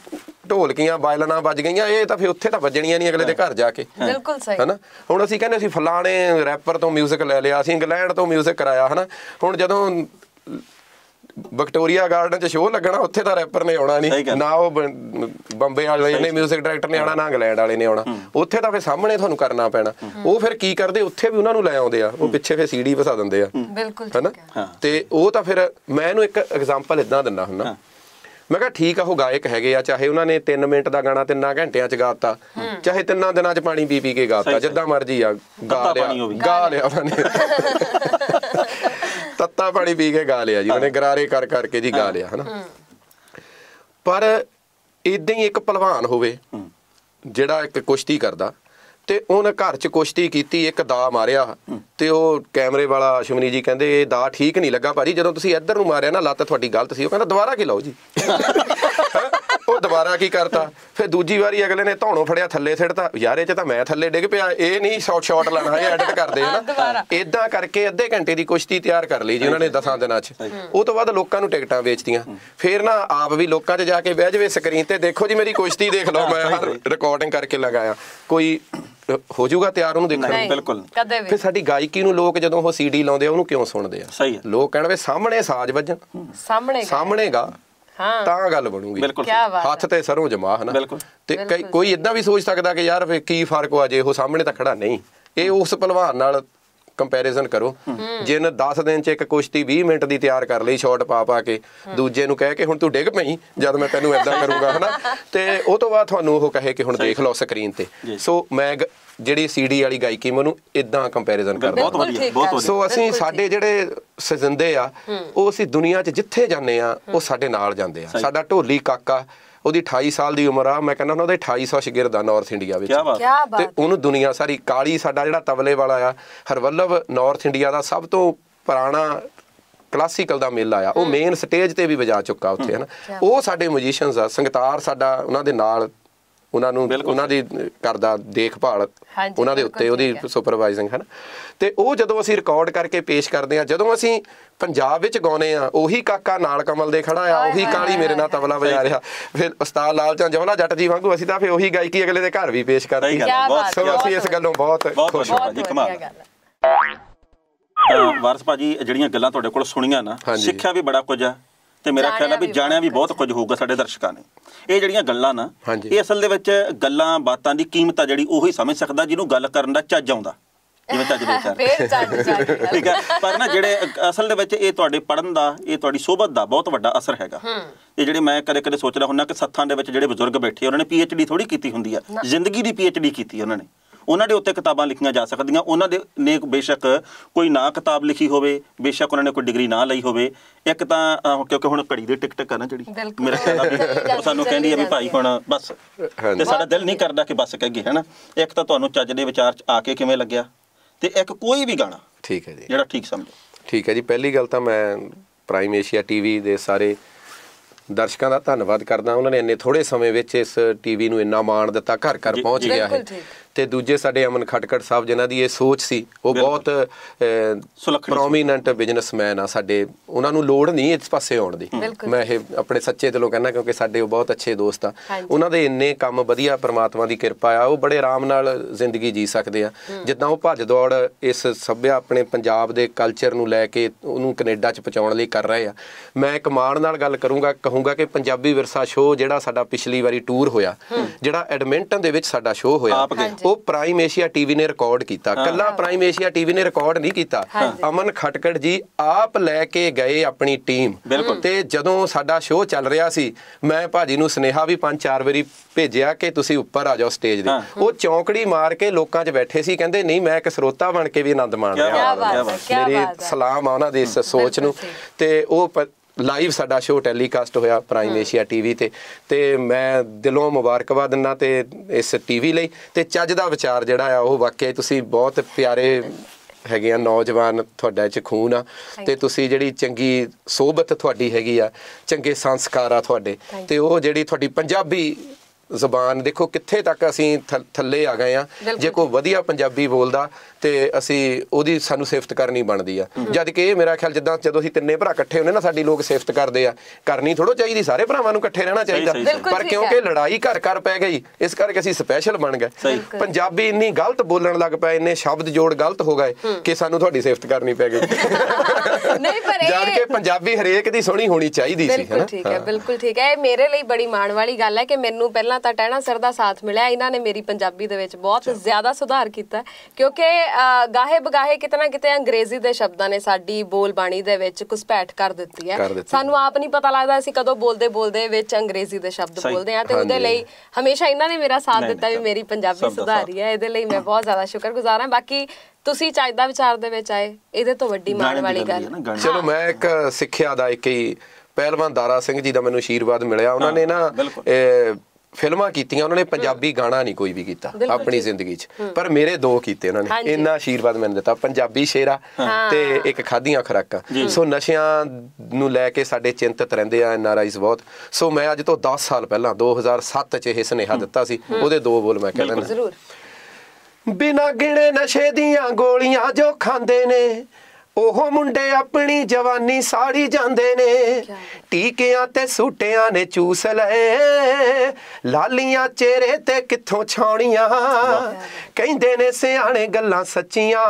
ਢੋਲਕੀਆਂ ਬਾਇਲਣਾ ਵੱਜ ਗਈਆਂ ਇਹ ਤਾਂ ਫਿਰ ਉੱਥੇ ਤਾਂ ਵੱਜਣੀਆਂ ਨਹੀਂ ਅਗਲੇ ਦੇ ਘਰ ਜਾ ਕੇ। ਬਿਲਕੁਲ ਸਹੀ। ਹਨਾ? ਹੁਣ ਅਸੀਂ ਕਹਿੰਦੇ ਅਸੀਂ ਫਲਾਣੇ ਰੈਪਰ ਤੋਂ ਮਿਊਜ਼ਿਕ ਲੈ ਲਿਆ ਅਸੀਂ ਇੰਗਲੈਂਡ ਤੋਂ ਮਿਊਜ਼ਿਕ ਕਰਾਇਆ ਹਨਾ? ਹੁਣ ਜਦੋਂ ਵਿਕਟੋਰੀਆ ਗਾਰਡਨ 'ਚ ਸ਼ੋਅ ਲੱਗਣਾ ਉੱਥੇ ਤਾਂ ਰੈਪਰ ਨੇ ਆਉਣਾ ਨਹੀਂ। ਨਾ ਉਹ ਬੰਬੇ ਵਾਲੇ ਨੇ 뮤직 ਡਾਇਰੈਕਟਰ ਨੇ ਆਉਣਾ ਨਾ ਇੰਗਲੈਂਡ ਵਾਲੇ ਨੇ ਆਉਣਾ। ਉੱਥੇ ਤਾਂ ਫਿਰ ਸਾਹਮਣੇ ਤੁਹਾਨੂੰ ਕਰਨਾ ਪੈਣਾ। ਉਹ ਫਿਰ ਕੀ ਕਰਦੇ ਉੱਥੇ ਵੀ ਉਹਨਾਂ ਨੂੰ ਲੈ ਆਉਂਦੇ ਆ। ਉਹ ਪਿੱਛੇ ਫਿਰ ਸੀਡੀ ਵਸਾ ਦਿੰਦੇ ਆ। ਬਿਲਕੁਲ ਹੈਨਾ? ਠੀਕ ਹੈ। ਤੇ ਉਹ ਤਾਂ ਫਿਰ ਮੈਂ ਇਹਨੂੰ ਇੱਕ ਐਗਜ਼ਾਮਪਲ ਇਦਾਂ ਦਿੰਦਾ ਹੁੰਦਾ। ਮੈਂ ਕਿਹਾ ਠੀਕ ਆ ਉਹ ਗਾਇਕ ਹੈਗੇ ਆ ਚਾਹੇ ਉਹਨਾਂ ਨੇ 3 ਮਿੰਟ ਦਾ ਗਾਣਾ ਤਿੰਨਾਂ ਘੰਟਿਆਂ ਚ ਗਾਤਾ ਚਾਹੇ ਤਿੰਨਾਂ ਦਿਨਾਂ ਚ ਪਾਣੀ ਪੀ ਪੀ ਕੇ ਗਾਤਾ ਜਿੱਦਾਂ ਮਰਜ਼ੀ ਆ ਗਾ ਲਿਆ ਪਾਣੀ ਉਹ ਵੀ। ਗਾ ਲਿਆ ਉਹਨਾਂ ਨੇ। ਤੱਤਾ ਪਾਣੀ ਪੀ ਕੇ ਗਾ ਲਿਆ ਜੀ ਉਹਨੇ ਗਰਾਰੇ ਕਰ ਕਰਕੇ ਜੀ ਗਾ ਲਿਆ ਹਨਾ? ਪਰ ਇਦਾਂ ਹੀ ਇੱਕ ਪਹਿਲਵਾਨ ਹੋਵੇ ਜਿਹੜਾ ਇੱਕ ਕੁਸ਼ਤੀ ਕਰਦਾ ਤੇ ਉਹਨੇ ਘਰ 'ਚ ਕੁਸ਼ਤੀ ਕੀਤੀ ਇੱਕ ਦਾ ਮਾਰਿਆ ਤੇ ਉਹ ਕੈਮਰੇ ਵਾਲਾ ਅਸ਼ਵਨੀ ਜੀ ਕਹਿੰਦੇ ਇਹ ਦਾ ਠੀਕ ਨਹੀਂ ਲੱਗਾ ਭਾਜੀ ਜਦੋਂ ਤੁਸੀਂ ਇੱਧਰ ਨੂੰ ਮਾਰਿਆ ਨਾ ਲੱਤ ਤੁਹਾਡੀ ਗਲਤ ਸੀ। ਉਹ ਕਹਿੰਦਾ ਦੁਬਾਰਾ ਕੀ ਲਾਓ ਜੀ? ਉਹ ਦੁਬਾਰਾ ਕੀ ਕਰਤਾ? ਫਿਰ ਦੂਜੀ ਵਾਰੀ ਅਗਲੇ ਨੇ ਧੌਣੋਂ ਫੜਿਆ ਥੱਲੇ ਸਿੱਟਤਾ ਯਾਰ ਇਹ 'ਚ ਤਾਂ ਮੈਂ ਥੱਲੇ ਡਿੱਗ ਪਿਆ। ਇਹ ਨਹੀਂ ਸ਼ਾਟ ਸ਼ਾਟ ਲੈਣਾ ਇਹ ਐਡਿਟ ਕਰਦੇ ਹਾਂ, ਹਨਾ। ਇਦਾਂ ਕਰਕੇ ਅੱਧੇ ਘੰਟੇ ਦੀ ਕੁਸ਼ਤੀ ਤਿਆਰ ਕਰ ਲਈ ਜੀ ਉਹਨਾਂ ਨੇ ਦਸਾਂ ਦਿਨਾਂ 'ਚ। ਉਹ ਤੋਂ ਬਾਅਦ ਲੋਕਾਂ ਨੂੰ ਟਿਕਟਾਂ ਵੇਚਤੀਆਂ। ਫਿਰ ਨਾ ਆਪ ਵੀ ਲੋਕਾਂ 'ਚ ਜਾ ਕੇ ਬਹਿ ਜਵੇ ਸਕਰੀਨ ਤੇ ਦੇਖੋ ਜੀ ਮੇਰੀ ਕੁਸ਼ਤੀ ਦੇਖ ਲਓ ਮੈਂ ਹਰ ਰਿਕਾਰਡਿੰਗ ਕਰਕੇ ਲਗਾਇਆ। ਕੋਈ ਹੋ ਜਾਊਗਾ ਤਿਆਰ ਉਹਨੂੰ ਦੇਖਣ ਨੂੰ? ਨਹੀਂ, ਬਿਲਕੁਲ। ਕਦੇ ਵੀ। ਫਿਰ ਸਾਡੀ ਗਾਇਕੀ ਨੂੰ ਲੋਕ ਜਦੋਂ ਉਹ ਸੀਡੀ ਲਾਉਂਦੇ ਆ ਉਹਨੂੰ ਕਿਉਂ ਸੁਣਦੇ ਆ? ਸਹੀ ਹੈ। ਲੋਕ ਕਹਿਣਗੇ ਸਾਹਮਣੇ ਸਾਜ਼ ਵੱਜਣ। ਸਾਹਮਣੇ ਸਾਹਮਣੇ ਗਾ। ਹਾਂ ਤਾਂ ਗੱਲ ਬਣੂਗੀ। ਬਿਲਕੁਲ ਹੱਥ ਤੇ ਸਰੋਂ ਜਮਾ ਹਨਾ? ਬਿਲਕੁਲ। ਤੇ ਕਈ ਕੋਈ ਇਦਾਂ ਵੀ ਸੋਚ ਸਕਦਾ ਕਿ ਯਾਰ ਫੇ ਕੀ ਫ਼ਰਕ ਹੋ ਜੇ ਉਹ ਸਾਹਮਣੇ ਤਾਂ ਖੜਾ ਨਹੀਂ। ਇਹ ਉਸ ਪਹਿਲਵਾਨ ਨਾਲ ਕੰਪੈਰੀਜ਼ਨ ਕਰੋ। ਜਿਨ 10 ਦਿਨ ਚ ਇੱਕ ਕੁਸ਼ਤੀ 20 ਮਿੰਟ ਦੀ ਤਿਆਰ ਕਰ ਲਈ ਸ਼ਾਟ ਪਾ ਪਾ ਕੇ ਦੂਜੇ ਨੂੰ ਕਹਿ ਕੇ ਹੁਣ ਤੂੰ ਡਿੱਗ ਪਈ ਜਦ ਮੈਂ ਤੈਨੂੰ ਇਦਾਂ ਕਰੂੰਗਾ ਹਨਾ? ਤੇ ਉਹ ਤੋਂ ਬਾਅਦ ਤੁਹਾਨੂੰ ਉਹ ਕਹੇ ਕਿ ਹੁਣ ਦੇਖ ਲਓ ਸਕਰੀਨ ਤੇ। ਸੋ ਮੈਂ ਜਿਹੜੀ ਸੀਡੀ ਵਾਲੀ ਗਾਇਕੀ ਮੈਨੂੰ ਇਦਾਂ ਕੰਪੈਰੀਜ਼ਨ ਕਰਦਾ। ਬਹੁਤ ਵਧੀਆ ਬਹੁਤ। ਵਧੀਆ। ਸੋ ਅਸੀਂ ਸਾਡੇ ਜਿਹੜੇ ਸਜਿੰਦੇ ਆ ਉਹ ਅਸੀਂ ਦੁਨੀਆ 'ਚ ਜਿੱਥੇ ਜਾਂਦੇ ਆ ਉਹ ਸਾਡੇ ਨਾਲ ਜਾਂਦੇ ਆ। ਸਾਡਾ ਢੋਲੀ ਕਾਕਾ ਉਹਦੀ 28 ਸਾਲ ਦੀ ਉਮਰ ਆ ਮੈਂ ਕਹਿੰਦਾ ਉਹਨਾਂ ਉਹਦੇ 2800 ਸ਼ਾਗਿਰਦ ਆ ਨਾਰਥ ਇੰਡੀਆ ਵਿੱਚ। ਕੀ ਬਾਤ ਕਿਆ ਤੇ ਬਾਤ ਉਹਨੂੰ ਦੁਨੀਆ ਸਾਰੀ ਕਾਲੀ ਸਾਡਾ ਜਿਹੜਾ ਤਬਲੇ ਵਾਲਾ ਆ ਹਰਵੱਲਭ ਨਾਰਥ ਇੰਡੀਆ ਦਾ ਸਭ ਤੋਂ ਪੁਰਾਣਾ ਕਲਾਸੀਕਲ ਦਾ ਮੇਲਾ ਆ। ਉਹ ਮੇਨ ਸਟੇਜ ਤੇ ਵੀ ਵਜਾ ਚੁੱਕਾ ਉੱਥੇ ਹਨਾ। ਉਹ ਸਾਡੇ ਮਿਊਜ਼ੀਸ਼ੀਅਨਸ ਆ ਸੰਗਤਾਰ ਸਾਡਾ ਉਹਨਾਂ ਦੇ ਨਾਲ ਉਹਨਾਂ ਨੂੰ ਉਹਨਾਂ ਦੀ ਕਰਦਾ ਦੇਖਭਾਲ ਉਹਨਾਂ ਦੇ ਉੱਤੇ ਉਹਦੀ। ਸੁਪਰਵਾਈਜ਼ਿੰਗ ਹੈ। ਨਾ ਤੇ ਉਹ ਜਦੋਂ ਅਸੀਂ ਰਿਕਾਰਡ ਕਰਕੇ ਪੇਸ਼ ਕਰਦੇ ਆ ਜਦੋਂ ਅਸੀਂ ਪੰਜਾਬ ਵਿੱਚ ਗਾਉਨੇ ਆ ਉਹੀ ਕਾਕਾ ਨਾਲ ਕਮਲ ਦੇ ਖੜਾ ਆ ਉਹੀ ਕਾਲੀ ਮੇਰੇ ਨਾਲ ਤਬਲਾ ਵਜਾ ਰਿਹਾ। ਫਿਰ ਉਸਤਾਦ ਲਾਲ ਚੰਦ ਜਵਲਾ ਜੱਟ ਜੀ ਵਾਂਗੂ ਅਸੀਂ ਤਾਂ ਫਿਰ ਉਹੀ ਗਾਇਕੀ ਅਗਲੇ ਦੇ ਘਰ ਵੀ ਪੇਸ਼ ਕਰਦੇ ਬਹੁਤ ਸੋ ਅਸੀਂ ਇਸ ਗੱਲੋਂ ਬਹੁਤ ਖੁਸ਼ ਹਾਂ। ਜੀ ਕਮਾਲ। ਵਾਰਸ ਭਾਜੀ ਜਿਹੜੀਆਂ ਗੱਲਾਂ ਤੁਹਾਡੇ ਕੋਲ ਸੁਣੀਆਂ ਨਾ। ਸਿੱਖਿਆ ਵੀ ਬੜਾ ਕੁਝ ਆ ਤੇ ਮੇਰਾ ਖਿਆਲ ਹੈ ਵੀ ਜਾਣਿਆ ਵੀ ਬਹੁਤ ਕੁਝ ਹੋਊਗਾ ਸਾਡੇ ਦਰਸ਼ਕਾਂ ਨੇ। ਇਹ ਜਿਹੜੀਆਂ ਗੱਲਾਂ ਨਾ। ਇਹ ਅਸਲ ਦੇ ਵਿੱਚ ਗੱਲਾਂ ਬਾਤਾਂ ਦੀ ਕੀਮਤ ਆ ਜਿਹੜੀ ਉਹੀ ਸਮਝ ਸਕਦਾ ਜਿਹਨੂੰ ਗੱਲ ਕਰਨ ਦਾ ਚੱਜ ਆਉਂਦਾ। ਜਿਵੇਂ ਚੱਜ ਦੇ ਵਿਚਾਰ। ਠੀਕ ਹੈ ਪਰ ਨਾ ਜਿਹੜੇ ਅਸਲ ਦੇ ਵਿੱਚ ਇਹ ਤੁਹਾਡੇ ਪੜਨ ਦਾ ਇਹ ਤੁਹਾਡੀ ਸੋਭਤ ਦਾ ਬਹੁਤ ਵੱਡਾ ਅਸਰ ਹੈਗਾ। ਇਹ ਜਿਹੜੇ ਮੈਂ ਕਦੇ ਕਦੇ ਸੋਚਦਾ ਹੁੰਦਾ ਕਿ ਸੱਥਾਂ ਦੇ ਵਿੱਚ ਜਿਹੜੇ ਬਜ਼ੁਰਗ ਬੈਠੇ ਉਹਨਾਂ ਨੇ ਪੀਐਚਡੀ ਥੋੜੀ ਕੀਤੀ ਹੁੰਦੀ ਆ। ਜ਼ਿੰਦਗੀ ਦੀ ਪੀਐਚਡੀ ਕੀਤੀ ਉਹਨਾਂ ਨੇ। ਉਹਨਾਂ ਦੇ ਉੱਤੇ ਕਿਤਾਬਾਂ ਲਿਖੀਆਂ ਜਾ ਸਕਦੀਆਂ ਉਹਨਾਂ ਦੇ ਨੇ ਬੇਸ਼ੱਕ ਕੋਈ ਨਾ ਕਿਤਾਬ ਲਿਖੀ ਹੋਵੇ ਬੇਸ਼ੱਕ ਉਹਨਾਂ ਨੇ ਕੋਈ ਡਿਗਰੀ ਨਾ ਲਈ ਹੋਵੇ ਇੱਕ ਤਾਂ ਕਿਉਂਕਿ ਹੁਣ ਘੜੀ ਦੇ ਟਿਕ ਟਿਕ ਆ ਨਾ ਜਿਹੜੀ। ਮੇਰੇ ਖਿਆਲ ਆ ਵੀ ਸਾਨੂੰ ਕਹਿੰਦੀ ਆ ਵੀ ਭਾਈ ਹੁਣ ਬਸ। ਤੇ ਸਾਡਾ ਦਿਲ ਨਹੀਂ ਕਰਦਾ ਕਿ ਬਸ ਕਹੀਏ ਹੈਨਾ ਇੱਕ ਤਾਂ ਤੁਹਾਨੂੰ ਚੱਜ ਦੇ ਵਿਚਾਰ ਚ ਆ ਕੇ ਕਿਵੇਂ ਲੱਗਿਆ ਤੇ ਇੱਕ ਕੋਈ ਵੀ ਗਾਣਾ ਠੀਕ ਹੈ ਜੀ ਜਿਹੜਾ ਠੀਕ ਸਮਝੋ ਠੀਕ ਹੈ ਜੀ ਪਹਿਲੀ ਗੱਲ ਤਾਂ ਮੈਂ ਪ੍ਰਾਈਮ ਏਸ਼ੀਆ ਟੀਵੀ ਦੇ ਸਾਰੇ ਦਰਸ਼ਕਾਂ ਦਾ ਧੰਨਵਾਦ ਕਰਦਾ ਉਹਨਾਂ ਨੇ ਇੰਨੇ ਥੋੜੇ ਸਮੇਂ ਵਿੱਚ ਇਸ ਟੀਵੀ ਨੂੰ ਇੰਨਾ ਮਾਣ ਦਿੱਤਾ ਘਰ ਘਰ ਪਹੁੰਚ। ਗਿਆ ਹੈ। ਤੇ ਦੂਜੇ ਸਾਡੇ ਅਮਨ ਖਟਕੜ ਸਾਹਿਬ ਜਿਨ੍ਹਾਂ ਦੀ ਇਹ ਸੋਚ ਸੀ ਉਹ। ਬਹੁਤ ਪ੍ਰੋਮੀਨੈਂਟ ਬਿਜ਼ਨਸਮੈਨ ਆ ਸਾਡੇ। ਉਹਨਾਂ ਨੂੰ ਲੋੜ ਨਹੀਂ ਇਸ ਪਾਸੇ ਆਉਣ ਦੀ। ਮੈਂ ਇਹ ਆਪਣੇ ਸੱਚੇ ਦਿਲੋਂ ਕਹਿੰਦਾ ਕਿਉਂਕਿ ਸਾਡੇ ਉਹ ਬਹੁਤ ਅੱਛੇ ਦੋਸਤ ਆ। ਉਹਨਾਂ ਦੇ ਇੰਨੇ ਕੰਮ ਵਧੀਆ ਪ੍ਰਮਾਤਮਾ ਦੀ ਕਿਰਪਾ ਆ ਉਹ ਬੜੇ ਆਰਾਮ ਨਾਲ ਜ਼ਿੰਦਗੀ ਜੀ ਸਕਦੇ ਆ। ਜਿੱਦਾਂ ਉਹ ਭੱਜ ਦੌੜ ਇਸ ਸੱਭਿਆ ਆਪਣੇ ਪੰਜਾਬ ਦੇ ਕਲਚਰ ਨੂੰ ਲੈ ਕੇ ਉਹਨੂੰ ਕੈਨੇਡਾ ਚ ਪਹੁੰਚਾਉਣ ਲਈ ਕਰ ਰਹੇ ਆ। ਮੈਂ ਇੱਕ ਮਾਣ ਨਾਲ ਗੱਲ ਕਰੂੰਗਾ ਕਹੂੰਗਾ ਕਿ ਪੰਜਾਬੀ ਵਿਰਸਾ ਸ਼ੋਅ ਜਿਹੜਾ ਸਾਡਾ ਪਿਛਲੀ ਵਾਰੀ ਟੂਰ ਹੋਇਆ ਜਿਹੜਾ ਐਡਮਿੰਟਨ ਦੇ ਵਿੱਚ ਸਾਡਾ ਸ਼ੋਅ ਹੋਇਆ। ਉਹ ਪ੍ਰਾਈਮ ਏਸ਼ੀਆ ਟੀਵੀ ਨੇ ਰਿਕਾਰਡ ਕੀਤਾ। ਕੱਲਾ ਪ੍ਰਾਈਮ ਏਸ਼ੀਆ ਟੀਵੀ ਨੇ ਰਿਕਾਰਡ ਨਹੀਂ ਕੀਤਾ। ਅਮਨ ਖਟਕੜ ਜੀ ਆਪ ਲੈ ਕੇ ਗਏ ਆਪਣੀ ਟੀਮ। ਤੇ ਜਦੋਂ ਸਾਡਾ ਸ਼ੋਅ ਚੱਲ ਰਿਹਾ ਸੀ ਮੈਂ ਭਾਜੀ ਨੂੰ ਸੁਨੇਹਾ ਵੀ ਪੰਜ ਚਾਰ ਵਾਰੀ ਭੇਜਿਆ ਕਿ ਤੁਸੀਂ ਉੱਪਰ ਆ ਜਾਓ ਸਟੇਜ ਦੇ। ਉਹ ਚੌਂਕੜੀ ਮਾਰ ਕੇ ਲੋਕਾਂ 'ਚ ਬੈਠੇ ਸੀ ਕਹਿੰਦੇ ਨਹੀਂ ਮੈਂ ਇੱਕ ਸਰੋਤਾ ਬਣ ਕੇ ਵੀ ਆਨੰਦ ਮਾਣ ਰਿਹਾ। ਮੇਰੀ। ਸਲਾਮ ਆ ਉਹਨਾਂ ਦੀ ਇਸ ਸੋਚ ਨੂੰ। ਤੇ ਉਹ ਲਾਈਵ ਸਾਡਾ ਸ਼ੋਅ ਟੈਲੀਕਾਸਟ ਹੋਇਆ ਪ੍ਰਾਈਮ ਏਸ਼ੀਆ ਟੀਵੀ ਤੇ। ਤੇ ਮੈਂ ਦਿਲੋਂ ਮੁਬਾਰਕਬਾਦ ਦਿੰਦਾ ਤੇ ਇਸ ਟੀਵੀ ਲਈ। ਤੇ ਚੱਜ ਦਾ ਵਿਚਾਰ ਜਿਹੜਾ ਆ ਉਹ ਵਾਕਿਆ ਤੁਸੀਂ ਬਹੁਤ ਪਿਆਰੇ ਹੈਗੇ ਆ ਨੌਜਵਾਨ ਤੁਹਾਡਾ ਚ ਖੂਨ ਆ। ਤੇ ਤੁਸੀਂ ਜਿਹੜੀ ਚੰਗੀ ਸੋਬਤ ਤੁਹਾਡੀ ਹੈਗੀ ਆ ਚੰਗੇ ਸੰਸਕਾਰ ਆ ਤੁਹਾਡੇ। ਤੇ ਉਹ ਜਿਹੜੀ ਤੁਹਾਡੀ ਪੰਜਾਬੀ ਜ਼ਬਾਨ ਦੇਖੋ ਕਿੱਥੇ ਤੱਕ ਅਸੀਂ ਥੱਲੇ ਆ ਗਏ ਆ। ਜੇ ਕੋਈ ਵਧੀਆ ਪੰਜਾਬੀ ਬੋਲਦਾ ਤੇ ਅਸੀਂ ਉਹਦੀ ਸਾਨੂੰ ਸਿਫਤ ਕਰਨੀ ਬਣਦੀ ਆ। ਜਦ ਕਿ ਇਹ ਮੇਰਾ ਖਿਆਲ ਜਿੱਦਾਂ ਜਦੋਂ ਅਸੀਂ ਤਿੰਨੇ ਭਰਾ ਇਕੱਠੇ ਹੁੰਦੇ ਨਾ ਸਾਡੀ ਲੋਕ ਸਿਫਤ ਕਰਦੇ ਆ। ਕਰਨੀ ਥੋੜੋ ਚਾਹੀਦੀ ਸਾਰੇ ਭਰਾਵਾਂ ਨੂੰ ਇਕੱਠੇ ਰਹਿਣਾ ਚਾਹੀਦਾ। ਪਰ ਕਿਉਂਕਿ। ਲੜਾਈ ਘਰ ਘਰ ਪੈ ਗਈ ਇਸ ਕਰਕੇ ਅਸੀਂ ਸਪੈਸ਼ਲ ਬਣ ਗਏ। ਪੰਜਾਬੀ ਇੰਨੀ ਗਲਤ ਬੋਲਣ ਲੱਗ ਪਏ ਇੰਨੇ ਸ਼ਬਦ ਜੋੜ ਗਲਤ ਹੋ ਗਏ ਕਿ ਸਾਨੂੰ ਤੁਹਾਡੀ ਸਿਫਤ ਕਰਨੀ ਪੈ ਗਈ। ਨਹੀਂ ਪਰ ਜਦ ਇਹ ਕਿ ਪੰਜਾਬੀ ਹਰੇਕ ਦੀ ਸੋਹਣੀ ਹੋਣੀ ਚਾਹੀਦੀ ਸੀ ਬਿਲਕੁਲ ਠੀਕ ਹੈ ਬਿਲਕੁਲ ਠੀਕ ਹੈ। ਇਹ ਮੇਰੇ ਲਈ ਬੜੀ ਮਾਣ ਵਾਲੀ ਗੱਲ ਹੈ ਕਿ ਮੈਨੂੰ ਪਹਿਲਾਂ ਤਾਂ ਟਹਿਣਾ ਸਰ ਦਾ ਸਾਥ ਮਿਲਿਆ। ਇਹਨਾਂ ਨੇ ਮੇਰੀ ਪੰਜਾਬੀ ਦੇ ਵਿੱਚ ਬਹੁਤ ਜ਼ਿਆਦਾ ਸੁਧਾਰ ਕੀਤਾ ਕਿਉਂਕਿ ਗਾਹੇ ਬਗਾਹੇ ਕਿਤਨਾ ਕਿਤੇ ਅੰਗਰੇਜ਼ੀ ਦੇ ਸ਼ਬਦਾਂ ਨੇ ਸਾਡੀ ਬੋਲ ਬਾਣੀ ਦੇ ਵਿੱਚ ਘੁਸਪੈਠ ਕਰ ਦਿੱਤੀ ਹੈ। ਸਾਨੂੰ ਆਪ ਨਹੀਂ ਪਤਾ ਲੱਗਦਾ ਅਸੀਂ ਕਦੋਂ ਬੋਲਦੇ ਬੋਲਦੇ ਵਿੱਚ ਅੰਗਰੇਜ਼ੀ ਦੇ ਸ਼ਬਦ। ਬੋਲਦੇ ਆ ਤੇ ਉਹਦੇ। ਲਈ ਹਮੇਸ਼ਾ ਇਹਨਾਂ ਨੇ ਮੇਰਾ ਸਾਥ ਦਿੱਤਾ ਵੀ ਮੇਰੀ ਪੰਜਾਬੀ ਸੁਧਾਰੀ ਹੈ ਇਹਦੇ ਲਈ ਮੈਂ ਬਹੁਤ ਜ਼ਿਆਦਾ ਸ਼ੁਕਰਗੁਜ਼ਾਰ ਹਾਂ ਬਾਕੀ ਤੁਸੀਂ ਚਾਹੀਦਾ ਵਿਚਾਰ ਦੇ ਵਿੱਚ ਆਏ ਇਹਦੇ ਤੋਂ ਵੱਡੀ ਮਾਣ ਵਾਲੀ ਗੱਲ। ਚਲੋ ਮੈਂ ਇੱਕ ਸਿੱਖਿਆ ਦਾ ਇੱਕ ਹੀ ਪਹਿਲਵਾਨ ਦਾਰਾ ਸਿੰਘ ਜੀ ਦਾ ਮੈਨੂੰ ਆਸ਼ੀਰਵਾਦ ਮਿਲਿਆ ਉਹਨਾਂ ਨੇ ਨਾ ਫਿਲਮਾਂ ਕੀਤੀਆਂ ਉਹਨਾਂ ਨੇ ਪੰਜਾਬੀ ਗਾਣਾ ਨਹੀਂ ਕੋਈ ਵੀ ਕੀਤਾ ਆਪਣੀ। ਜ਼ਿੰਦਗੀ 'ਚ। ਪਰ ਮੇਰੇ ਦੋ ਕੀਤੇ ਉਹਨਾਂ ਨੇ। ਇੰਨਾ ਆਸ਼ੀਰਵਾਦ ਮੈਨੂੰ ਦਿੱਤਾ। ਪੰਜਾਬੀ ਸ਼ੇਰਾ ਤੇ ਇੱਕ ਖਾਦੀਆਂ ਖਰਾਕਾਂ। ਸੋ ਨਸ਼ਿਆਂ ਨੂੰ ਲੈ ਕੇ ਸਾਡੇ ਚਿੰਤਤ ਰਹਿੰਦੇ ਆ ਐਨਆਰਆਈਜ਼ ਬਹੁਤ। ਸੋ ਮੈਂ ਅੱਜ ਤੋਂ 10 ਸਾਲ ਪਹਿਲਾਂ 2007 'ਚ ਇਹ ਸੁਨੇਹਾ ਦਿੱਤਾ ਸੀ। ਉਹਦੇ ਦੋ ਬੋਲ ਮੈਂ ਕਹਿ ਦਿੰਦਾ। ਜ਼ਰੂਰ। ਬਿਨਾ ਗਿਣੇ ਨਸ਼ੇ ਦੀਆਂ ਗੋਲੀਆਂ ਜੋ ਖਾਂਦੇ ਨੇ ਉਹ ਮੁੰਡੇ ਆਪਣੀ ਜਵਾਨੀ ਸਾੜੀ ਜਾਂਦੇ ਨੇ। ਟੀਕਿਆਂ ਤੇ ਸੂਟਿਆਂ ਨੇ ਚੂਸ ਲਏ। ਲਾਲੀਆਂ ਚਿਹਰੇ ਤੇ ਕਿੱਥੋਂ ਛਾਉਣੀਆਂ ਕਹਿੰਦੇ ਨੇ ਸਿਆਣੇ ਗੱਲਾਂ ਸੱਚੀਆਂ।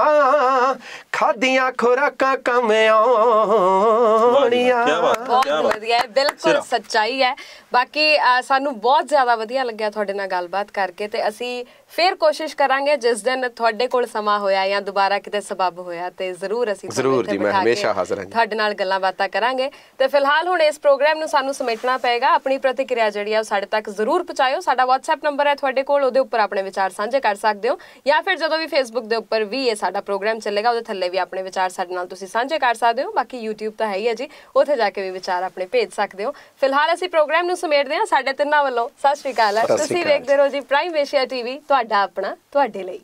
ਖਾਦੀਆਂ ਖੁਰਾਕਾਂ ਕੰਮ ਆਉਣੀਆਂ ਕਿਆ ਬਾਤ ਹੈ, ਬਹੁਤ ਵਧੀਆ ਬਿਲਕੁਲ। ਸੱਚਾਈ ਹੈ। ਬਾਕੀ ਸਾਨੂੰ ਬਹੁਤ ਜ਼ਿਆਦਾ ਵਧੀਆ ਲੱਗਿਆ ਤੁਹਾਡੇ ਨਾਲ ਗੱਲਬਾਤ ਕਰਕੇ ਤੇ ਅਸੀਂ ਫਿਰ ਕੋਸ਼ਿਸ਼ ਕਰਾਂਗੇ ਜਿਸ ਦਿਨ ਤੁਹਾਡੇ ਕੋਲ ਸਮਾਂ ਹੋਇਆ ਜਾਂ ਦੁਬਾਰਾ ਕਿਤੇ ਸਬਬ ਹੋਇਆ ਤੇ ਜ਼ਰੂਰ ਅਸੀਂ ਜ਼ਰੂਰ ਜੀ, ਮੈਂ ਹਮੇਸ਼ਾ ਹਾਜ਼ਰ ਹਾਂ। ਤੁਹਾਡੇ ਨਾਲ ਗੱਲਾਂ ਬਾਤਾਂ ਕਰਾਂਗੇ ਤੇ ਫਿਲਹਾਲ ਹੁਣ ਇਸ ਪ੍ਰੋਗਰਾਮ ਨੂੰ ਸਾਨੂੰ ਸਮੇਟਣਾ ਪਏਗਾ। ਆਪਣੀ ਪ੍ਰਤੀਕਿਰਿਆ ਜਿਹੜੀ ਆ ਸਾਡੇ ਤੱਕ ਜ਼ਰੂਰ ਪਹੁੰਚਾਇਓ। ਸਾਡਾ WhatsApp ਨੰਬਰ ਹੈ ਤੁਹਾਡੇ ਕੋਲ ਉਹਦੇ ਉੱਪਰ ਆਪਣੇ ਵਿਚਾਰ ਸਾਂਝੇ ਕਰ ਸਕਦੇ ਹੋ ਜਾਂ ਫਿਰ ਜਦੋਂ ਵੀ Facebook ਦੇ ਉੱਪਰ ਵੀ ਇਹ ਸਾਡਾ ਪ੍ਰੋਗਰਾਮ ਚੱਲੇਗਾ ਉਹਦੇ ਥੱਲੇ ਵੀ ਆਪਣੇ ਵਿਚਾਰ ਸਾਡੇ ਨਾਲ ਤੁਸੀਂ ਸਾਂਝੇ ਕਰ ਸਕਦੇ ਹੋ। ਬਾਕੀ YouTube ਤਾਂ ਹੈ ਹੀ ਹੈ ਜੀ ਉੱਥੇ ਜਾ ਕੇ ਵੀ ਵਿਚਾਰ ਆਪਣੇ ਭੇਜ ਸਕਦੇ ਹੋ। ਫਿਲਹਾਲ ਅਸੀਂ ਪ੍ਰੋਗਰਾਮ ਨੂੰ ਸਮੇਟਦੇ ਹਾਂ। ਸਾਡੇ ਤਿੰਨਾਂ ਵੱਲੋਂ ਸਤਿ ਸ਼੍ਰੀ ਅਕਾਲ ਤੁਸੀਂ ਵੇਖਦੇ ਰਹੋ ਜੀ ਪ੍ਰਾਈਮ ਏਸ਼ੀਆ ਟੀਵੀ ਤੁਹਾਡਾ ਆਪਣਾ ਤੁਹਾਡੇ ਲਈ।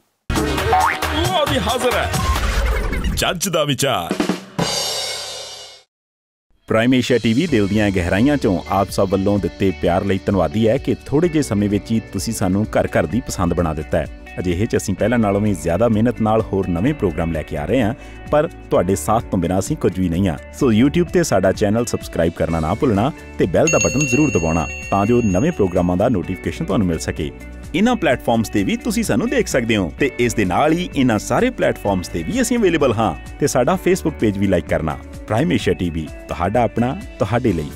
ਲਓ ਵੀ ਹਾਜ਼ਰ ਹੈ। ਜੱਜ ਦਾ ਵਿਚਾਰ। ਪ੍ਰਾਈਮ ਏਸ਼ੀਆ ਟੀਵੀ ਦਿਲ ਦੀਆਂ ਗਹਿਰਾਈਆਂ ਚੋਂ ਆਪ ਸਭ ਵੱਲੋਂ ਦਿੱਤੇ ਪਿਆਰ ਲਈ ਧੰਨਵਾਦੀ ਹੈ ਕਿ ਥੋੜੇ ਜਿਹੇ ਸਮੇਂ ਵਿੱਚ ਹੀ ਤੁਸੀਂ ਸਾਨੂੰ ਘਰ ਘਰ ਦੀ ਪਸੰਦ ਬਣਾ ਦਿੱਤਾ ਹੈ। ਅਜਿਹੇ 'ਚ ਅਸੀਂ ਪਹਿਲਾਂ ਨਾਲੋਂ ਵੀ ਜ਼ਿਆਦਾ ਮਿਹਨਤ ਨਾਲ ਹੋਰ ਨਵੇਂ ਪ੍ਰੋਗਰਾਮ ਲੈ ਕੇ ਆ ਰਹੇ ਹਾਂ ਪਰ ਤੁਹਾਡੇ ਸਾਥ ਤੋਂ ਬਿਨਾਂ ਅਸੀਂ ਕੁਝ ਵੀ ਨਹੀਂ ਹਾਂ। ਸੋ YouTube ਤੇ ਸਾਡਾ ਚੈਨਲ ਸਬਸਕ੍ਰਾਈਬ ਕਰਨਾ ਨਾ ਭੁੱਲਣਾ ਤੇ ਬੈਲ ਦਾ ਬਟਨ ਜ਼ਰੂਰ ਦਬਾਉਣਾ ਤਾਂ ਜੋ ਨਵੇਂ ਪ੍ਰੋਗਰਾਮਾਂ ਦਾ ਨੋਟੀਫਿਕੇਸ਼ਨ ਤੁਹਾਨੂੰ ਮਿਲ ਸਕੇ। ਇਹਨਾਂ ਪਲੇਟਫਾਰਮਸ ਤੇ ਵੀ ਤੁਸੀਂ ਸਾਨੂੰ ਦੇਖ ਸਕਦੇ ਹੋ ਤੇ ਇਸ ਦੇ ਨਾਲ ਹੀ ਇਹਨਾਂ ਸਾਰੇ ਪਲੇਟਫਾਰਮਸ ਤੇ ਵੀ ਅਸੀਂ ਅਵੇਲੇਬਲ ਹਾਂ ਤੇ ਸਾਡਾ ਫੇਸਬੁੱਕ ਪੇਜ ਵੀ ਲਾਈਕ ਕਰਨਾ ਪ੍ਰਾਈਮ ਏਸ਼ੀਆ ਟੀਵੀ ਤੁਹਾਡਾ ਆਪਣਾ, ਤੁਹਾਡੇ ਲਈ।